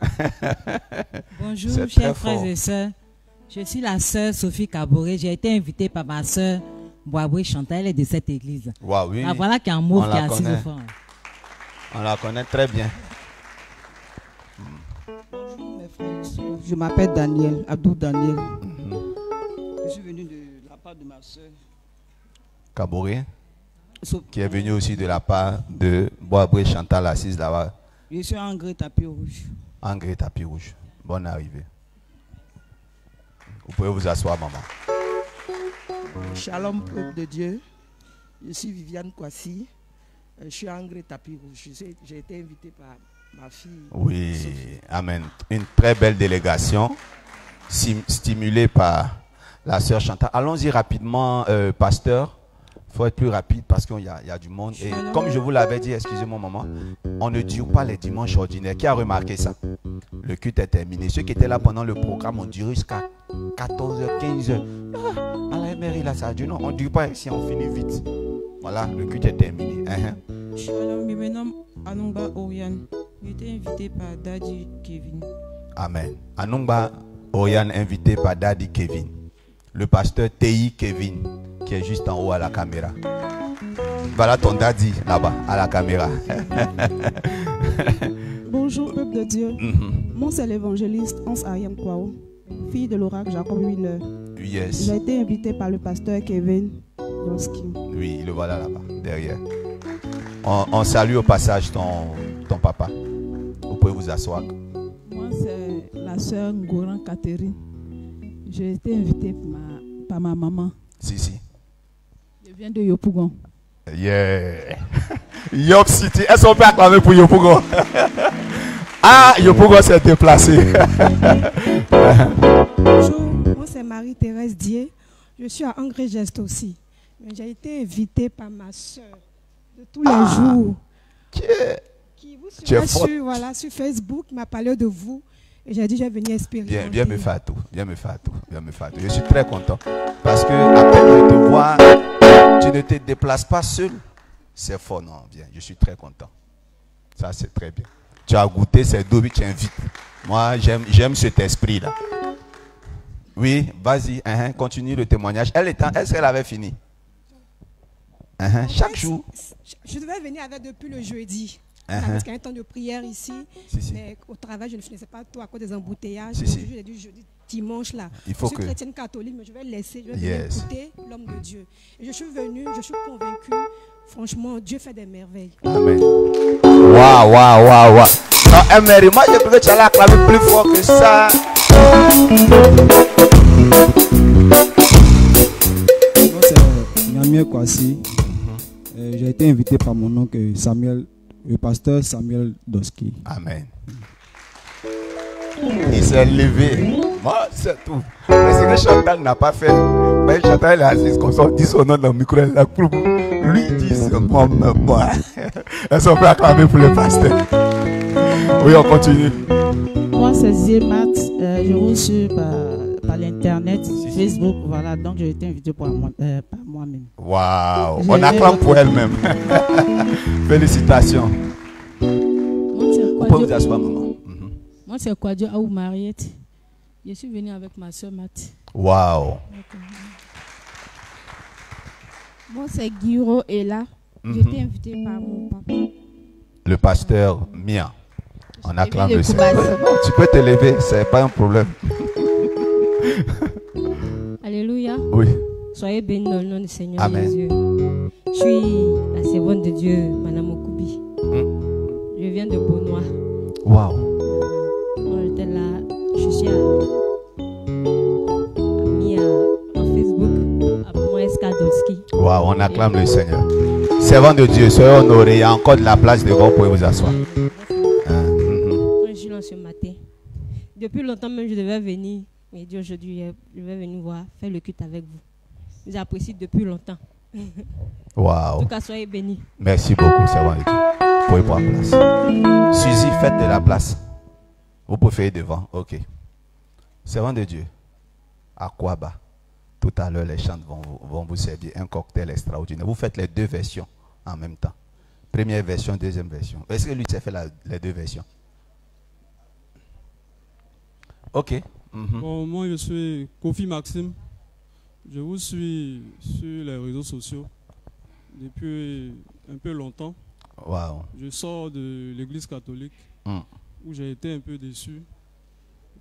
*laughs* Bonjour, chers frères et sœurs. Je suis la sœur Sophie Caboret. J'ai été invitée par ma sœur Boaboué Chantal, elle est de cette église. Waouh, oui. Ah, voilà qu'il y a un mot On qui la est assis connaît. au fond. On la connaît très bien. Mes frères, Je m'appelle Daniel, Abdou Daniel. Mhm. Je suis venu de la part de ma soeur. Caboret, qui est venu aussi de la part de Boabré Chantal assise là-bas, Je suis en gré tapis rouge. Engrais Tapis Rouge. Bonne arrivée. Vous pouvez vous asseoir, maman. Shalom, peuple de Dieu. Je suis Viviane Kwasi. Euh, Je suis en gré tapis rouge. J'ai été invité par ma fille. Oui, Sophie. Amen. Une très belle délégation, stimulée par la sœur Chantal. Allons-y rapidement, euh, pasteur. Il faut être plus rapide parce qu'il y, a- il y a du monde. Et comme je vous l'avais dit, excusez-moi maman, on ne dure pas les dimanches ordinaires. Qui a remarqué ça? Le culte est terminé. Ceux qui étaient là pendant le programme ont duré jusqu'à 14h, 15h. Ah, à la mairie, là, ça a duré. Non, on ne dure pas ici, on finit vite. Voilà, le culte est terminé. Hein, hein. Je nomme Anongba Oriane. J'ai été invité par Daddy Kevin. Amen. Anungba Oriane, invité par Daddy Kevin. Le pasteur Tei Kevin, qui est juste en haut à la caméra. Voilà ton daddy là-bas, à la caméra. *laughs* Bonjour peuple de Dieu. Mhm. Moi c'est l'évangéliste Hans Ariam Kwao, fille de l'oracle Jacob Wheeler. Yes. J'ai été invité par le pasteur Kevin Donski. Oui, le voilà là-bas, derrière. On, on salue au passage ton, ton papa. Vous pouvez vous asseoir. Moi, c'est la sœur Ngoran Catherine. J'ai été invité par ma, par ma maman. Si, si. Je viens de Yopougon. Yeah. *laughs* Yop City. Est-ce qu'on peut acclamer pour Yopougon? *laughs* Ah, Yopougon s'est déplacé. Bonjour, moi c'est Marie-Thérèse Dier. Je suis à Angers Geste aussi. Mais j'ai été invitée par ma soeur de tous les Ah, jours. Qui vous es suivait forte. sur, voilà, sur Facebook, qui m'a parlé de vous. Et j'ai dit, je vais venir expérimenter. Viens, viens me faire tout. Viens me faire tout. Viens me faire tout. Je suis très content. Parce que à peine de te voir, tu ne te déplaces pas seul. C'est fort, non. Viens, je suis très content. Ça, c'est très bien. Tu as goûté ces doubles, tu invites. Moi, j'aime, cet esprit-là. Oui, vas-y, hein, continue le témoignage. Elle est en- est-ce qu'elle avait fini? Hein, chaque jour. Je devais venir avec depuis le jeudi. Uh-huh. Parce qu'il y a un temps de prière ici. Si, si. Mais au travail, je ne finissais pas tout à cause des embouteillages. Si, Donc, si. J'ai dit jeudi, dimanche là. Il faut je suis que- chrétienne catholique, mais je vais laisser, je vais Yes. écouter l'homme de Dieu. Et je suis venue, je suis convaincue. Franchement, Dieu fait des merveilles. Amen. Waouh, waouh, waouh, waouh. Non, Emery, moi je peux que tu allais acclamer plus fort que ça. Moi, c'est Nyamie Kwasi. Euh, J'ai été invité par mon oncle Samuel, le pasteur Samuel Doski. Amen. Il s'est levé. Moi, c'est tout. Mais ce que Chantal n'a pas fait, mais Chantal est assise comme ça, on dit son nom dans le micro, elle a clou. Lui il dit c'est moi, moi, moi. Est-ce qu'on *laughs* peut acclamer pour le pasteur Oui, on continue. Moi, c'est Zémat. Euh, je reçu par, par l'internet, Facebook. Voilà, donc j'ai été invité par, moi- euh, par moi-même. Waouh, J'ai on acclame pour elle-même. *laughs* Félicitations. Moi, c'est Vous pouvez vous asseoir, maman. Moi, c'est Kwadjo Aou Mariette. Je suis venue avec ma soeur Matt. Waouh. Moi, c'est Guiro et là, Mhm. j'ai été invitée par mon papa. Le pasteur Mia. On acclame de le Tu peux te lever, c'est pas un problème. Alléluia. Oui. Soyez bénis dans le nom du Seigneur Amen. Jésus. Je suis la servante de Dieu, Madame Okubi. Je viens de Beaunois. On était là. Je suis à, mis à, en Facebook à. Waouh, on acclame le Seigneur. Servant de Dieu, soyez honorés. Il y a encore de la place devant, vous pouvez vous asseoir. Hein? Je suis là ce matin. Depuis longtemps même, je devais venir. Mais Dieu, aujourd'hui, je vais venir voir, faire le culte avec vous. J'apprécie depuis longtemps. Waouh. En tout cas, soyez bénis. Merci beaucoup, servant de Dieu. Vous pouvez prendre place. Suzy, faites de la place. Vous pouvez faire devant. Ok. Servant de Dieu. À quoi bas? Tout à l'heure, les chants vont vous, vont vous servir un cocktail extraordinaire. Vous faites les deux versions en même temps. Première version, deuxième version. Est-ce que lui faire la- les deux versions? Ok. Mhm. Bon, moi, je suis Kofi Maxime. Je vous suis sur les réseaux sociaux depuis un peu longtemps. Waouh. Je sors de l'église catholique Mm. où j'ai été un peu déçu.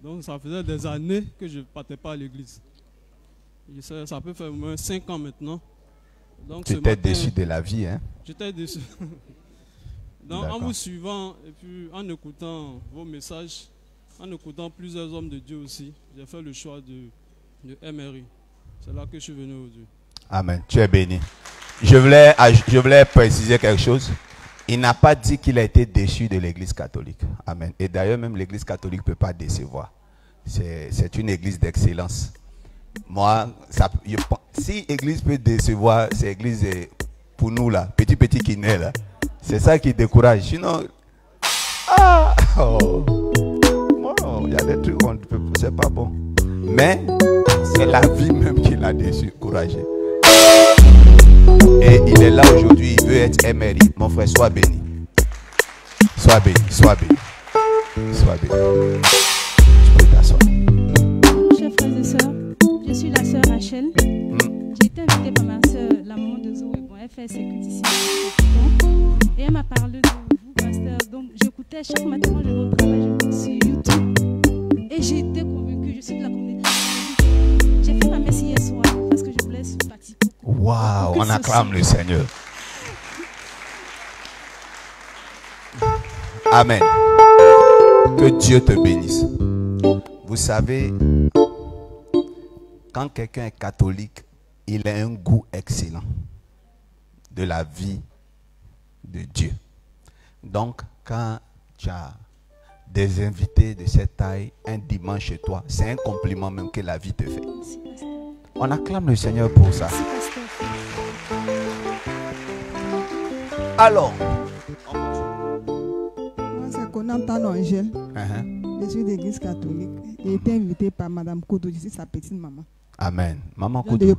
Donc, ça faisait des années que je ne partais pas à l'église. Ça, ça peut faire au moins 5 ans maintenant. Donc, Tu étais déçu de la vie, hein J'étais déçu. *laughs* Donc, en vous suivant et puis en écoutant vos messages, en écoutant plusieurs hommes de Dieu aussi, j'ai fait le choix de, MRI. C'est là que je suis venu aujourd'hui. Amen. Tu es béni. Je voulais, je voulais préciser quelque chose. Il n'a pas dit qu'il a été déçu de l'église catholique. Amen. Et d'ailleurs, même l'église catholique ne peut pas décevoir. C'est une église d'excellence. Moi, si l'église peut décevoir, c'est l'église pour nous là, petit petit qui naît là. C'est ça qui décourage. Sinon, ah, oh, il y a des trucs qu'on ne peut, c'est pas bon. Mais c'est la vie même qui l'a découragé. Et il est là aujourd'hui, il veut être MRI. Mon frère, sois béni. Sois béni, sois béni. Sois béni. Tu peux t'asseoir. Chers frères et sœurs, je suis la sœur Rachel. J'ai été invitée par ma sœur, la maman de Zoé. Bon, elle fait ici. Et elle m'a parlé de vous, pasteur. Donc, j'écoutais chaque matin quand je vais au travail, sur YouTube. Et j'ai été convaincue, je suis de la communauté. J'ai fait ma messe hier soir parce que je voulais participer. Waouh, on acclame le Seigneur. Amen. Que Dieu te bénisse. Vous savez, quand quelqu'un est catholique, il a un goût excellent de la vie de Dieu. Donc, quand tu as des invités de cette taille un dimanche chez toi, c'est un compliment même que la vie te fait. On acclame le Seigneur pour ça. Alors, c'est Konantan Angèle. Uh-huh. Je suis d'église catholique. J'ai été invitée par Madame Kodo, je suis sa petite maman. Amen. Maman Koudou,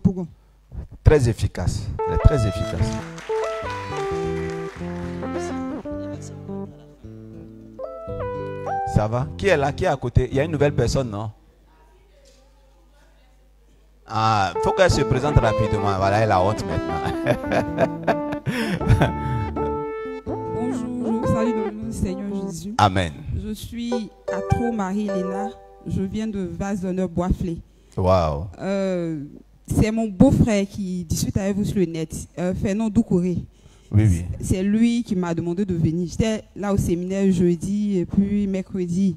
très efficace. Elle est très efficace. Ça va? Qui est là? Qui est à côté? Il y a une nouvelle personne, non? Ah, faut qu'elle se présente rapidement. Voilà, elle a honte maintenant. *laughs* Bonjour, je vous salue dans le nom du Seigneur Jésus. Amen. Je suis Atro Marie-Léna. Je viens de Vase d'honneur Boisflé. Waouh. Euh, c'est mon beau-frère qui discute avec vous sur le net, euh, Fernand Doucouré. Oui, oui. C'est lui qui m'a demandé de venir. J'étais là au séminaire jeudi et puis mercredi.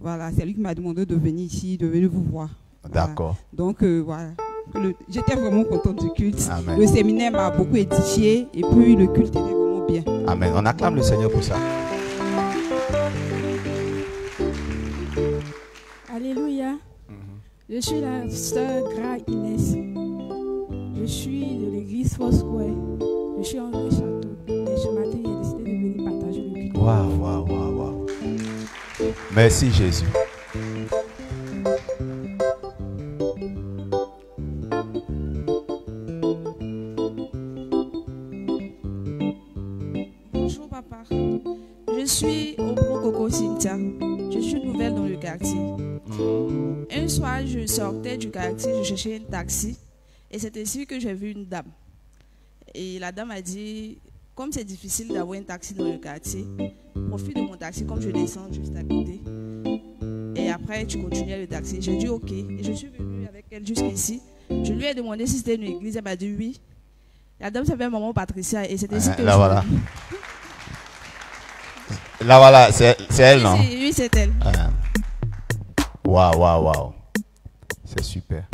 Voilà, c'est lui qui m'a demandé de venir ici, de venir vous voir. Voilà. D'accord. Donc euh, voilà. J'étais vraiment contente du culte. Amen. Le séminaire m'a beaucoup édifié et puis le culte était vraiment bien. Amen. On acclame le Seigneur pour ça. Alléluia. Je suis la sœur Gra Inès. Je suis de l'église Foursquare. Je suis en château. Et ce matin, j'ai décidé de venir partager le culte. Waouh, waouh, waouh, waouh. Merci Jésus. Bonjour papa. Je suis au Pro Coco Cynthia. Je suis nouvelle dans le quartier. Un soir, je sortais du quartier, je cherchais un taxi. Et c'est ainsi que j'ai vu une dame. Et la dame a dit, comme c'est difficile d'avoir un taxi dans le quartier, profite de mon taxi comme je descends juste à côté. et après tu continuais le taxi. J'ai dit ok. Et je suis venue avec elle jusqu'ici. Je lui ai demandé si c'était une église. Elle m'a dit oui. La dame s'appelle Maman Patricia et c'est ici Ah, que là, je voilà. Là, voilà, c'est elle, non? Oui, c'est elle. Waouh, waouh, waouh. C'est super.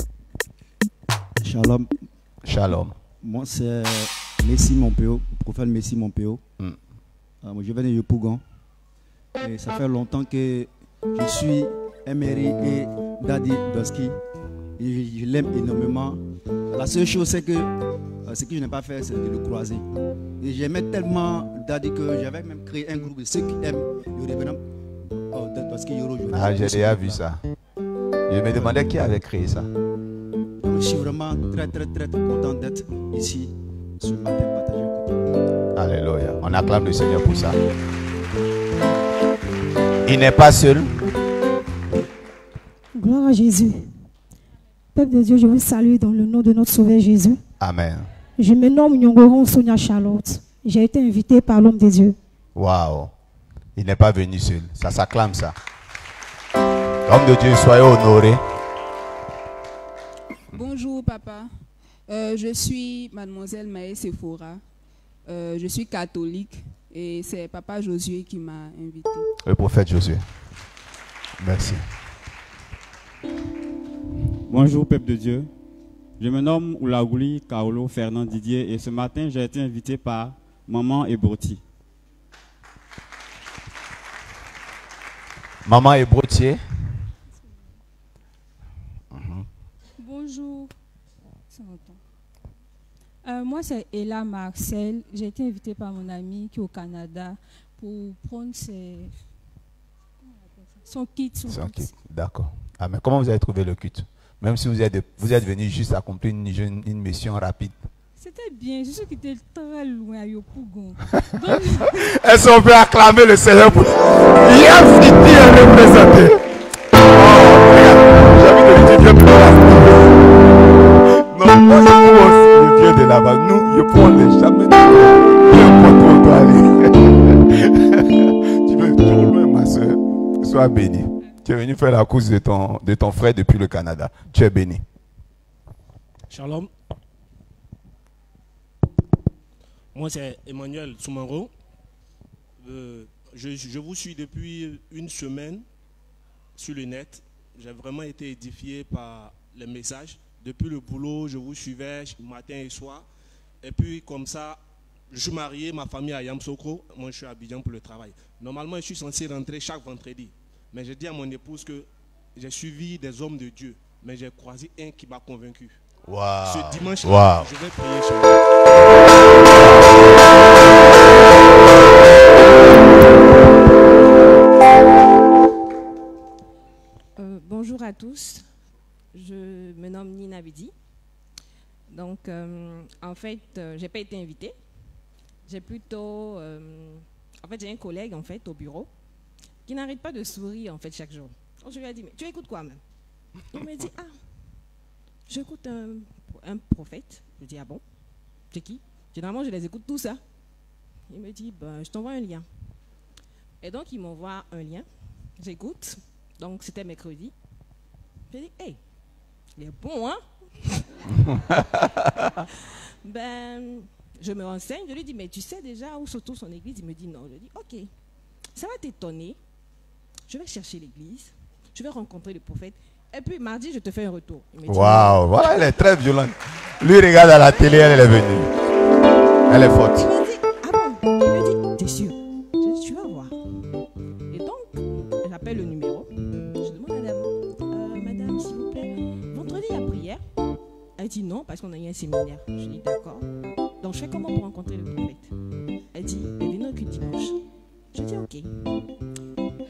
Shalom. Shalom. Moi, c'est Messi le prophète Messi Montpéo. Hmm. Ah, moi, je viens de Yopougon. Et ça fait longtemps que je suis Emery et Daddy Doski. Et je, je l'aime énormément. La seule chose, c'est que euh, ce que je n'ai pas fait, c'est de le croiser. Et j'aimais tellement Daddy que j'avais même créé un groupe de ceux qui aiment le révérend oh, Doski Yoro. Ah, j'ai déjà vu ça. Je me demandais qui avait créé ça. Je suis vraiment très, très, très, très content d'être ici ce matin Alléluia. On acclame le Seigneur pour ça. Il n'est pas seul. Gloire à Jésus. Peuple de Dieu, je vous salue dans le nom de notre Sauveur Jésus. Amen. Je me nomme Nyongoron Sonia Charlotte. J'ai été invitée par l'homme de Dieu. Waouh. Il n'est pas venu seul. Ça s'acclame ça. Homme de Dieu, soyez honoré. Bonjour papa, Euh, je suis mademoiselle Maë Sephora. Euh, je suis catholique et c'est papa Josué qui m'a invité. Le prophète Josué. Merci. Bonjour, peuple de Dieu. Je me nomme Oulaouli Kaolo Fernand Didier et ce matin, j'ai été invité par Maman Ebroti. Maman est brotier. Bonjour. Ça m'entend. Euh, moi, c'est Ella Marcel. J'ai été invitée par mon ami qui est au Canada pour prendre ses... son kit. Son C'est kit. D'accord. Ah, mais comment vous avez trouvé le culte Même si vous êtes, vous êtes venu juste accomplir une, mission rapide. C'était bien. Je suis quitté très loin à Yopougon. *laughs* Est-ce qu'on peut acclamer le Seigneur pour... Yes, il dit est représenté. Oh, regarde, j'ai envie de lui dire, là. Non, moi, je prends de là-bas. Nous, je prends jamais. Aller. *laughs* tu veux toujours loin, ma soeur. Sois béni. Tu es venu faire la course de ton, de ton frère depuis le Canada. Tu es béni. Shalom. Moi, c'est Emmanuel Soumaro. Euh, je, je vous suis depuis une semaine sur le net. J'ai vraiment été édifié par les messages. Depuis le boulot, je vous suivais matin et soir. Et puis, comme ça, je suis marié, ma famille à Yamsoko. Moi, je suis à Abidjan pour le travail. Normalement, je suis censé rentrer chaque vendredi. Mais j'ai dit à mon épouse que j'ai suivi des hommes de Dieu. Mais j'ai croisé un qui m'a convaincu. Waouh. Ce dimanche, Waouh. je vais prier sur Euh, bonjour à tous, je me nomme Nina Bidi. Donc, euh, en fait, euh, j'ai pas été invitée. J'ai plutôt, euh, en fait, j'ai un collègue en fait au bureau qui n'arrête pas de sourire en fait chaque jour. Donc, je lui ai dit, mais tu écoutes quoi même? Il m'a dit, ah, j'écoute un, un prophète. Je dis, ah bon? C'est qui? Généralement, je les écoute tous ça. Il me dit, ben, je t'envoie un lien. Et donc, il m'envoie un lien. J'écoute. Donc, c'était mercredi. J'ai dit, hey, il est bon, hein? *laughs* Ben, je me renseigne. Je lui dis, mais tu sais déjà où se trouve son église? Il me dit, non. Je dis, ok, ça va t'étonner. Je vais chercher l'église. Je vais rencontrer le prophète. Et puis, mardi, je te fais un retour. Il me dit, Waouh, voilà, elle est très violente. Lui, regarde à la télé, elle est venue. Elle est forte. Ah bon? Il me dit, t'es sûr? Dit non, parce qu'on a eu un séminaire. Je dis, d'accord. Donc, je fais comment pour rencontrer le prophète? Elle dit, venez au culte dimanche. Je dis, ok.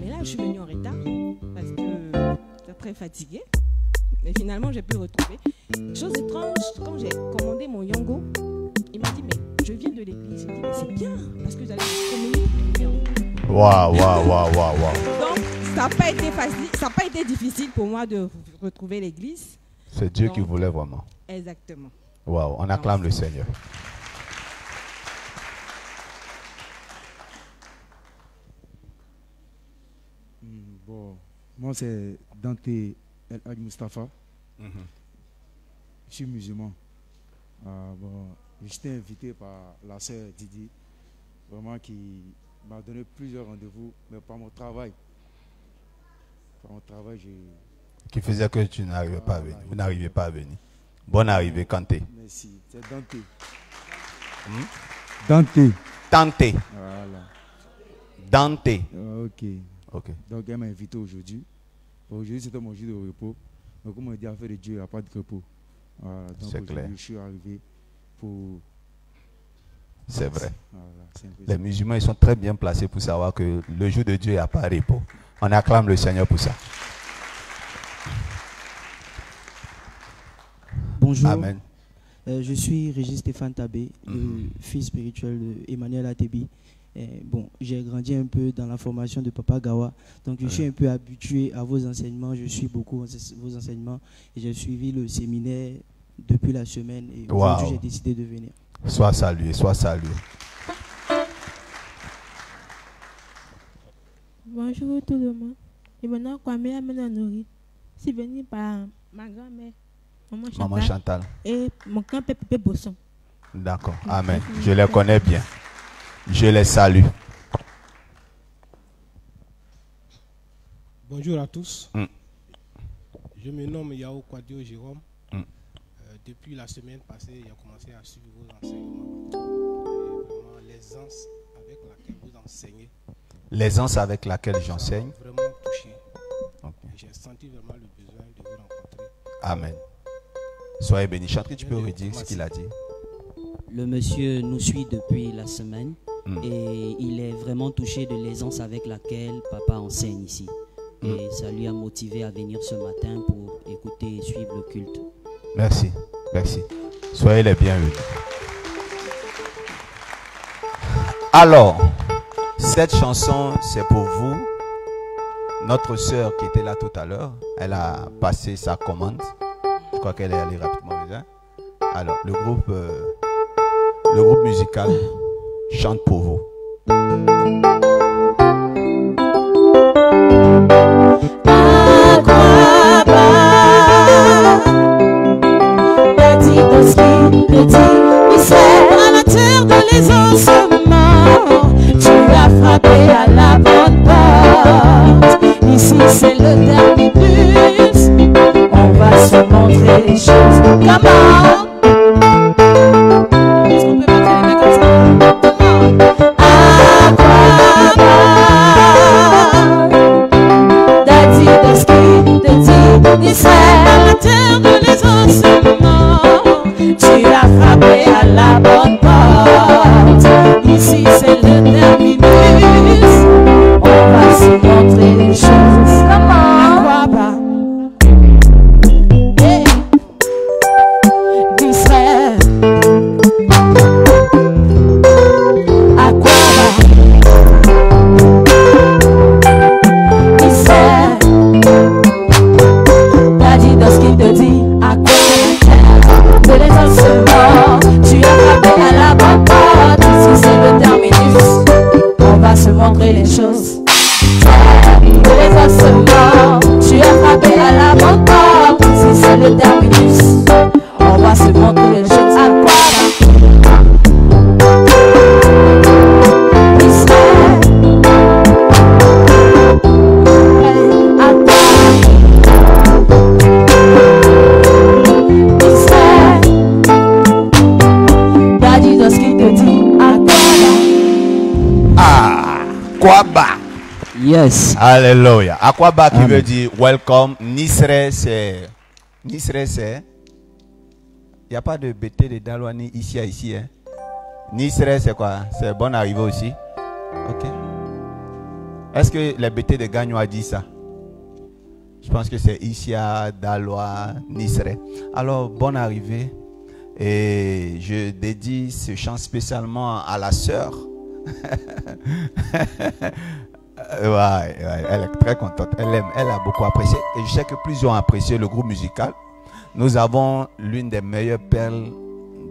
Mais là, je suis venue en retard, parce que j'étais très fatiguée. Mais finalement, j'ai pu retrouver. Chose étrange, quand j'ai commandé mon Yango, il m'a dit, mais je viens de l'église. Je dis, mais c'est bien, parce que j'allais communiquer. Waouh, waouh, waouh, waouh, waouh. Donc, ça n'a pas été facile, ça n'a pas été difficile pour moi de retrouver l'église. C'est Dieu qui voulait vraiment. Exactement. Waouh, on acclame le Seigneur. Hmm, Bon, Moi, c'est Dante El Hadj Mustafa. Mhm. Je suis musulman. Ah, bon, J'étais invité par la sœur Didi, vraiment qui m'a donné plusieurs rendez-vous, mais par mon travail. Par mon travail, j'ai. Qui faisait que tu n'arrivais pas à venir. Vous n'arrivez pas à venir. Bonne arrivée, Kanté. Merci. C'est Dante. Hmm? Dante. Dante. Voilà. Dante. Ah, ok. Ok. Donc elle m'a invité aujourd'hui. Aujourd'hui c'était mon jour de repos. Donc comme on dit, affaire de Dieu, il n'y a pas de repos. Voilà. Donc clair. je suis arrivé pour. C'est vrai. Les musulmans, ils sont très bien placés pour savoir que le jour de Dieu, il n'y a pas de repos. On acclame le Seigneur pour ça. Bonjour. Amen. Euh, je suis Régis Stéphane Tabé, le Mhm. fils spirituel d'Emmanuel Atebi. Et bon, j'ai grandi un peu dans la formation de Papa Gawa, donc je suis un peu habitué à vos enseignements, je suis beaucoup vos- vos enseignements et j'ai suivi le séminaire depuis la semaine et aujourd'hui Wow. j'ai décidé de venir. Sois salué, sois salué. Bonjour tout le monde. Je me nomme Kwame Amenanori. Suis venu par ma grand-mère, Maman Chantal, Maman Chantal. et mon grand-père Pépé Bosson. D'accord. Amen. Je les connais bien. Je les salue. Bonjour à tous. Mm. Je me nomme Yao Kwadio Jérôme. Mm. Euh, depuis la semaine passée, j'ai commencé à suivre vos enseignements. Et vraiment, l'aisance avec laquelle vous enseignez L'aisance avec laquelle j'enseigne. vraiment touché. J'ai senti vraiment le besoin de vous rencontrer. Amen. Soyez bénis. Chanterie, tu peux redire ce qu'il a dit. Le monsieur nous suit depuis la semaine Mm. et il est vraiment touché de l'aisance avec laquelle papa enseigne ici. Et ça lui a motivé à venir ce matin pour écouter et suivre le culte. Merci. Merci. Soyez les bienvenus. Alors, cette chanson, c'est pour vous. Notre sœur qui était là tout à l'heure, elle a passé sa commande. Crois qu'elle est allée rapidement déjà. Alors, le groupe, euh, le groupe musical chante pour vous. Tu as frappé à la bonne porte. Ici c'est le terminus. On va se montrer Alléluia. Akwaba qui veut dire welcome. Nisre, c'est. Nisre, c'est. Il n'y a pas de BT de Dalwani ici à ici. Hein. Nisre, c'est quoi? C'est bonne arrivée aussi. Ok. Est-ce que les BT de Gagnon a dit ça? Je pense que c'est Isia, Daloa, Nisre. Alors, bonne arrivée. Et je dédie ce chant spécialement à la sœur. *laughs* Elle est très contente. Elle a beaucoup apprécié. Et je sais que plusieurs ont apprécié le groupe musical. Nous avons l'une des meilleures perles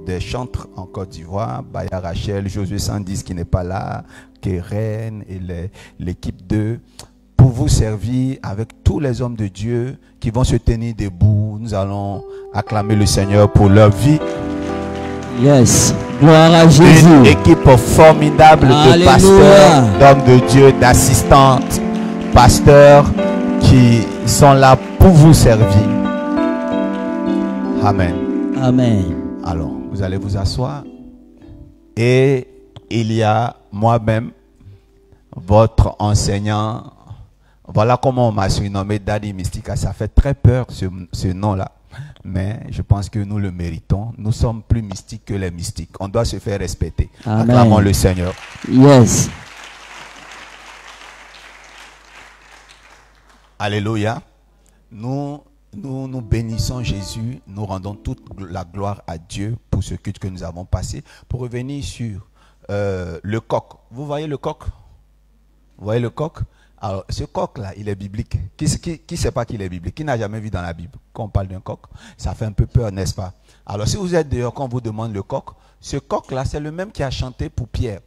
des chantres en Côte d'Ivoire, Baya Rachel, Josué 110 qui n'est pas là, Keren et l'équipe 2. pour vous servir avec tous les hommes de Dieu qui vont se tenir debout. Nous allons acclamer le Seigneur pour leur vie. Yes. Gloire à Jésus. Une équipe formidable de pasteurs, d'hommes de Dieu, d'assistantes, pasteurs qui sont là pour vous servir. Amen. Amen. Alors, vous allez vous asseoir. Et il y a moi-même, votre enseignant. Voilà comment on m'a surnommé Daddy Mystica. Ça fait très peur ce, ce nom-là. Mais je pense que nous le méritons. Nous sommes plus mystiques que les mystiques. On doit se faire respecter. Amen. Acclamons le Seigneur. Yes. Alléluia. Nous, nous, nous bénissons Jésus. Nous rendons toute la gloire à Dieu pour ce culte que nous avons passé. Pour revenir sur euh, le coq. Vous voyez le coq? Vous voyez le coq? Alors, ce coq-là, il est biblique. Qui ne qui, qui sait pas qu'il est biblique? Qui n'a jamais vu dans la Bible? Quand on parle d'un coq, ça fait un peu peur, n'est-ce pas? Alors, si vous êtes dehors, quand on vous demande le coq, ce coq-là, c'est le même qui a chanté pour Pierre.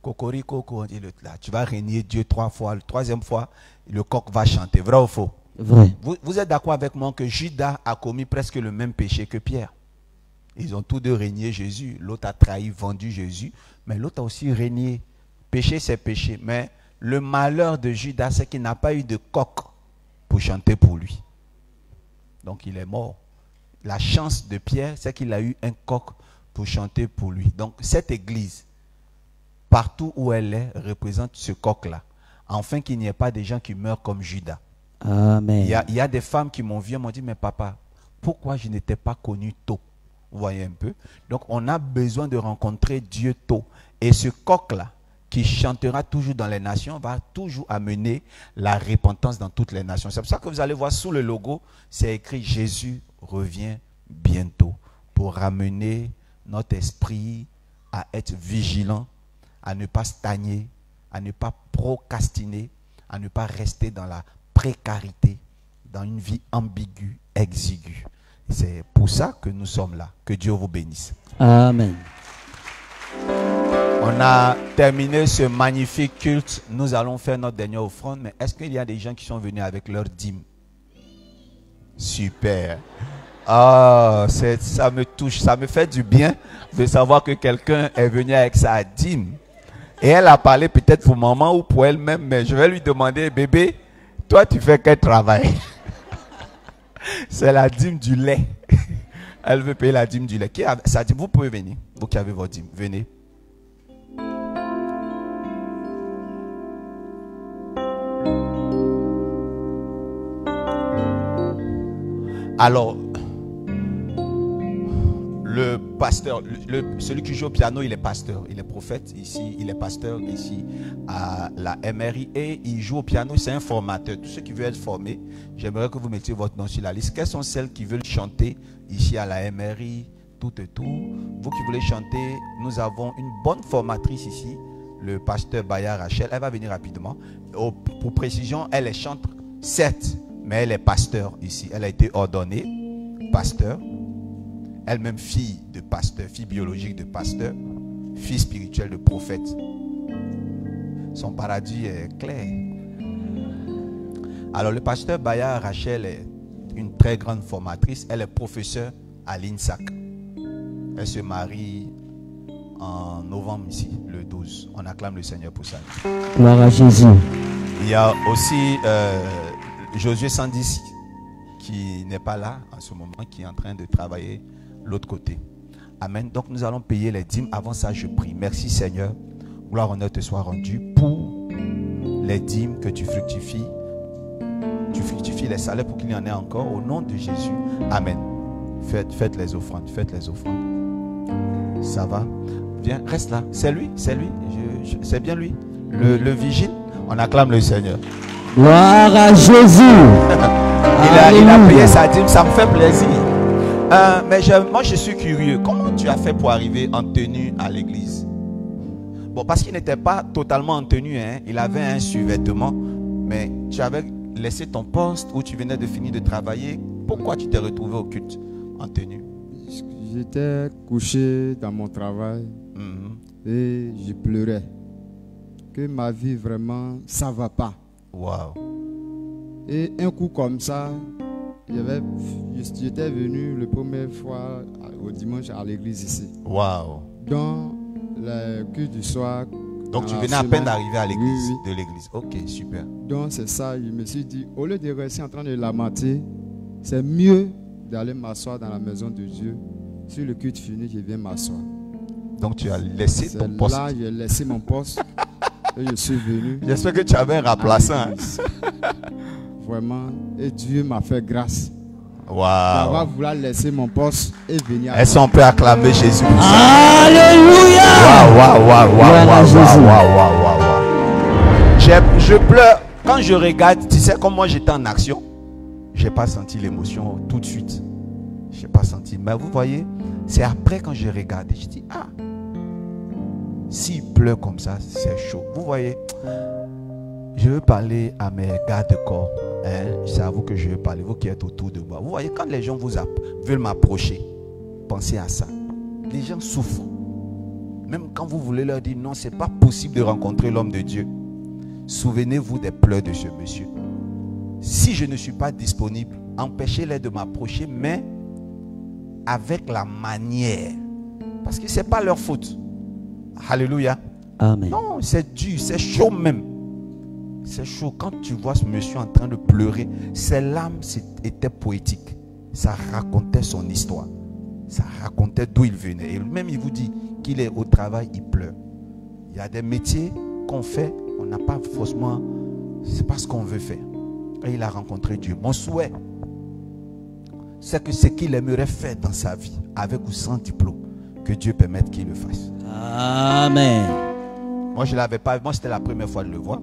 Cocorico, on dit le- là, tu vas régner Dieu trois fois. La troisième fois, le coq va chanter. Vrai ou faux? Vrai. Vous, vous êtes d'accord avec moi que Judas a commis presque le même péché que Pierre? Ils ont tous deux régné Jésus. L'autre a trahi, vendu Jésus. Mais l'autre a aussi régné. Péché, c'est péché. Mais le malheur de Judas, c'est qu'il n'a pas eu de coq pour chanter pour lui. Donc il est mort. La chance de Pierre, c'est qu'il a eu un coq pour chanter pour lui. Donc cette église, partout où elle est, représente ce coq-là. Afin qu'il n'y ait pas des gens qui meurent comme Judas. Amen. Il y, a, il y a des femmes qui m'ont vu et m'ont dit, mais papa, pourquoi je n'étais pas connu tôt? Vous voyez un peu Donc on a besoin de rencontrer Dieu tôt. Et ce coq-là, qui chantera toujours dans les nations, va toujours amener la repentance dans toutes les nations. C'est pour ça que vous allez voir sous le logo, c'est écrit Jésus revient bientôt pour ramener notre esprit à être vigilant, à ne pas stagner, à ne pas procrastiner, à ne pas rester dans la précarité, dans une vie ambiguë, exiguë. C'est pour ça que nous sommes là. Que Dieu vous bénisse. Amen. On a terminé ce magnifique culte. Nous allons faire notre dernière offrande. Mais est-ce qu'il y a des gens qui sont venus avec leur dîme? Super. Ah, c'est- ça me touche, ça me fait du bien de savoir que quelqu'un est venu avec sa dîme. Et elle a parlé peut-être pour maman ou pour elle-même, mais je vais lui demander, bébé, toi tu fais quel travail? *laughs* C'est la dîme du lait. Elle veut payer la dîme du lait. Qui Vous pouvez venir, vous qui avez votre dîme, venez. Alors, le pasteur, celui qui joue au piano, il est pasteur, il est prophète ici, il est pasteur ici à la MRI et il joue au piano, c'est un formateur. Tous ceux qui veulent être formés, j'aimerais que vous mettiez votre nom sur la liste. Quelles sont celles qui veulent chanter ici à la MRI, tout et tout? Vous qui voulez chanter, nous avons une bonne formatrice ici, le pasteur Bayard Rachel. Elle va venir rapidement. Pour précision, elle est chantre, certes, mais elle est pasteur ici. Elle a été ordonnée pasteur elle-même fille de pasteur, fille biologique de pasteur, fille spirituelle de prophète. Son paradis est clair. Alors le pasteur Bayard Rachel est une très grande formatrice. Elle est professeure à l'INSAC. Elle se marie en novembre ici, le 12. On acclame le Seigneur pour ça. Gloire à Jésus. Il y a aussi euh, Josué 110 qui n'est pas là en ce moment, qui est en train de travailler l'autre côté. Amen. Donc nous allons payer les dîmes. Avant ça, je prie. Merci Seigneur. Gloire, honneur te soit rendu pour les dîmes que tu fructifies. Tu fructifies les salaires pour qu'il y en ait encore. Au nom de Jésus. Amen. Faites, faites les offrandes. Faites les offrandes. Ça va? Viens, reste là. C'est lui. C'est lui. C'est bien lui. Le, le vigile. On acclame le Seigneur. Gloire à Jésus. *laughs* Il a, il a Alléluia. payé sa dîme, ça me fait plaisir. Euh, mais je- moi, je suis curieux. Comment tu as fait pour arriver en tenue à l'église? Bon, parce qu'il n'était pas totalement en tenue. hein. Il avait un survêtement. Mais tu avais laissé ton poste où tu venais de finir de travailler. Pourquoi tu t'es retrouvé au culte en tenue? J'étais couché dans mon travail et je pleurais. Que ma vie vraiment, ça va pas. Waouh. Et un coup comme ça, j'étais venu la première fois au dimanche à l'église ici. Waouh. Dans le culte du soir. Donc tu venais à peine d'arriver à l'église, Oui, oui. de l'église. Ok, super. Donc c'est ça, je me suis dit, au lieu de rester en train de lamenter, c'est mieux d'aller m'asseoir dans la maison de Dieu. Sur le culte fini, je viens m'asseoir. Donc tu as laissé ton poste. Là, j'ai laissé mon poste *laughs* et je suis venu. J'espère que tu avais un remplaçant. *laughs* Vraiment, et Dieu m'a fait grâce. Waouh. D'avoir voulu laisser mon poste et venir. à Est-ce qu'on peut acclamer Jésus pour ça? Alléluia. Waouh, waouh, waouh, waouh, à waouh, Jésus. waouh, waouh, waouh, waouh, waouh. J'ai- Je pleure. Quand je regarde, tu sais, comme moi j'étais en action, j'ai pas senti l'émotion tout de suite. J'ai pas senti. Mais vous voyez, c'est après quand j'ai regardé, je dis, ah, s'il pleure comme ça, c'est chaud. Vous voyez, je veux parler à mes gardes de corps. Hein? C'est à vous que je veux parler, vous qui êtes autour de moi. Vous voyez, quand les gens vous veulent m'approcher, pensez à ça. Les gens souffrent. Même quand vous voulez leur dire non, c'est pas possible de rencontrer l'homme de Dieu. Souvenez-vous des pleurs de ce monsieur. Si je ne suis pas disponible, empêchez-les de m'approcher, mais avec la manière. Parce que ce n'est pas leur faute. Alléluia. Amen. Non, c'est dur, c'est chaud même. C'est chaud. Quand tu vois ce monsieur en train de pleurer, ses larmes étaient poétiques. Ça racontait son histoire. Ça racontait d'où il venait. Et même il vous dit qu'il est au travail, il pleure. Il y a des métiers qu'on fait, on n'a pas forcément. C'est pas ce qu'on veut faire. Et il a rencontré Dieu. Mon souhait, c'est que ce qu'il aimerait faire dans sa vie, avec ou sans diplôme, que Dieu permette qu'il le fasse. Amen. Moi, je l'avais pas. Moi, c'était la première fois de le voir.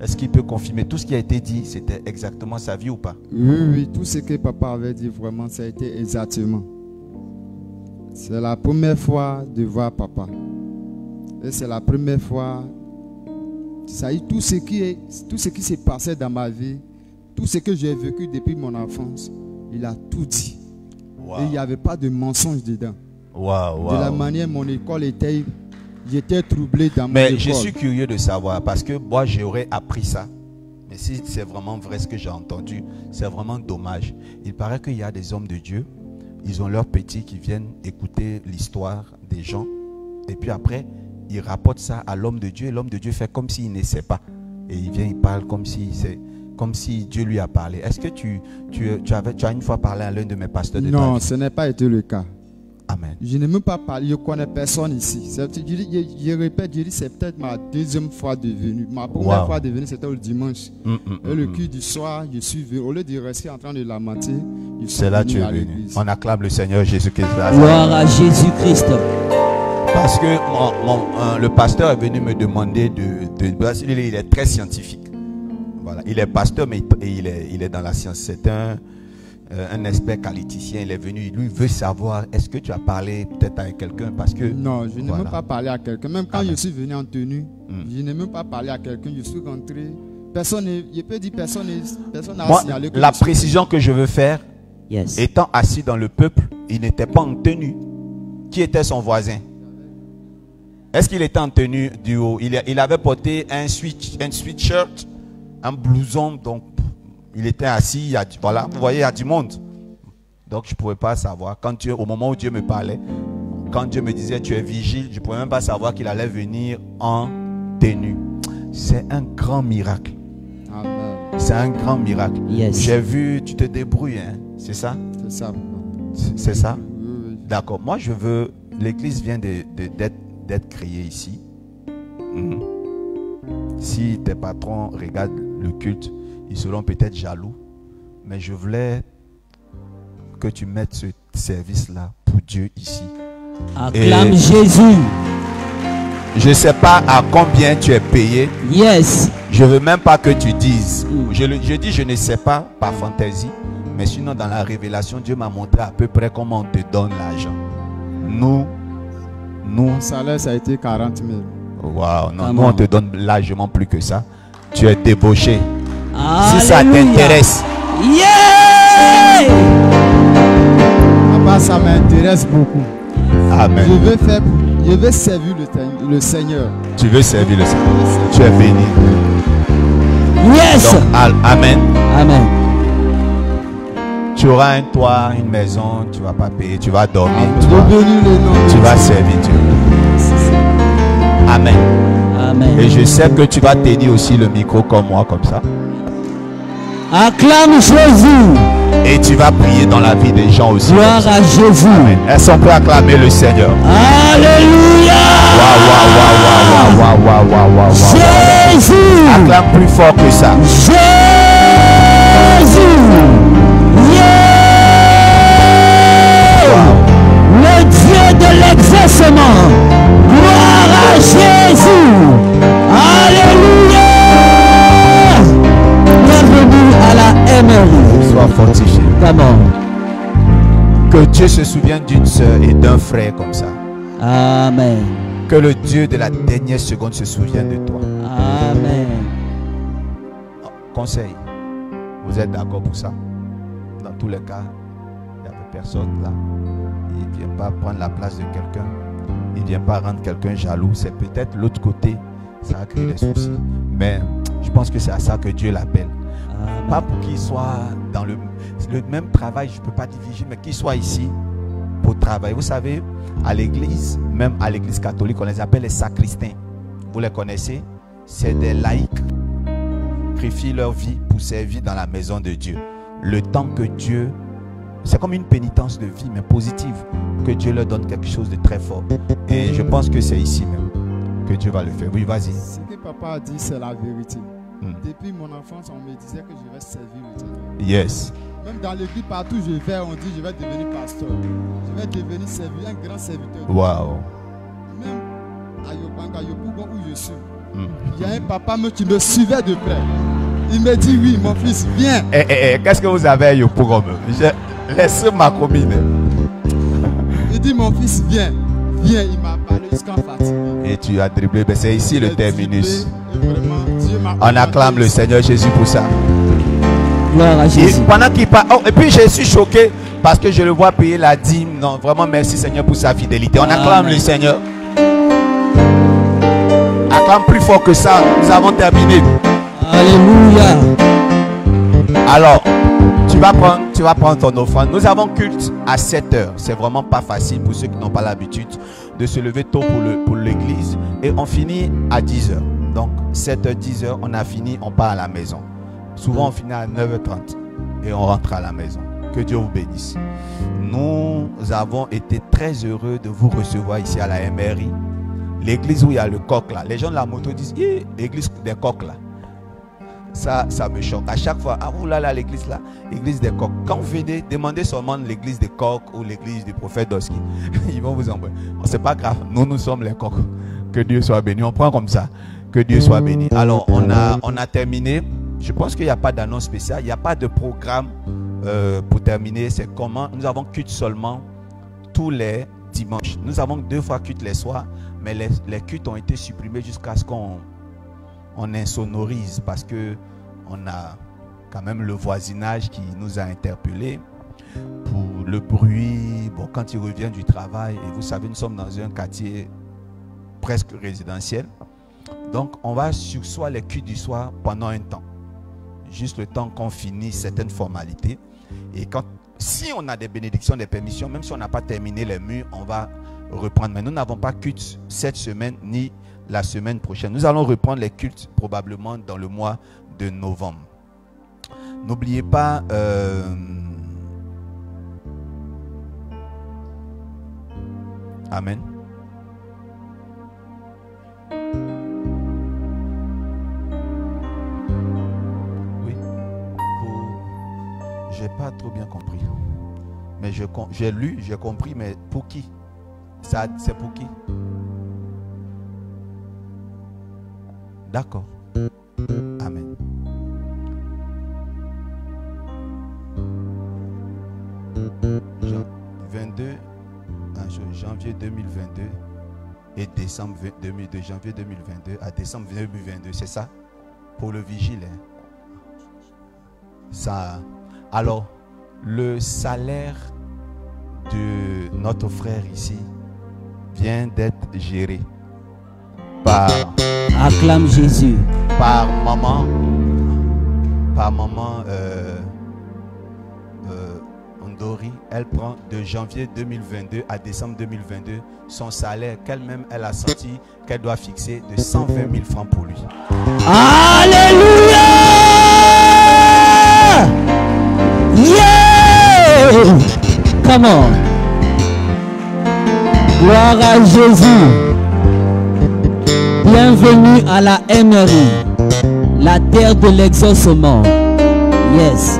Est-ce qu'il peut confirmer tout ce qui a été dit? C'était exactement sa vie ou pas? Oui, oui, tout ce que papa avait dit, vraiment, ça a été exactement. C'est la première fois de voir papa. Et c'est la première fois. Ça a eu tout ce qui est, tout ce qui s'est passé dans ma vie, tout ce que j'ai vécu depuis mon enfance, il a tout dit. Et il n'y avait pas de mensonge dedans. De la manière mon école était, j'étais troublé dans mon Mais école. je suis curieux de savoir parce que moi, j'aurais appris ça. Mais si c'est vraiment vrai ce que j'ai entendu, c'est vraiment dommage. Il paraît qu'il y a des hommes de Dieu, ils ont leurs petits qui viennent écouter l'histoire des gens. Et puis après, ils rapportent ça à l'homme de Dieu. Et l'homme de Dieu fait comme s'il ne sait pas. Et il vient, il parle comme si, c'est, comme si Dieu lui a parlé. Est-ce que tu, tu, tu, avais, tu as une fois parlé à l'un de mes pasteurs de Non, ce n'est pas été le cas. Amen. Je n'ai même pas parlé, je connais personne ici. Je, dis- je- je répète, je dis, c'est peut-être ma deuxième fois de venue. Ma première Wow. fois de venue, c'était le dimanche. Mm, mm, Et le mm, culte du soir, je suis venu. Au lieu de rester en train de lamenter, je suis C'est là que tu es venu. On acclame le Seigneur Jésus-Christ. Gloire à Jésus-Christ. Parce que mon- mon- euh, le pasteur est venu me demander de, il est très scientifique. Voilà, il est pasteur, mais il, est, il est dans la science. C'est un, euh, un expert qualiticien. Il est venu, lui veut savoir, est-ce que tu as parlé peut-être avec quelqu'un? Parce que Non, je n'ai Voilà. même pas parlé à quelqu'un. Même quand je suis venu en tenue, Mm. je n'ai même pas parlé à quelqu'un. Je suis rentré. Personne, n'est- je peux dire personne, personne n'a signalé que la je suis- précision que je veux faire, Yes. étant assis dans le peuple, il n'était pas en tenue. Qui était son voisin? Est-ce qu'il était en tenue du haut? Il, il avait porté un, switch, un sweatshirt, un blouson, donc il était assis, il y a du- voilà, vous voyez, il y a du monde. Donc je ne pouvais pas savoir. Quand Dieu, au moment où Dieu me parlait, quand Dieu me disait tu es vigile, je ne pouvais même pas savoir qu'il allait venir en tenue. C'est un grand miracle. C'est un grand miracle. Yes. J'ai vu, tu te débrouilles, hein, c'est ça? C'est ça. C'est- ça? D'accord. Moi, je veux. L'église vient de- de- d'être d'être créée ici. Mhm. Si tes patrons regardent le culte, ils seront peut-être jaloux. Mais je voulais que tu mettes ce service-là pour Dieu ici. Acclame Et Jésus. Je ne sais pas à combien tu es payé. Yes. Je veux même pas que tu dises. Je, le- je dis je ne sais pas par fantaisie. Mais sinon, dans la révélation, Dieu m'a montré à peu près comment on te donne l'argent. Nous, nous. Mon salaire, ça a été 40 000. Waouh, non, nous on on. te donne largement plus que ça. Tu es débauché. Si ça t'intéresse, Yeah! Papa, ça m'intéresse beaucoup. Amen. Je veux faire, je veux servir le, Seigneur. tu veux servir le Seigneur. Tu es béni. Yes. Donc, al- Amen. Amen. Tu auras un toit, une maison, tu vas pas payer, tu vas dormir, tu vas, tu vas servir Dieu. Amen. Et je sais que tu vas tenir aussi le micro comme moi, comme ça. Acclame Jésus. Et tu vas prier dans la vie des gens aussi. Gloire à Jésus. Est-ce qu'on peut acclamer le Seigneur? Alléluia. Jésus. Acclame plus fort que ça. Jésus. Le Dieu de l'exaucement. Gloire à Jésus. Alléluia. Bienvenue à la MRI. Sois fortifié. Come Que Dieu se souvienne d'une sœur et d'un frère comme ça. Amen. Que le Dieu de la dernière seconde se souvienne de toi. Amen. Conseil. Vous êtes d'accord pour ça? Dans tous les cas, il n'y avait personne là. Il ne vient pas prendre la place de quelqu'un. Il ne vient pas rendre quelqu'un jaloux. C'est peut-être l'autre côté. Ça a créé des soucis. Mais je pense que c'est à ça que Dieu l'appelle. Pas pour qu'il soit dans le, le même travail, je ne peux pas diviser, mais qu'il soit ici pour travailler. Vous savez, à l'église, même à l'église catholique, on les appelle les sacristains. Vous les connaissez? C'est des laïcs sacrifient leur vie pour servir dans la maison de Dieu. Le temps que Dieu, c'est comme une pénitence de vie, mais positive, que Dieu leur donne quelque chose de très fort. Et je pense que c'est ici même que Dieu va le faire. Oui, vas-y. Ce que papa a dit, c'est la vérité. Hmm. Depuis mon enfance, on me disait que je vais servir le. Yes. Même dans l'église, partout où je vais, on dit je vais devenir pasteur. Je vais devenir servi- un grand serviteur. Wow. Même à Yopanga, Yopougon, où je suis, Hmm. il y a un papa me- qui me suivait de près. Il me dit oui, mon fils, viens. Eh, eh, eh, qu'est-ce que vous avez à Yopougon? Je laisse ma commune. Il dit mon fils, viens. Viens, il m'a parlé jusqu'en fatigue. Tu as dribblé. Ben, c'est ici le terminus. On acclame le Seigneur Jésus pour ça. Gloire à Et pendant qu'il parle, oh, et puis je suis choqué parce que je le vois payer la dîme. Non, vraiment merci Seigneur pour sa fidélité. On acclame Amen. le Seigneur. Acclame plus fort que ça. Nous avons terminé. Alléluia. Alors, tu vas prendre, tu vas prendre ton offrande. Nous avons culte à 7 heures. C'est vraiment pas facile pour ceux qui n'ont pas l'habitude de se lever tôt pour l'église. Et on finit à 10 heures. Donc 7 h 10 heures, on a fini, on part à la maison. Souvent on finit à 9h30 et on rentre à la maison. Que Dieu vous bénisse. Nous avons été très heureux de vous recevoir ici à la MRI. L'église où il y a le coq là. Les gens de la moto disent, Ih, l'église des coqs là. Ça, ça me choque. À chaque fois, ah, là, là, l'église là, l'église des coqs. Quand vous venez, demandez seulement l'église des coqs ou l'église du prophète Doski. *laughs* Ils vont vous envoyer. Bon, c'est pas grave. Nous, nous sommes les coqs. Que Dieu soit béni. On prend comme ça. Que Dieu soit béni. Alors, on a, on a terminé. Je pense qu'il n'y a pas d'annonce spéciale. Il n'y a pas de programme euh, pour terminer. C'est comment? Nous avons culte seulement tous les dimanches. Nous avons deux fois culte les soirs, mais les, les cultes ont été supprimés jusqu'à ce qu'on on insonorise parce que on a quand même le voisinage qui nous a interpellés pour le bruit. Bon, quand il revient du travail, et vous savez, nous sommes dans un quartier presque résidentiel. Donc, on va sursoir les cultes du soir pendant un temps. Juste le temps qu'on finisse certaines formalités. Et quand, si on a des bénédictions, des permissions, même si on n'a pas terminé les murs, on va reprendre. Mais nous n'avons pas culte cette semaine ni la semaine prochaine. Nous allons reprendre les cultes probablement dans le mois de novembre. N'oubliez pas, euh, Amen. Oui. Pour... J'ai pas trop bien compris. Mais j'ai lu, j'ai compris, mais pour qui? C'est pour qui? D'accord. Amen. Jan- 22, un jour, janvier 2022 et décembre 20 2002, janvier 2022 à décembre 2022, c'est ça? Pour le vigile. hein. Ça. Alors, le salaire de notre frère ici vient d'être géré par Acclame Jésus. par maman par maman euh, euh, elle prend de janvier 2022 à décembre 2022 son salaire qu'elle-même elle a senti qu'elle doit fixer de 120 000 francs pour lui. Alléluia! Yeah! Come on. Gloire à Jésus. Bienvenue à la MRI, la terre de l'exaucement. Yes.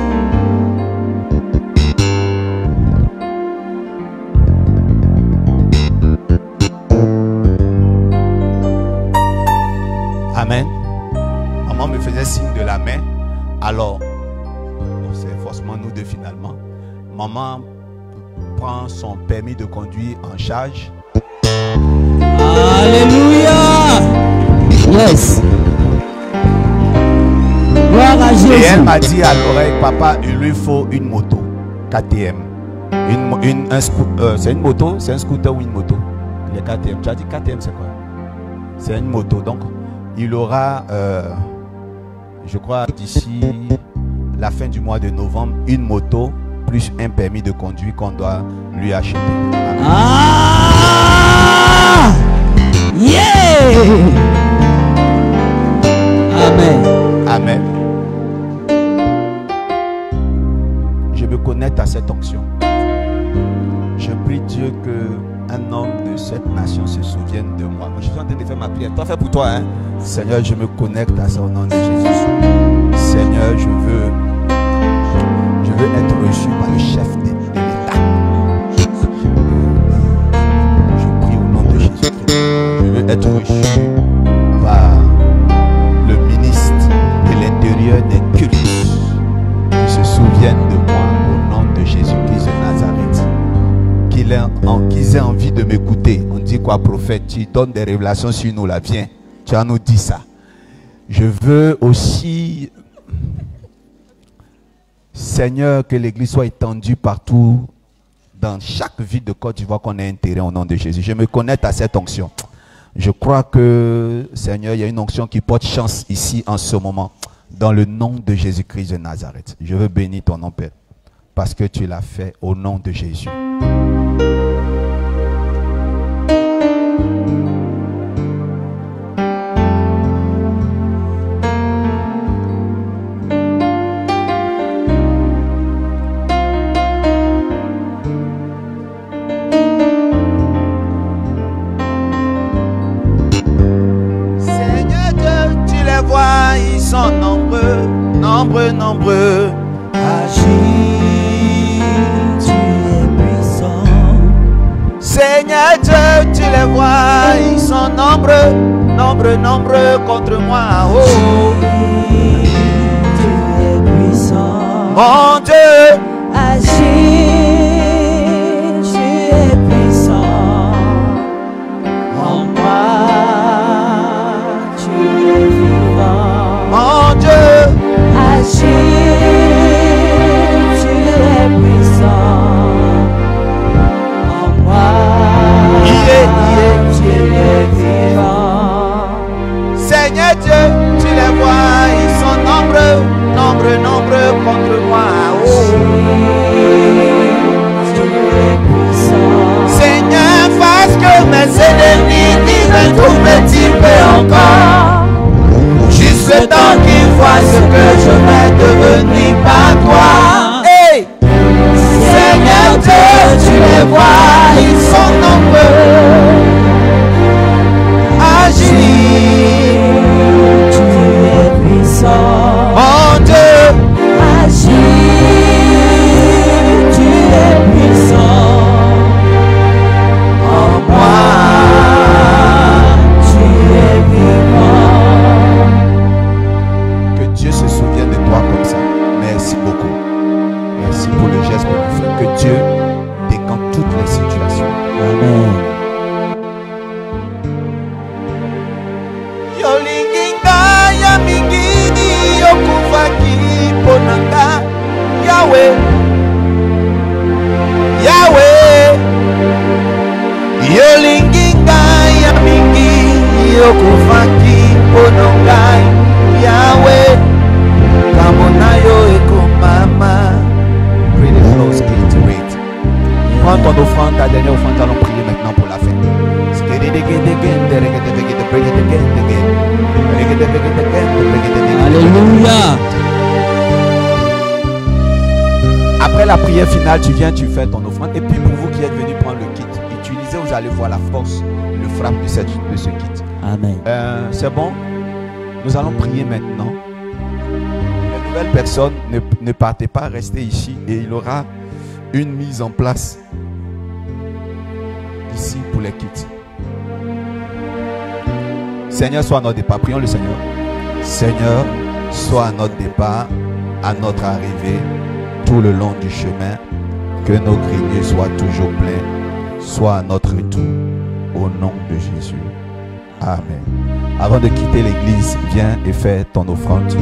Amen. Maman me faisait signe de la main. Alors, c'est forcément nous deux finalement. Maman prend son permis de conduire en charge. Alléluia. Yes. Gloire à Jésus. Et elle m'a dit à l'oreille, papa, il lui faut une moto KTM. Une, une, un euh, c'est une moto, c'est un scooter ou une moto? Les KTM. Tu as dit KTM, c'est quoi? C'est une moto. Donc, il aura, euh, je crois, d'ici la fin du mois de novembre, une moto plus un permis de conduire qu'on doit lui acheter. Ah! Yeah! Amen. Amen. Je me connecte à cette onction. Je prie Dieu que un homme de cette nation se souvienne de moi. Je suis en train de faire ma prière. Toi, fais pour toi, hein. Seigneur, je me connecte à son nom de Jésus. Seigneur, je veux, je veux être reçu par le chef de l'État. Je prie au nom de Jésus. Je veux être reçu prophète Tu donnes des révélations sur nous, là. Viens, tu as nous dit ça. Je veux aussi, Seigneur, que l'Église soit étendue partout dans chaque ville de Côte d'Ivoire qu'on ait intérêt au nom de Jésus. Je me connecte à cette onction. Je crois que, Seigneur, il y a une onction qui porte chance ici en ce moment, dans le nom de Jésus-Christ de Nazareth. Je veux bénir ton nom, Père, parce que tu l'as fait au nom de Jésus. Sont nombreux, nombreux, nombreux. Agis, tu es puissant. Seigneur Dieu, tu les vois, ils sont nombreux, nombreux, nombreux contre moi. Oh, tu es puissant. Mon Dieu, agis, contre moi. Oh. Seigneur, fasse que mes ennemis disent tout petit peu encore. Juste le temps qu'ils voient ce que je vais devenir par toi. Seigneur Dieu, tu les vois, ils sont nombreux. Alléluia. Après la prière finale, tu viens, tu fais ton offrande. Et puis pour vous qui êtes venus prendre le kit, utilisez, vous allez voir la force, le frappe de, cette- de ce kit. Amen. Euh, C'est bon? Nous allons prier maintenant. Les nouvelles personnes, ne, ne partez pas, restez ici et il y aura une mise en place ici pour les kits. Seigneur, sois à notre départ. Prions le Seigneur. Seigneur, sois à notre départ, à notre arrivée, tout le long du chemin. Que nos greniers soient toujours pleins. Sois à notre retour. Au nom de Jésus. Amen. Avant de quitter l'église, viens et fais ton offrande.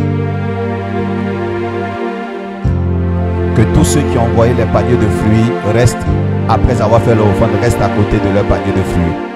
Que tous ceux qui ont envoyé les paniers de fruits restent, après avoir fait leur offrande, restent à côté de leur panier de fruits.